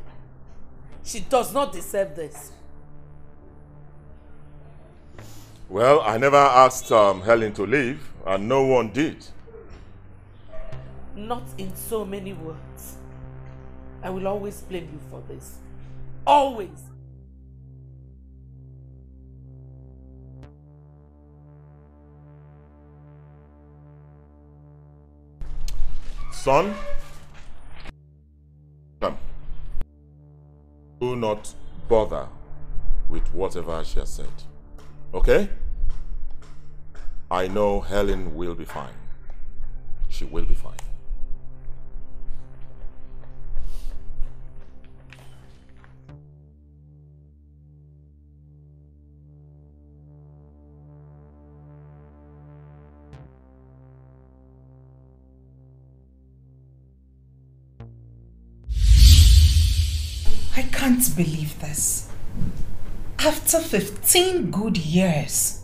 She does not deserve this. Well, I never asked um, Helen to leave, and no one did. Not in so many words. I will always blame you for this. Always. Son, Do not bother with whatever she has said. Okay? I know Helen will be fine. She will be fine. After 15 good years.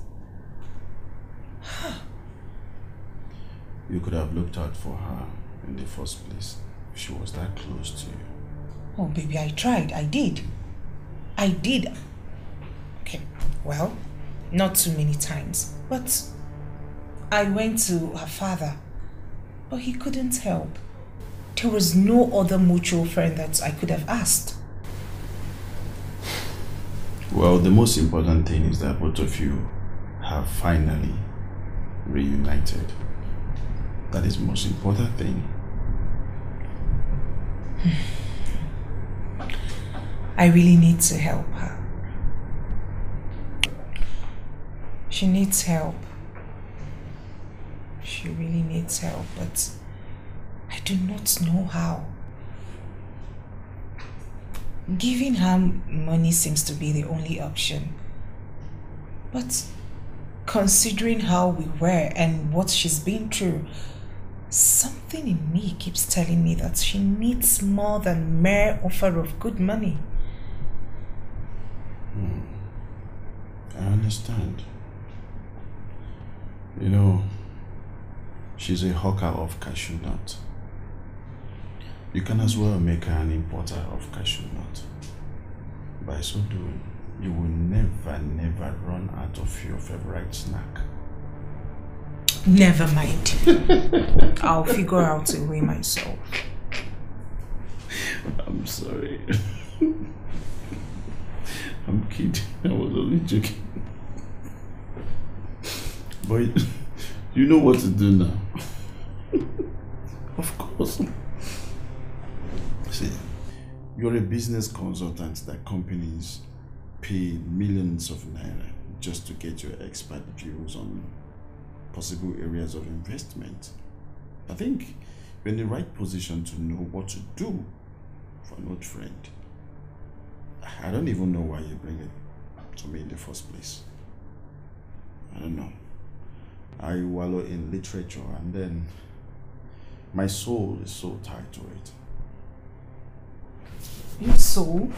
You could have looked out for her in the first place. If she was that close to you. Oh, baby, I tried. I did. I did. Okay, well, not too many times. But I went to her father, but he couldn't help. There was no other mutual friend that I could have asked. Well, the most important thing is that both of you have finally reunited. That is the most important thing. I really need to help her. She needs help. She really needs help, but I do not know how. Giving her money seems to be the only option. But considering how we were and what she's been through, something in me keeps telling me that she needs more than mere offer of good money. Hmm. I understand. You know, she's a hawker of cashew nut. You can as well make her an importer of cashew nut. By so doing, you will never, never run out of your favorite snack. Never mind. I'll figure out a way myself. I'm sorry. I'm kidding. I was only joking. But you know what to do now. of course. You're a business consultant that companies pay millions of naira just to get your expert views on possible areas of investment. I think you're in the right position to know what to do for an old friend. I don't even know why you bring it to me in the first place. I don't know. I wallow in literature and then my soul is so tied to it. Your soul?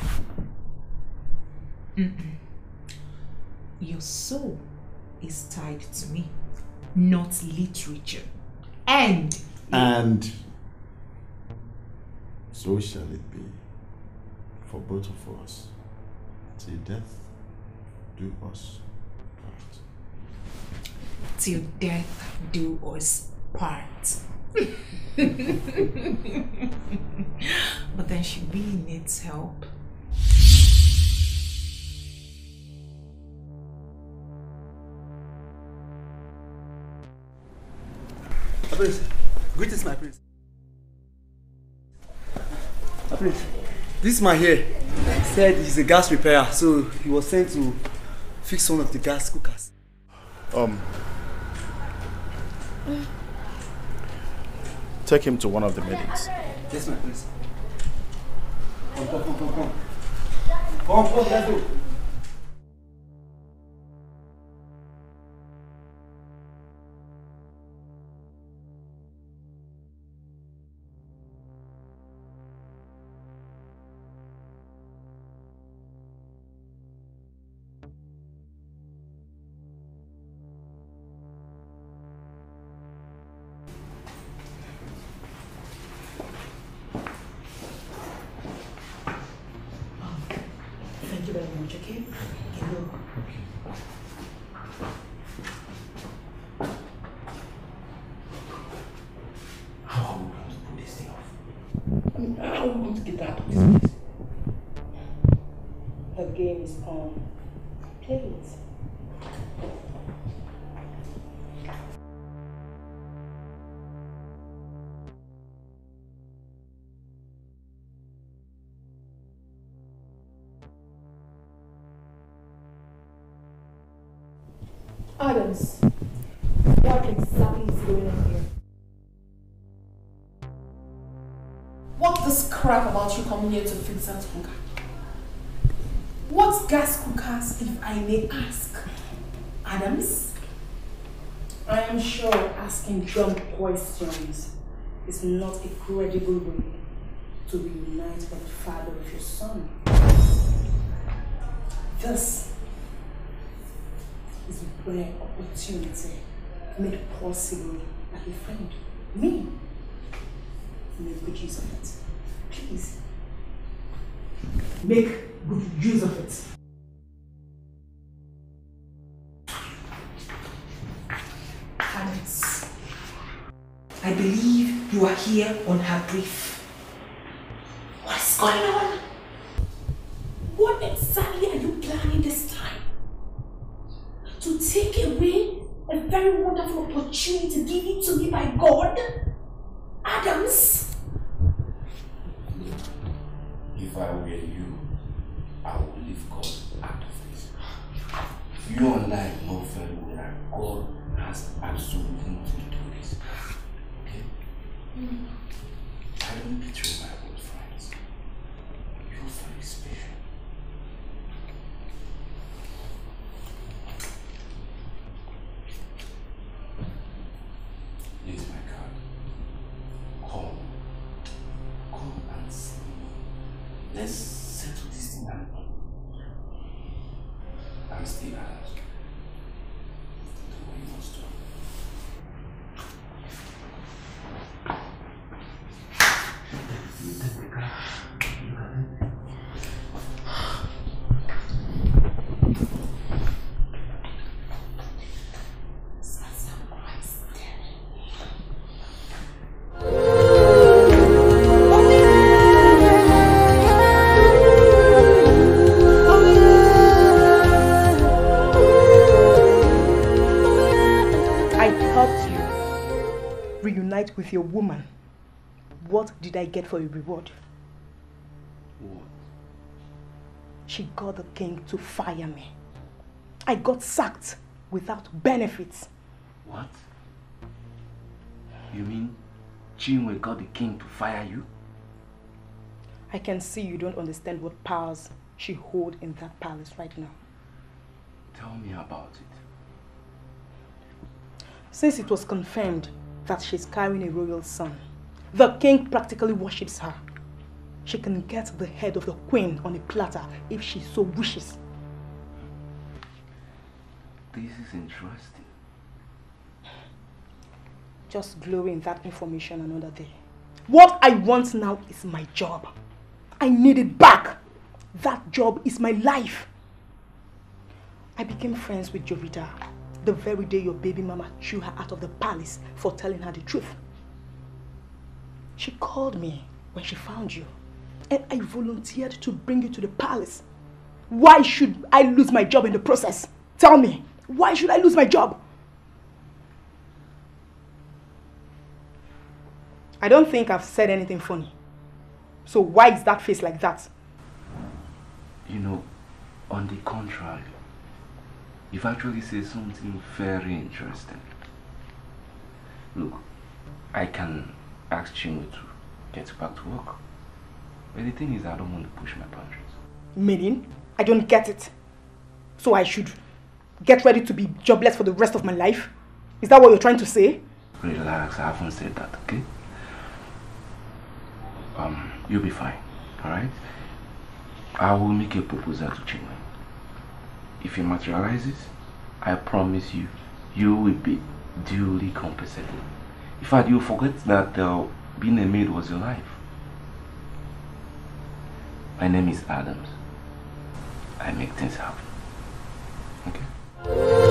Mm-mm. Your soul is tied to me, not literature. And And so shall it be for both of us till death do us part. till death do us part. but then she really needs help. My prince, greetings, my prince. My prince, this man here said he's a gas repairer, so he was sent to fix one of the gas cookers. Um, take him to one of the meetings. Yes, my prince. Come, come, come, come, come. Come, come. About you coming here to fix that cooker? What gas cookers, if I may ask? Adams? I am sure asking dumb questions is not a credible way to reunite with the father of your son. This is a rare opportunity made possible by a friend, me. Make good use of it. Please. Make good use of it. Alex, I believe you are here on her brief. What's going on? What exactly are you planning this time? To take away a very wonderful opportunity given to me by God? Adams? With your woman. What did I get for your reward? What? She got the king to fire me. I got sacked without benefits. What? You mean Chinwe got the king to fire you? I can see you don't understand what powers she hold in that palace right now. Tell me about it. Since it was confirmed that she's carrying a royal son, the king practically worships her. She can get the head of the queen on a platter if she so wishes. This is interesting. Just glory in that information another day. What I want now is my job. I need it back. That job is my life. I became friends with Jovita the very day your baby mama threw her out of the palace for telling her the truth. She called me when she found you. and I volunteered to bring you to the palace. Why should I lose my job in the process? Tell me, why should I lose my job? I don't think I've said anything funny. So why is that face like that? You know, on the contrary, you've actually said something very interesting. Look, I can ask Chinwe to get back to work. But the thing is, I don't want to push my boundaries. Meaning? I don't get it. So I should get ready to be jobless for the rest of my life? Is that what you're trying to say? Relax, I haven't said that, okay? Um, you'll be fine, alright? I will make a proposal to Chinwe. If it materializes, I promise you, you will be duly compensated. In fact, you'll forget that uh, being a maid was your life. My name is Adams. I make things happen. Okay?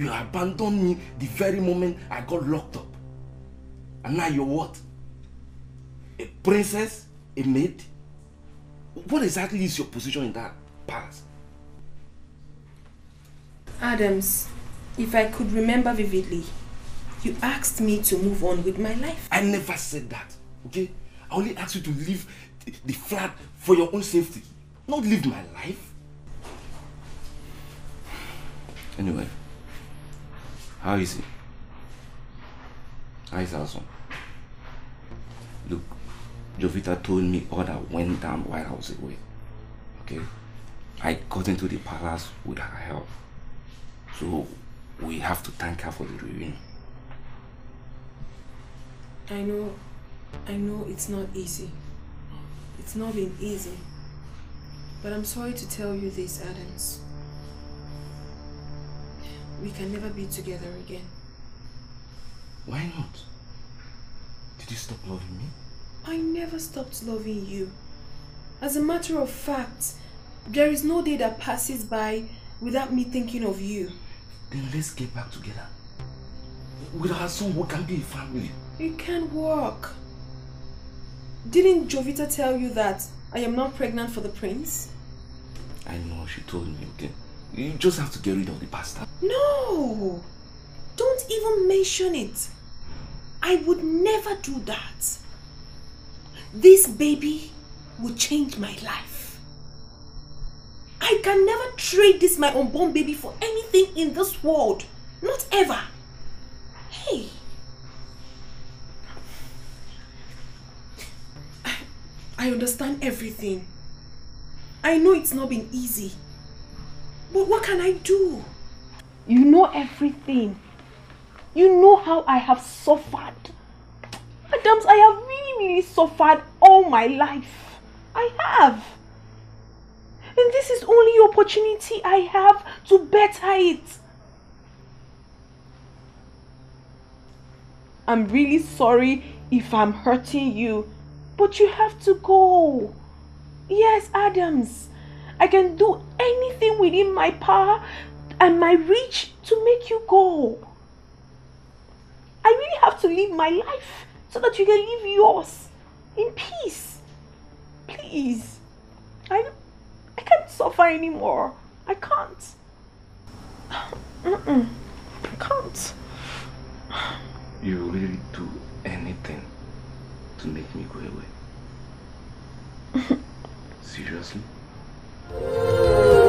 You abandoned me the very moment I got locked up. And now you're what? A princess? A maid? What exactly is your position in that palace? Adams, if I could remember vividly, you asked me to move on with my life. I never said that, okay? I only asked you to leave the, the flat for your own safety, not live my life. Anyway, how is it? How is our son? Look, Jovita told me all that went down while I was away. Okay? I got into the palace with her help. So we have to thank her for the reunion. I know, I know it's not easy. It's not been easy. But I'm sorry to tell you this, Adams. We can never be together again. Why not? Did you stop loving me? I never stopped loving you. As a matter of fact, there is no day that passes by without me thinking of you. Then let's get back together. With our son, we can be a family. It can work. Didn't Jovita tell you that I am not pregnant for the prince? I know, she told me, okay? You just have to get rid of the pasta. No! Don't even mention it. I would never do that. This baby will change my life. I can never trade this my unborn baby for anything in this world. Not ever. Hey. I understand everything. I know it's not been easy. But what can I do? You know everything. You know how I have suffered. Adams, I have really, really suffered all my life. I have. And this is only opportunity I have to better it. I'm really sorry if I'm hurting you, but you have to go. Yes, Adams. I can do anything within my power and my reach to make you go. I really have to live my life so that you can live yours in peace. Please. I, I can't suffer anymore. I can't. Mm-mm. I can't. You really do anything to make me go away. Seriously? Childlessness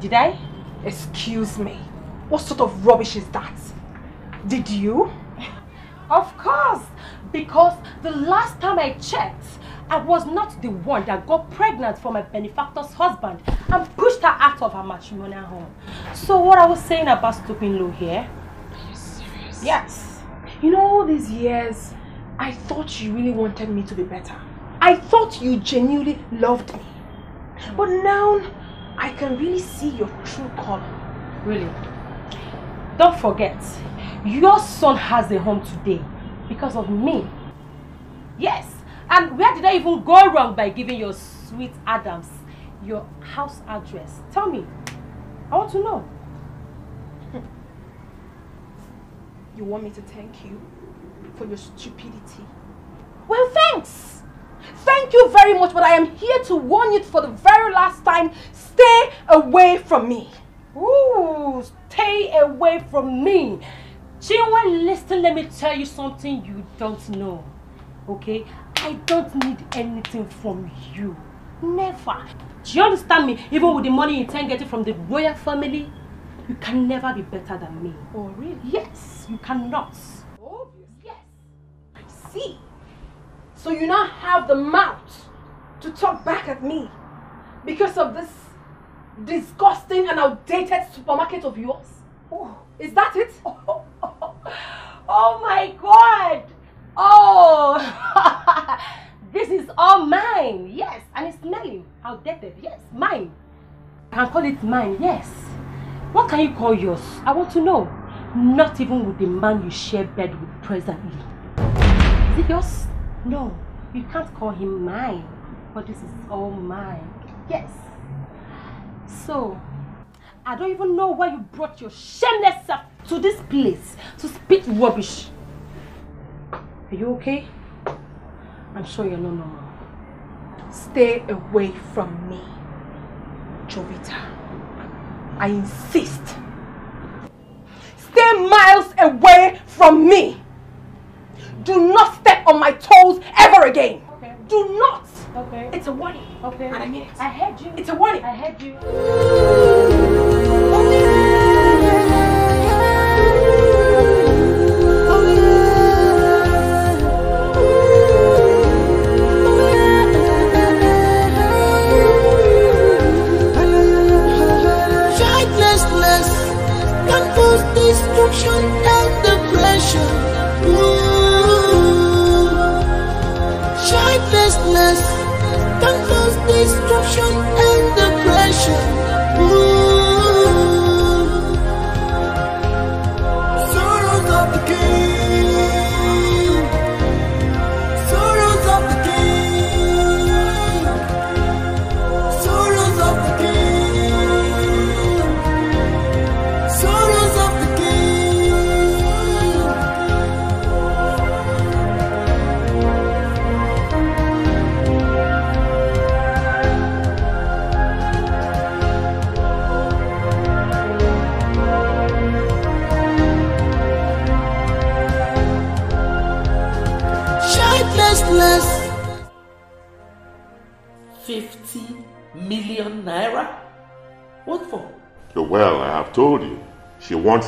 Did I? Excuse me. What sort of rubbish is that? Did you? Of course, because the last time I checked, I was not the one that got pregnant for my benefactor's husband and pushed her out of her matrimonial home. So what I was saying about stooping low here? Are you serious? Yes. You know, all these years, I thought you really wanted me to be better. I thought you genuinely loved me. But now, I can really see your true color. Really? Don't forget, your son has a home today because of me. Yes. And where did I even go wrong by giving your sweet Adams your house address? Tell me. I want to know. You want me to thank you for your stupidity? Well, thanks. Thank you very much, but I am here to warn you for the very last time. Stay away from me. Ooh, stay away from me. Chinwe, listen, let me tell you something you don't know. Okay? I don't need anything from you. Never. Do you understand me? Even with the money you intend getting from the royal family, you can never be better than me. Oh, really? Yes, you cannot. Obvious. Yes. I see. So you now have the mouth to talk back at me because of this disgusting and outdated supermarket of yours? Oh, is that it? Oh my god! Oh! this is all mine. Yes, and it's smelling. Outdated. Yes, mine. I can call it mine. Yes. What can you call yours? I want to know. Not even with the man you share bed with presently. Is it yours? No, you can't call him mine. But this is all mine. Yes. So, I don't even know why you brought your shameless self to this place to spit rubbish. Are you okay? I'm sure you're not normal. Stay away from me, Jovita. I insist. Stay miles away from me. Do not step on my toes ever again. Okay. Do not. Okay. It's a warning. Okay. And I mean it. I heard you. It's a warning. I heard you.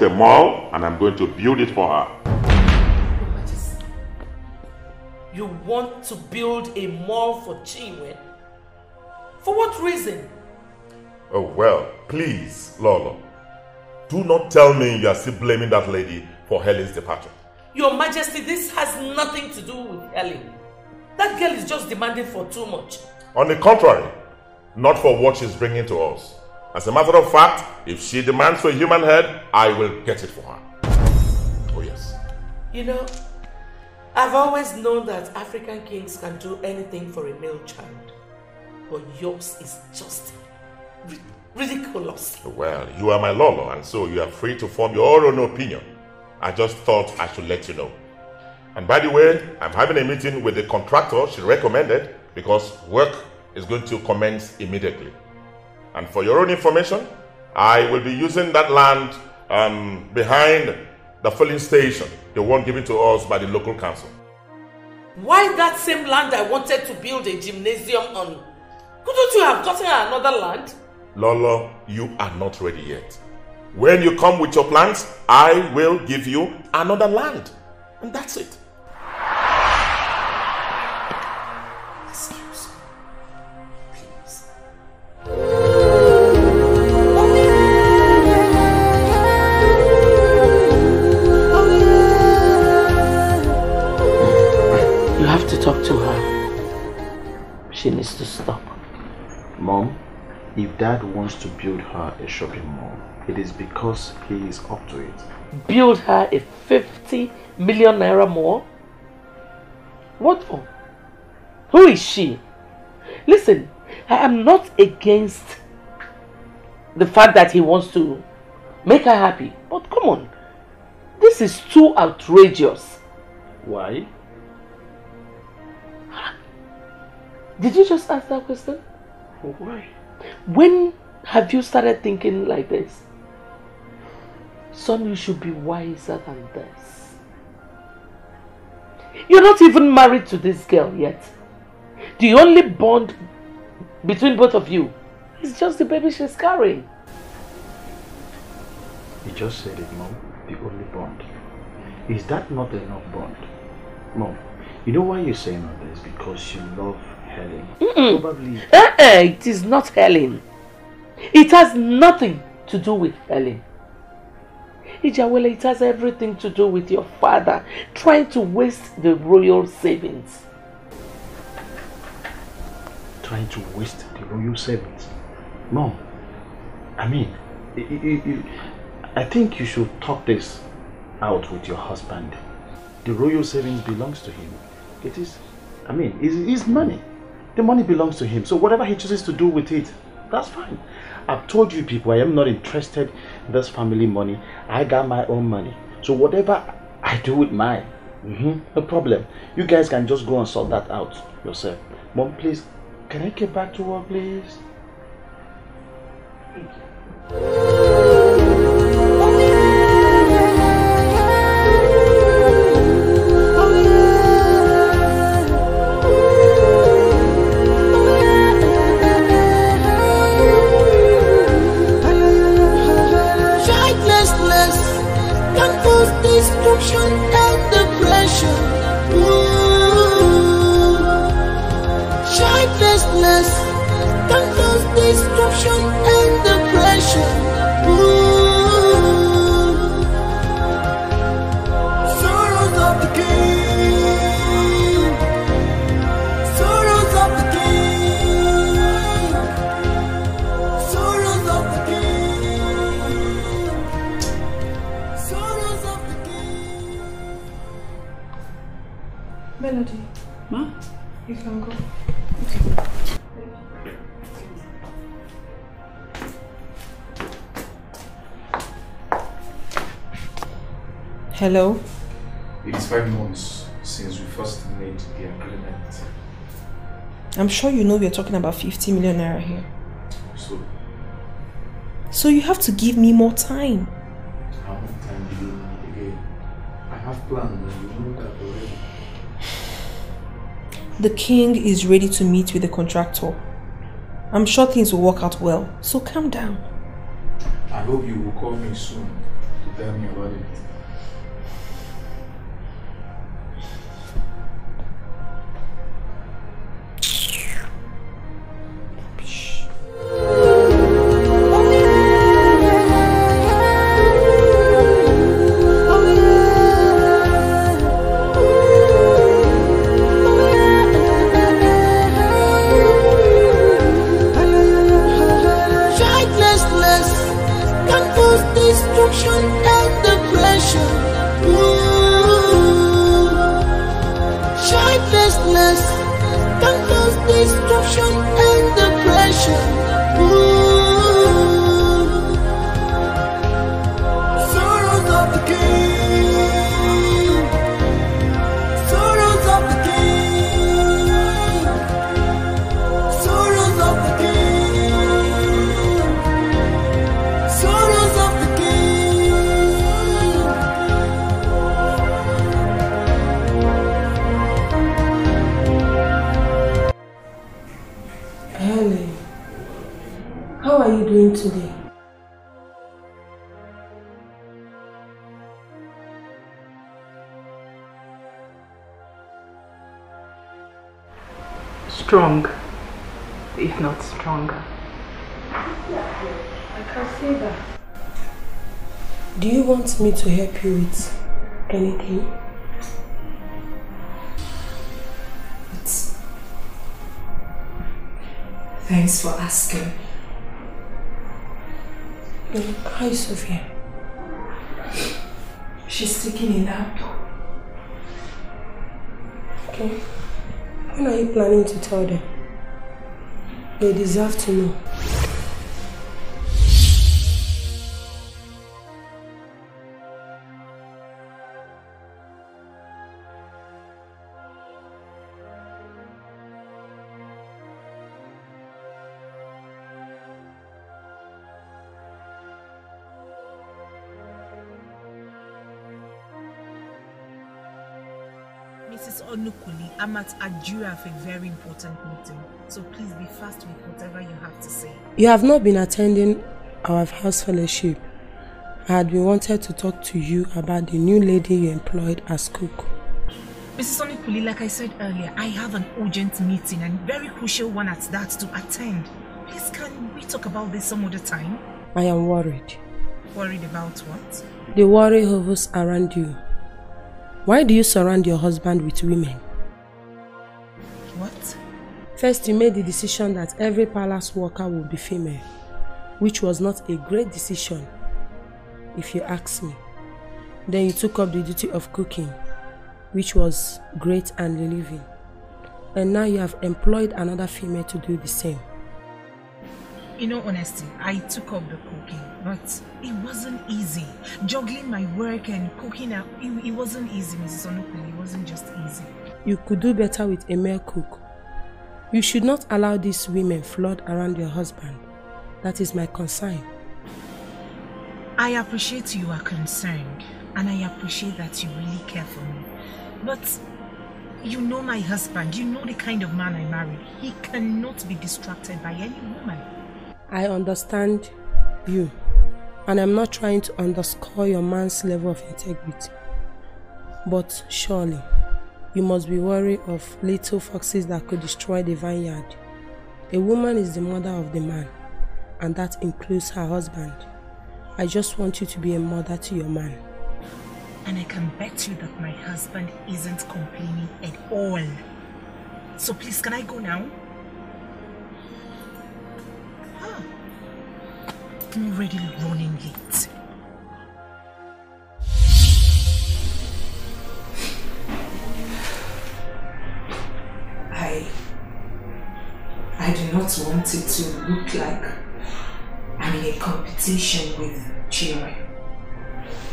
A mall, and I'm going to build it for her. Your Majesty, you want to build a mall for Chinwe? For what reason? Oh, well, please, Lolo. Do not tell me you are still blaming that lady for Helen's departure. Your Majesty, this has nothing to do with Helen. That girl is just demanding for too much. On the contrary, not for what she's bringing to us. As a matter of fact, if she demands for a human head, I will get it for her. Oh, yes. You know, I've always known that African kings can do anything for a male child. But yours is just ri- ridiculous. Well, you are my Lolo, and so you are free to form your own opinion. I just thought I should let you know. And by the way, I'm having a meeting with the contractor she recommended because work is going to commence immediately. And for your own information, I will be using that land um, behind the filling station, the one given to us by the local council. Why that same land I wanted to build a gymnasium on? Couldn't you have gotten another land? Lolo, you are not ready yet. When you come with your plans, I will give you another land. And that's it. She needs to stop. Mom, if dad wants to build her a shopping mall, it is because he is up to it. Build her a 50 million naira more? What for? Who is she? Listen, I am not against the fact that he wants to make her happy. But come on, this is too outrageous. Why? Did you just ask that question? Why? When have you started thinking like this? Son, you should be wiser than this. You're not even married to this girl yet. The only bond between both of you is just the baby she's carrying. You just said it, Mom. The only bond. Is that not enough bond? Mom, you know why you're saying all this? Because you love Helen. Mm-mm. Probably. Uh-uh, it is not Helen. It has nothing to do with Helen. Ijawele, it has everything to do with your father trying to waste the royal savings. Trying to waste the royal savings. Mom, I mean, I think you should talk this out with your husband. The royal savings belongs to him. It is, I mean, it's his money. The money belongs to him. So whatever he chooses to do with it, that's fine. I've told you people, I am not interested in this family money. I got my own money. So whatever I do with mine, mhm, no problem. You guys can just go and sort that out yourself. Mom, please, can I get back to work, please? Childlessness destruction Hello? It is five months since we first made the agreement. I'm sure you know we're talking about 50 million naira here. So, So you have to give me more time. how much time do you need again? I have plans and you know that already. The king is ready to meet with the contractor. I'm sure things will work out well, so calm down. I hope you will call me soon to tell me about it. Destruction me to help you with anything? Thanks for asking. Hi, Sophia. She's taking a nap. Okay. When are you planning to tell them? They deserve to know. I'm at Ajura for a very important meeting. So please be fast with whatever you have to say. You have not been attending our house fellowship. I had been wanted to talk to you about the new lady you employed as cook. Mrs. Onukuli, like I said earlier, I have an urgent meeting and very crucial one at that to attend. Please can we talk about this some other time? I am worried. Worried about what? The worry hovers around you. Why do you surround your husband with women? First, you made the decision that every palace worker will be female, which was not a great decision, if you ask me. Then you took up the duty of cooking, which was great and relieving. And now you have employed another female to do the same. In all honesty, I took up the cooking, but it wasn't easy. Juggling my work and cooking, it, it wasn't easy, Mrs. Onukuli. It wasn't just easy. You could do better with a male cook. You should not allow these women flood around your husband. That is my concern. I appreciate you are concerned, and I appreciate that you really care for me. But you know my husband, you know the kind of man I married. He cannot be distracted by any woman. I understand you, and I'm not trying to underscore your man's level of integrity. But surely, you must be wary of little foxes that could destroy the vineyard. A woman is the mother of the man, and that includes her husband. I just want you to be a mother to your man. And I can bet you that my husband isn't complaining at all. So please, can I go now? Ah, I'm already running late. I... I do not want it to look like I'm in a competition with children.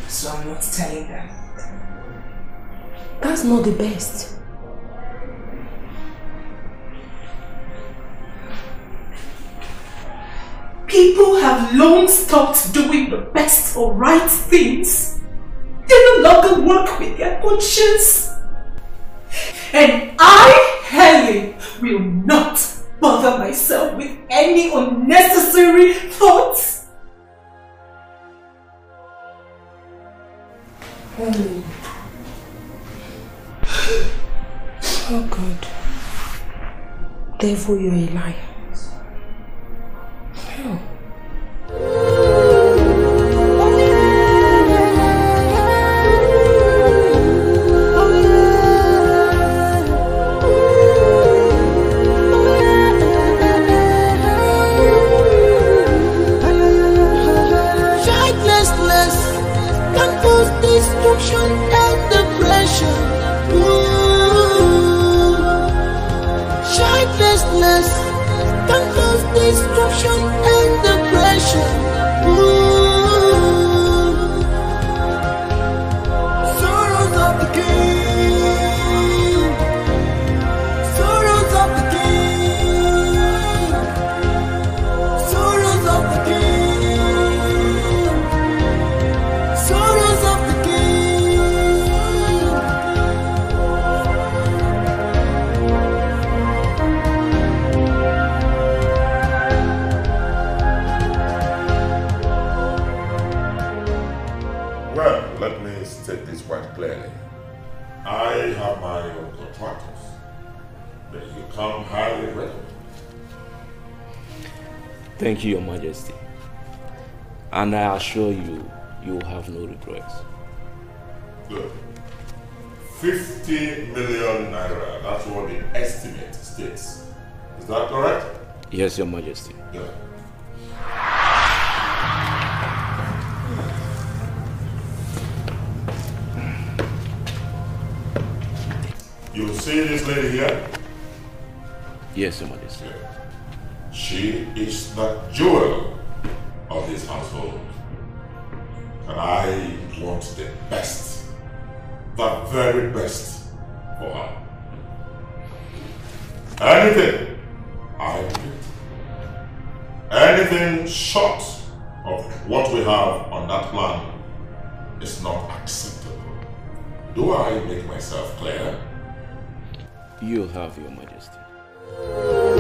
So I'm not telling them. That's not the best. People have long stopped doing the best or right things. They no longer work with their conscience. And I, Helen, will not bother myself with any unnecessary thoughts. Helen. Oh God. Devil, you're a liar. Oh. Thank you, Your Majesty. And I assure you, you will have no regrets. Good. 50 million naira. That's what the estimate states. Is that correct? Yes, Your Majesty. Good. You see this lady here? Yes, Your Majesty. She is the jewel of this household. And I want the best, the very best for her. Anything I. Anything short of what we have on that plan is not acceptable. Do I make myself clear? You have, Your Majesty.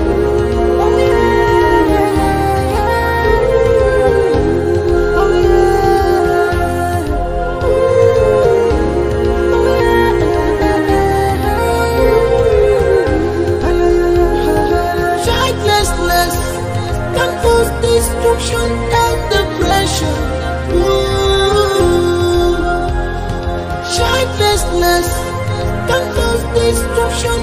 Destruction and depression. Childlessness can cause destruction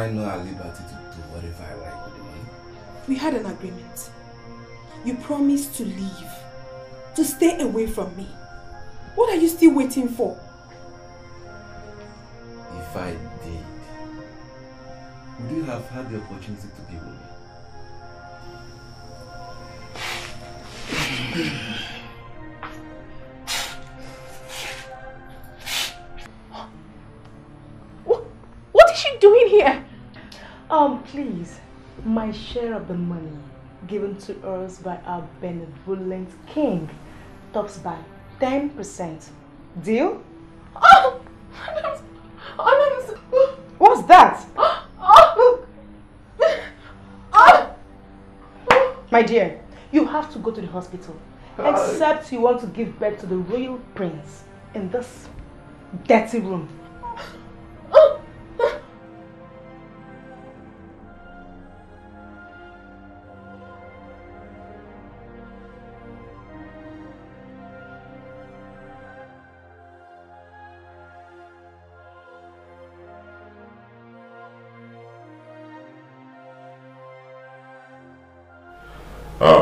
I not at liberty to do whatever I like with the money? We had an agreement. You promised to leave, to stay away from me. What are you still waiting for? If I did, would you have had the opportunity to be with me? Um, please, my share of the money given to us by our benevolent king tops by 10%. Deal? Oh! What's that? My dear, you have to go to the hospital. Except you want to give birth to the royal prince in this dirty room.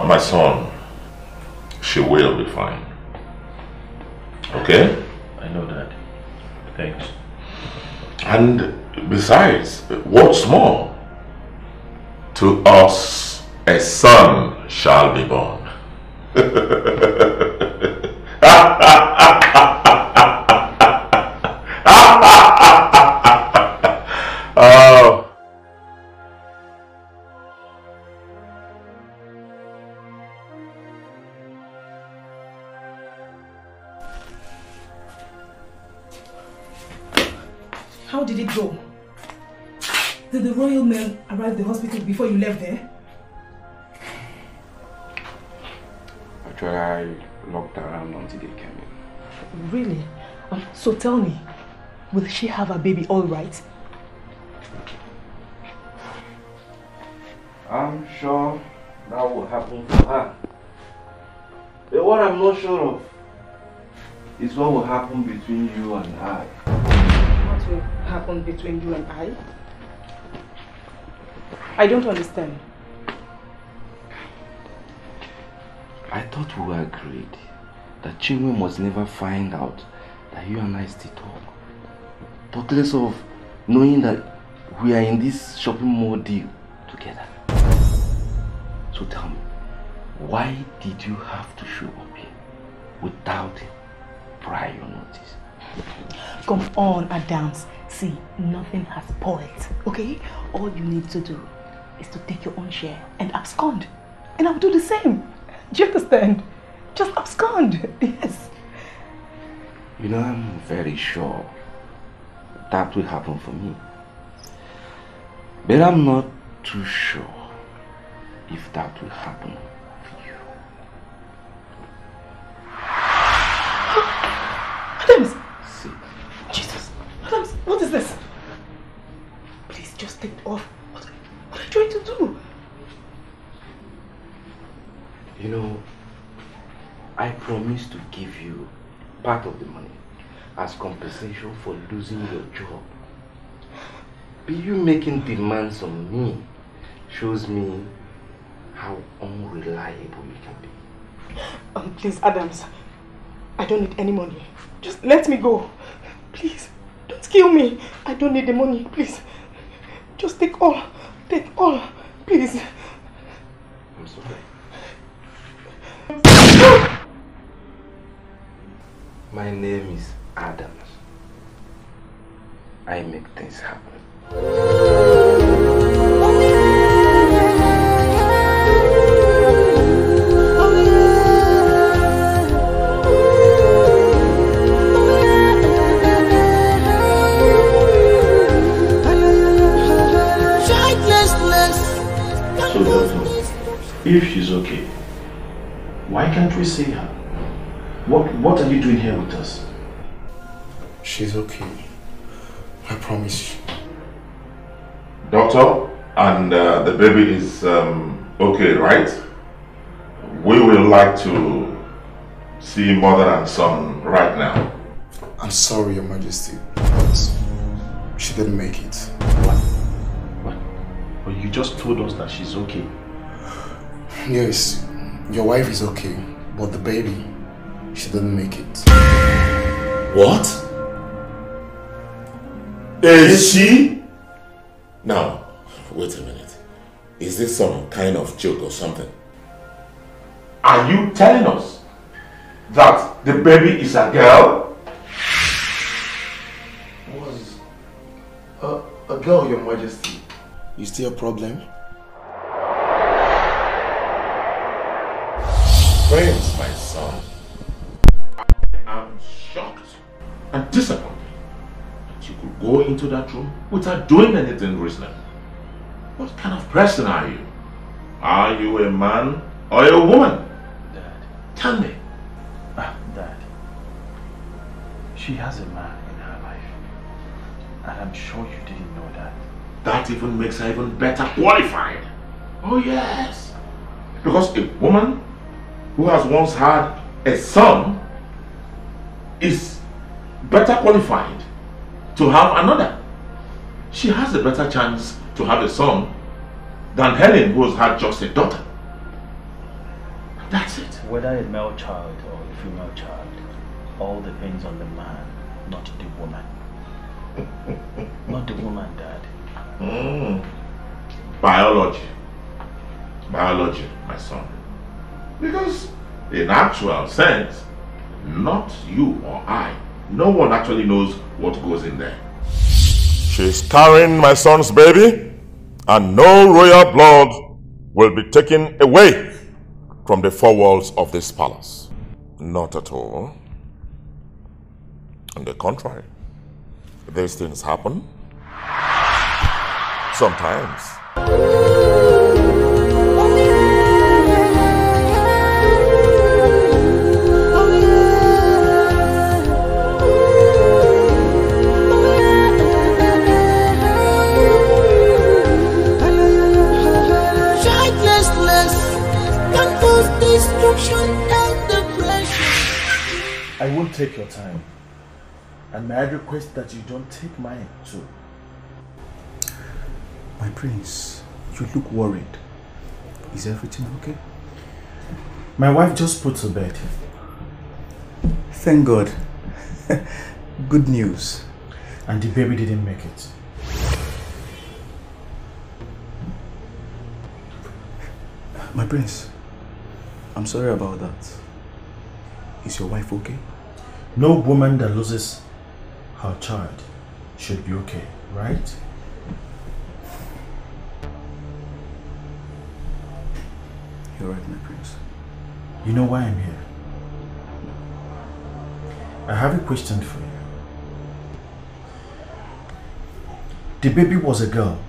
My son, she will be fine. Okay? I know that. Thanks. And besides, what's more, to us a son shall be born. before you left there? Actually, I looked around until they came in. Really? Um, so tell me, will she have a baby all right? I'm sure that will happen for her. But what I'm not sure of is what will happen between you and I. What will happen between you and I? I don't understand. I thought we were agreed that Chinwe must never find out that you and I still talk. Talk less of knowing that we are in this shopping mall deal together. So tell me, why did you have to show up here without prior notice? Come on, Adams. See, nothing has spoiled, okay? All you need to do is to take your own share and abscond. And I'll do the same. Do you understand? Just abscond. Yes. You know, I'm very sure that will happen for me. But I'm not too sure if that will happen for you. Adams! See. Jesus! Adams, what is this? Please just take it off. What, what are you trying to do? You know, I promised to give you part of the money as compensation for losing your job. But you making demands on me shows me how unreliable you can be. Um, please, Adams. I don't need any money. Just let me go. Please, don't kill me. I don't need the money. Please. Just take all. Take all. Please. I'm sorry. My name is Adams. I make things happen. If she's okay, why can't we see her? What What are you doing here with us? She's okay. I promise you. Doctor, and uh, the baby is um, okay, right? We will like to see mother and son right now. I'm sorry, Your Majesty, but she didn't make it. What? What? But you just told us that she's okay. Yes, your wife is okay, but the baby, she didn't make it. What? Is she? Now, wait a minute. Is this some kind of joke or something? Are you telling us that the baby is a girl? Was a, a girl, Your Majesty. Is there a problem? Prince, my son. I am shocked and disappointed that you could go into that room without doing anything reasonable. What kind of person are you? Are you a man or a woman? Dad. Tell me. Ah, Dad. She has a man in her life. And I'm sure you didn't know that. That even makes her even better qualified. Oh yes. Because a woman who has once had a son is better qualified to have another. She has a better chance to have a son than Helen who has had just a daughter. That's it. Whether a male child or a female child, all depends on the man, not the woman. not the woman, Dad. Mm. Biology. Biology, my son. Because in actual sense, not you or I, no one actually knows what goes in there. She's carrying my son's baby, and no royal blood will be taken away from the four walls of this palace. Not at all. On the contrary, these things happen. Sometimes. take your time. And may I request that you don't take mine too. My prince, you look worried. Is everything okay? My wife just put to bed. Thank God. Good news. And the baby didn't make it. My prince, I'm sorry about that. Is your wife okay? No woman that loses her child should be okay, right? You're right, my prince. You know why I'm here? I have a question for you. The baby was a girl,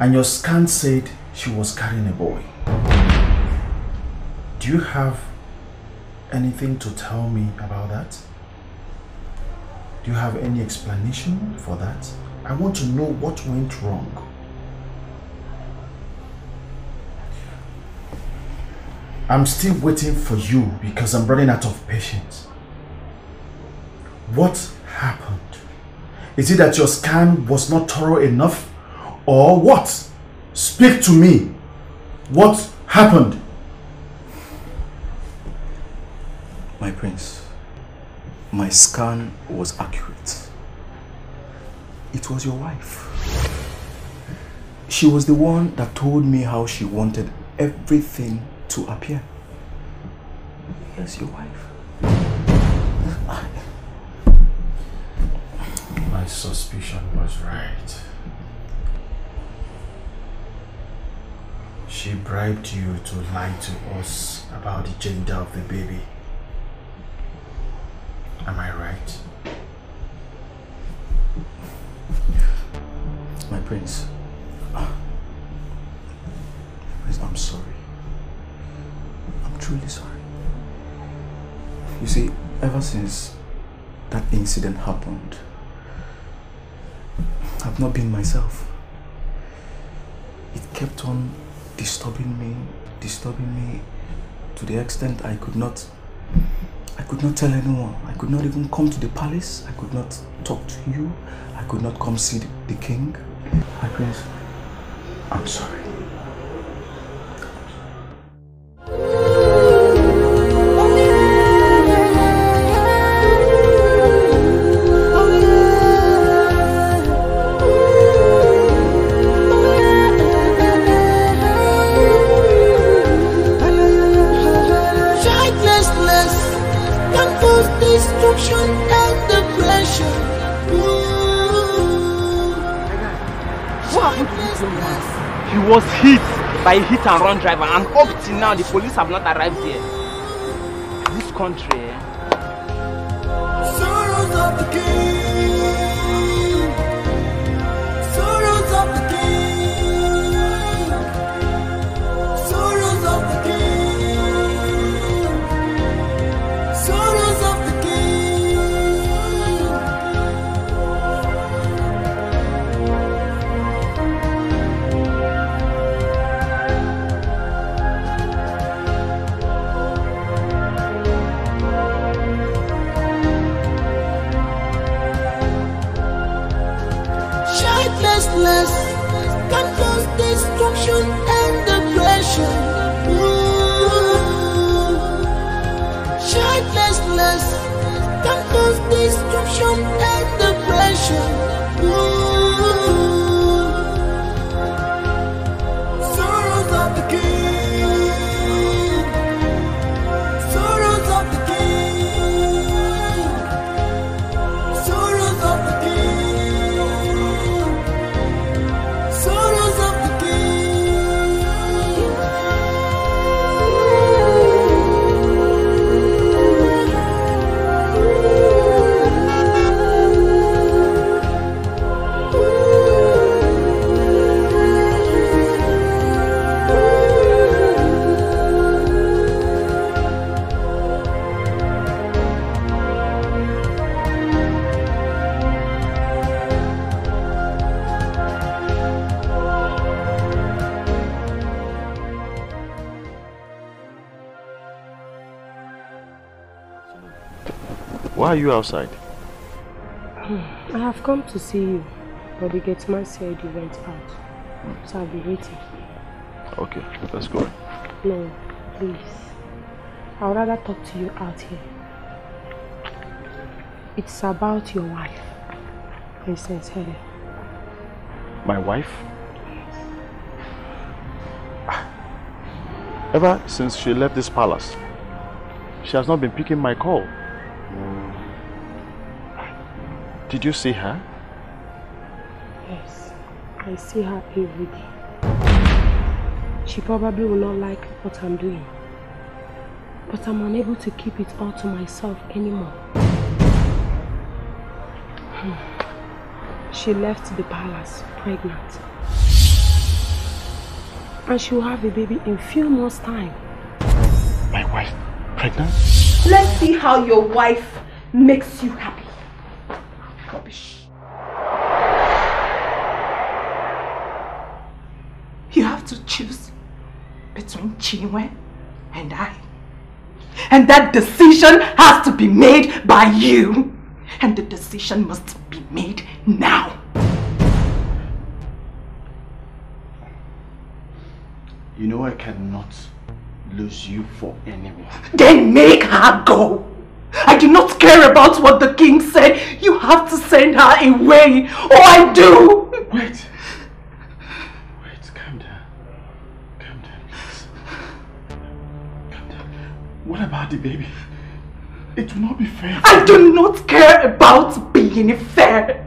and your scan said she was carrying a boy. Do you have anything to tell me about that? Do you have any explanation for that? I want to know what went wrong. I'm still waiting for you because I'm running out of patience. What happened? Is it that your scan was not thorough enough? Or what? Speak to me. What happened? My prince, my scan was accurate. It was your wife. She was the one that told me how she wanted everything to appear. Yes, your wife. My suspicion was right. She bribed you to lie to us about the gender of the baby. Am I right? My prince. Prince, I'm sorry. I'm truly sorry. You see, ever since that incident happened, I've not been myself. It kept on disturbing me, disturbing me to the extent I could not I could not tell anyone. I could not even come to the palace. I could not talk to you. I could not come see the, the king. My prince, I'm sorry. Was hit by a hit and run driver and up till now the police have not arrived here. This country, eh? Sorrows of the king. Are you outside? Hmm, I have come to see you, but the gate man said you went out. Hmm. So I'll be waiting. Okay, let's go. No, please. I would rather talk to you out here. It's about your wife, Princess Helen. My wife? Ever since she left this palace, she has not been picking my call. Did you see her? Yes, I see her every day. She probably will not like what I'm doing. But I'm unable to keep it all to myself anymore. Hmm. She left the palace pregnant. And she'll have a baby in few months' time. My wife pregnant? Let's see how your wife makes you happy. Between Chinwe and I. And that decision has to be made by you. And the decision must be made now. You know I cannot lose you for anyone. Then make her go. I do not care about what the king said. You have to send her away. Oh, I do. Wait, What about the baby? It will not be fair. I do not care about being fair.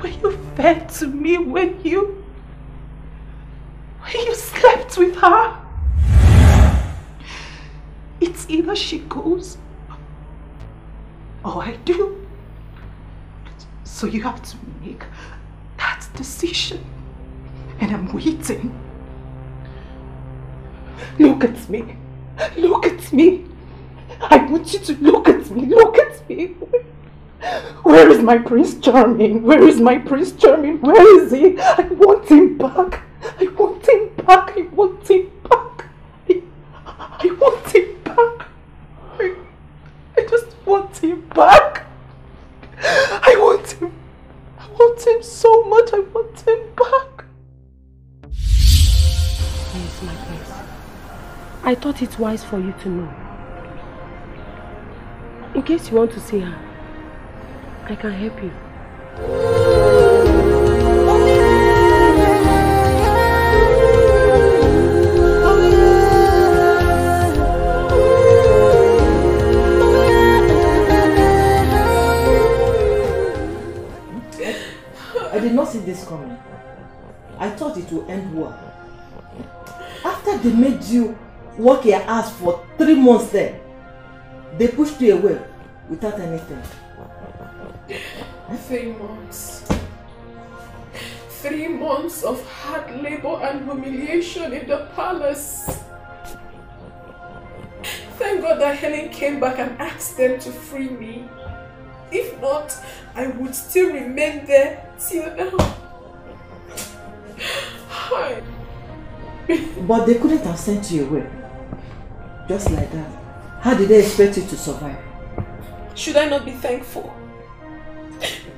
Were you fair to me when you... when you slept with her? It's either she goes or I do. So you have to make that decision. And I'm waiting. Look at me. Look at me. I want you to look at me. Look at me. Where is my Prince Charming? Where is my Prince Charming? Where is he? I want him back. I want him back. I want him back. I, I want him back. I, I just want him back. I want him. I want him so much. I want him back. My prince. I thought it wise for you to know. In case you want to see her, I can help you. I did not see this coming. I thought it would end well. After they made you work your ass for three months there, they pushed you away without anything. Three months. Three months of hard labor and humiliation in the palace. Thank God that Helen came back and asked them to free me. If not, I would still remain there till now. But they couldn't have sent you away. Just like that. How did they expect you to survive? Should I not be thankful?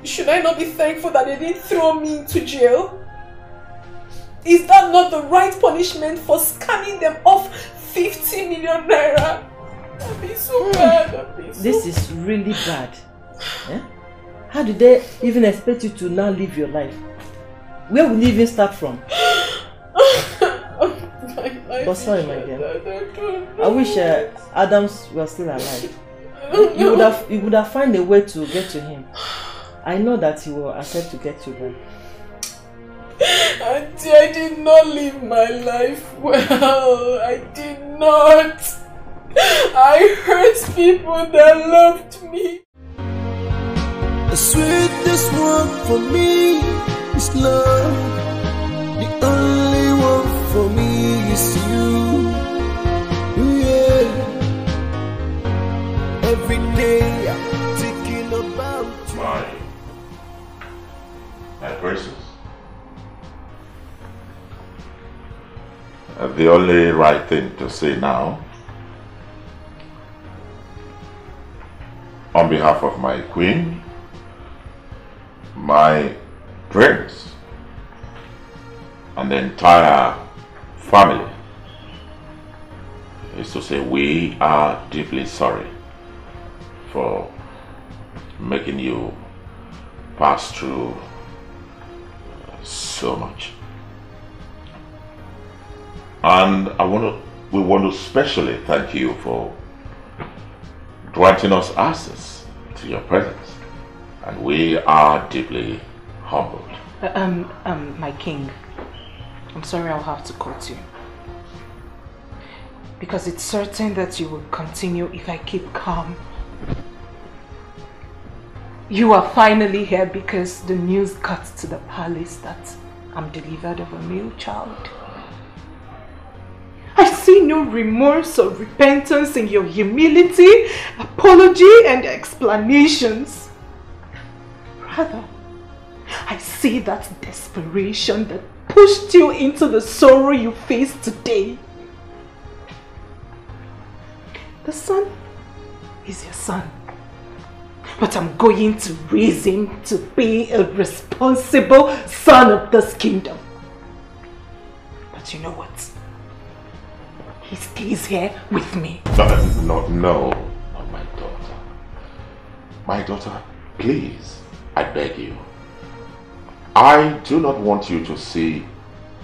Should I not be thankful that they didn't throw me into jail? Is that not the right punishment for scamming them off 50 million naira? I've been so bad. I've been so This is really bad. Eh? How did they even expect you to now live your life? Where will you even start from? But sorry, my dear. I wish uh, Adams was still alive. You would have you would have found a way to get to him. I know that he will accept to get you back. Auntie, I did not live my life well. I did not. I hurt people that loved me. The sweetest one for me is love. You. Yeah. Every day I'm thinking about you. My, my the only right thing to say now, on behalf of my queen, my prince, and the entire family, is to say we are deeply sorry for making you pass through so much. And I want to, we want to specially thank you for granting us access to your presence. And we are deeply humbled. Uh, Um, um, my king, I'm sorry I'll have to cut you. Because it's certain that you will continue if I keep calm. You are finally here because the news got to the palace that I'm delivered of a male child. I see no remorse or repentance in your humility, apology, and explanations. Rather, I see that desperation that pushed you into the sorrow you face today. The son is your son. But I'm going to raise him to be a responsible son of this kingdom. But you know what? He stays here with me. No, no, no, not my daughter. My daughter, please, I beg you. I do not want you to see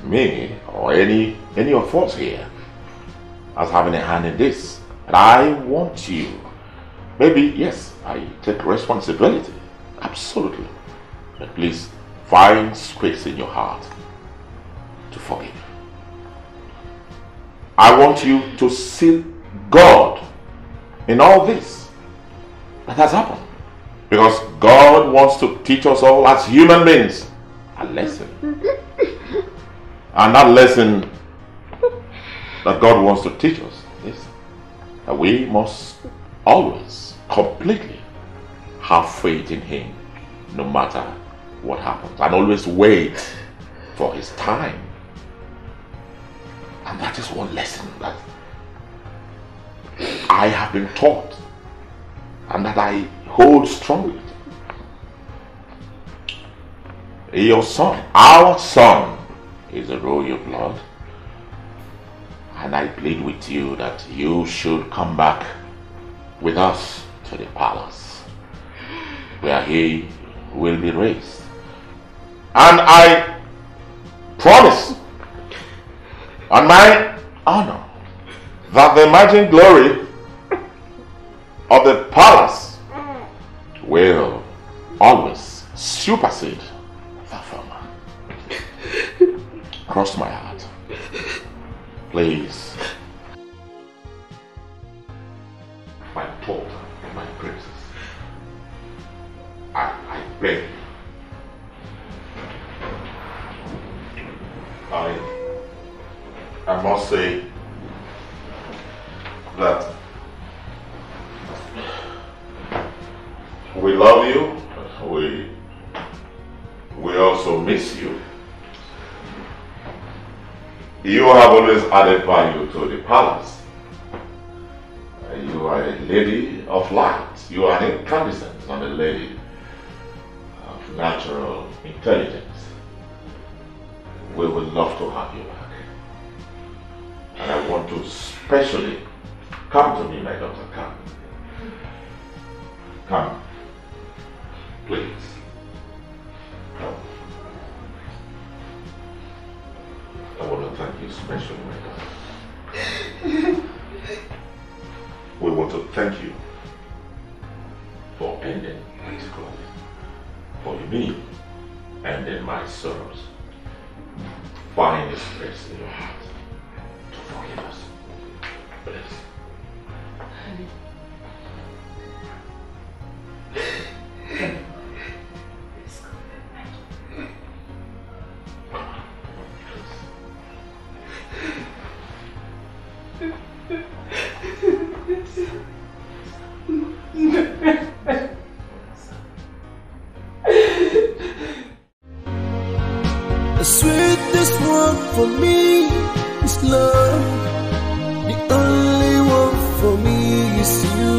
me or any any of us here as having a hand in this. And I want you. Maybe, yes, I take responsibility. Absolutely. But please find space in your heart to forgive. I want you to see God in all this that has happened. Because God wants to teach us all as human beings a lesson. And that lesson that God wants to teach us is that we must always completely have faith in Him no matter what happens and always wait for His time. And that is one lesson that I have been taught and that I hold strongly. Your son, our son, is a royal blood. And I plead with you that you should come back with us to the palace where he will be raised. And I promise on my honor that the imagined glory of the palace will always supersede Cross my heart. Please. My daughter, my princess. I, I beg you. I, I must say that we love you. We, we also miss you. You have always added value to the palace. You are a lady of light. You are an incandescent and a lady of natural intelligence. We would love to have you back. And I want to specially come to me, my daughter. Come. Come. Please. Come. I want to thank you especially, my daughter. We want to thank you for ending my disgrace, for me ending my sorrows. Find a space in your heart to forgive us. Please. The sweetest one for me is love. The only one for me is you.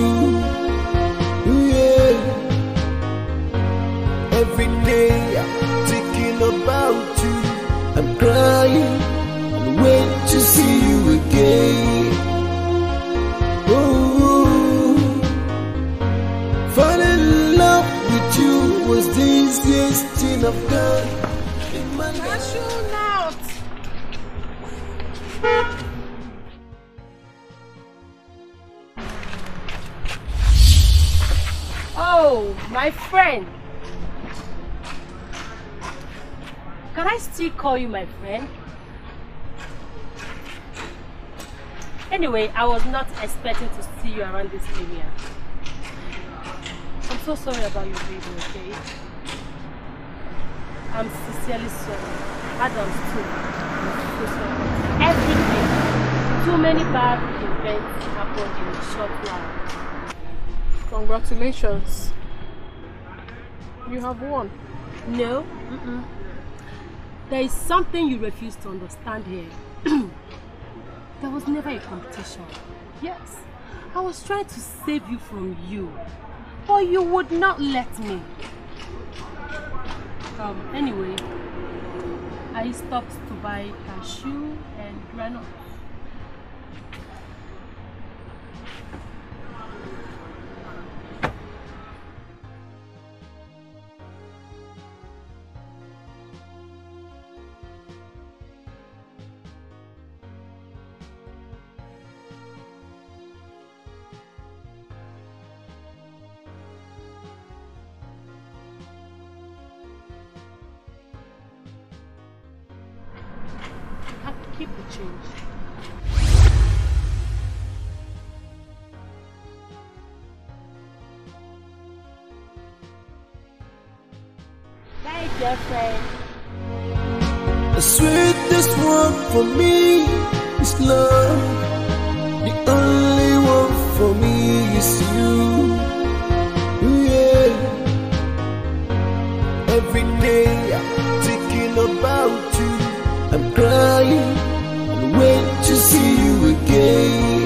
Yeah. Every day I'm thinking about you. I'm crying and wait to see you again. easiest thing I've done in my life. out. Oh, my friend. Can I still call you my friend? Anyway, I was not expecting to see you around this area. I'm so sorry about your baby, okay? I'm sincerely sorry. Uh, Adam's too. So sorry. Everything. Too many bad events happened in a short while. Congratulations. You have won. No. Mm-mm. There is something you refuse to understand here. there was never a competition. Yes. I was trying to save you from you. But you would not let me. Um, anyway, I stopped to buy cashew and granite. Change. Bye, girlfriend. The sweetest one for me is love. The only one for me is you. Yeah. Every day I'm thinking about you. I'm crying wait to see you again.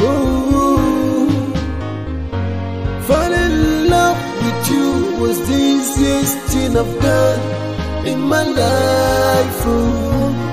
Oh, fall in love with you was the easiest thing I've done in my life. Oh.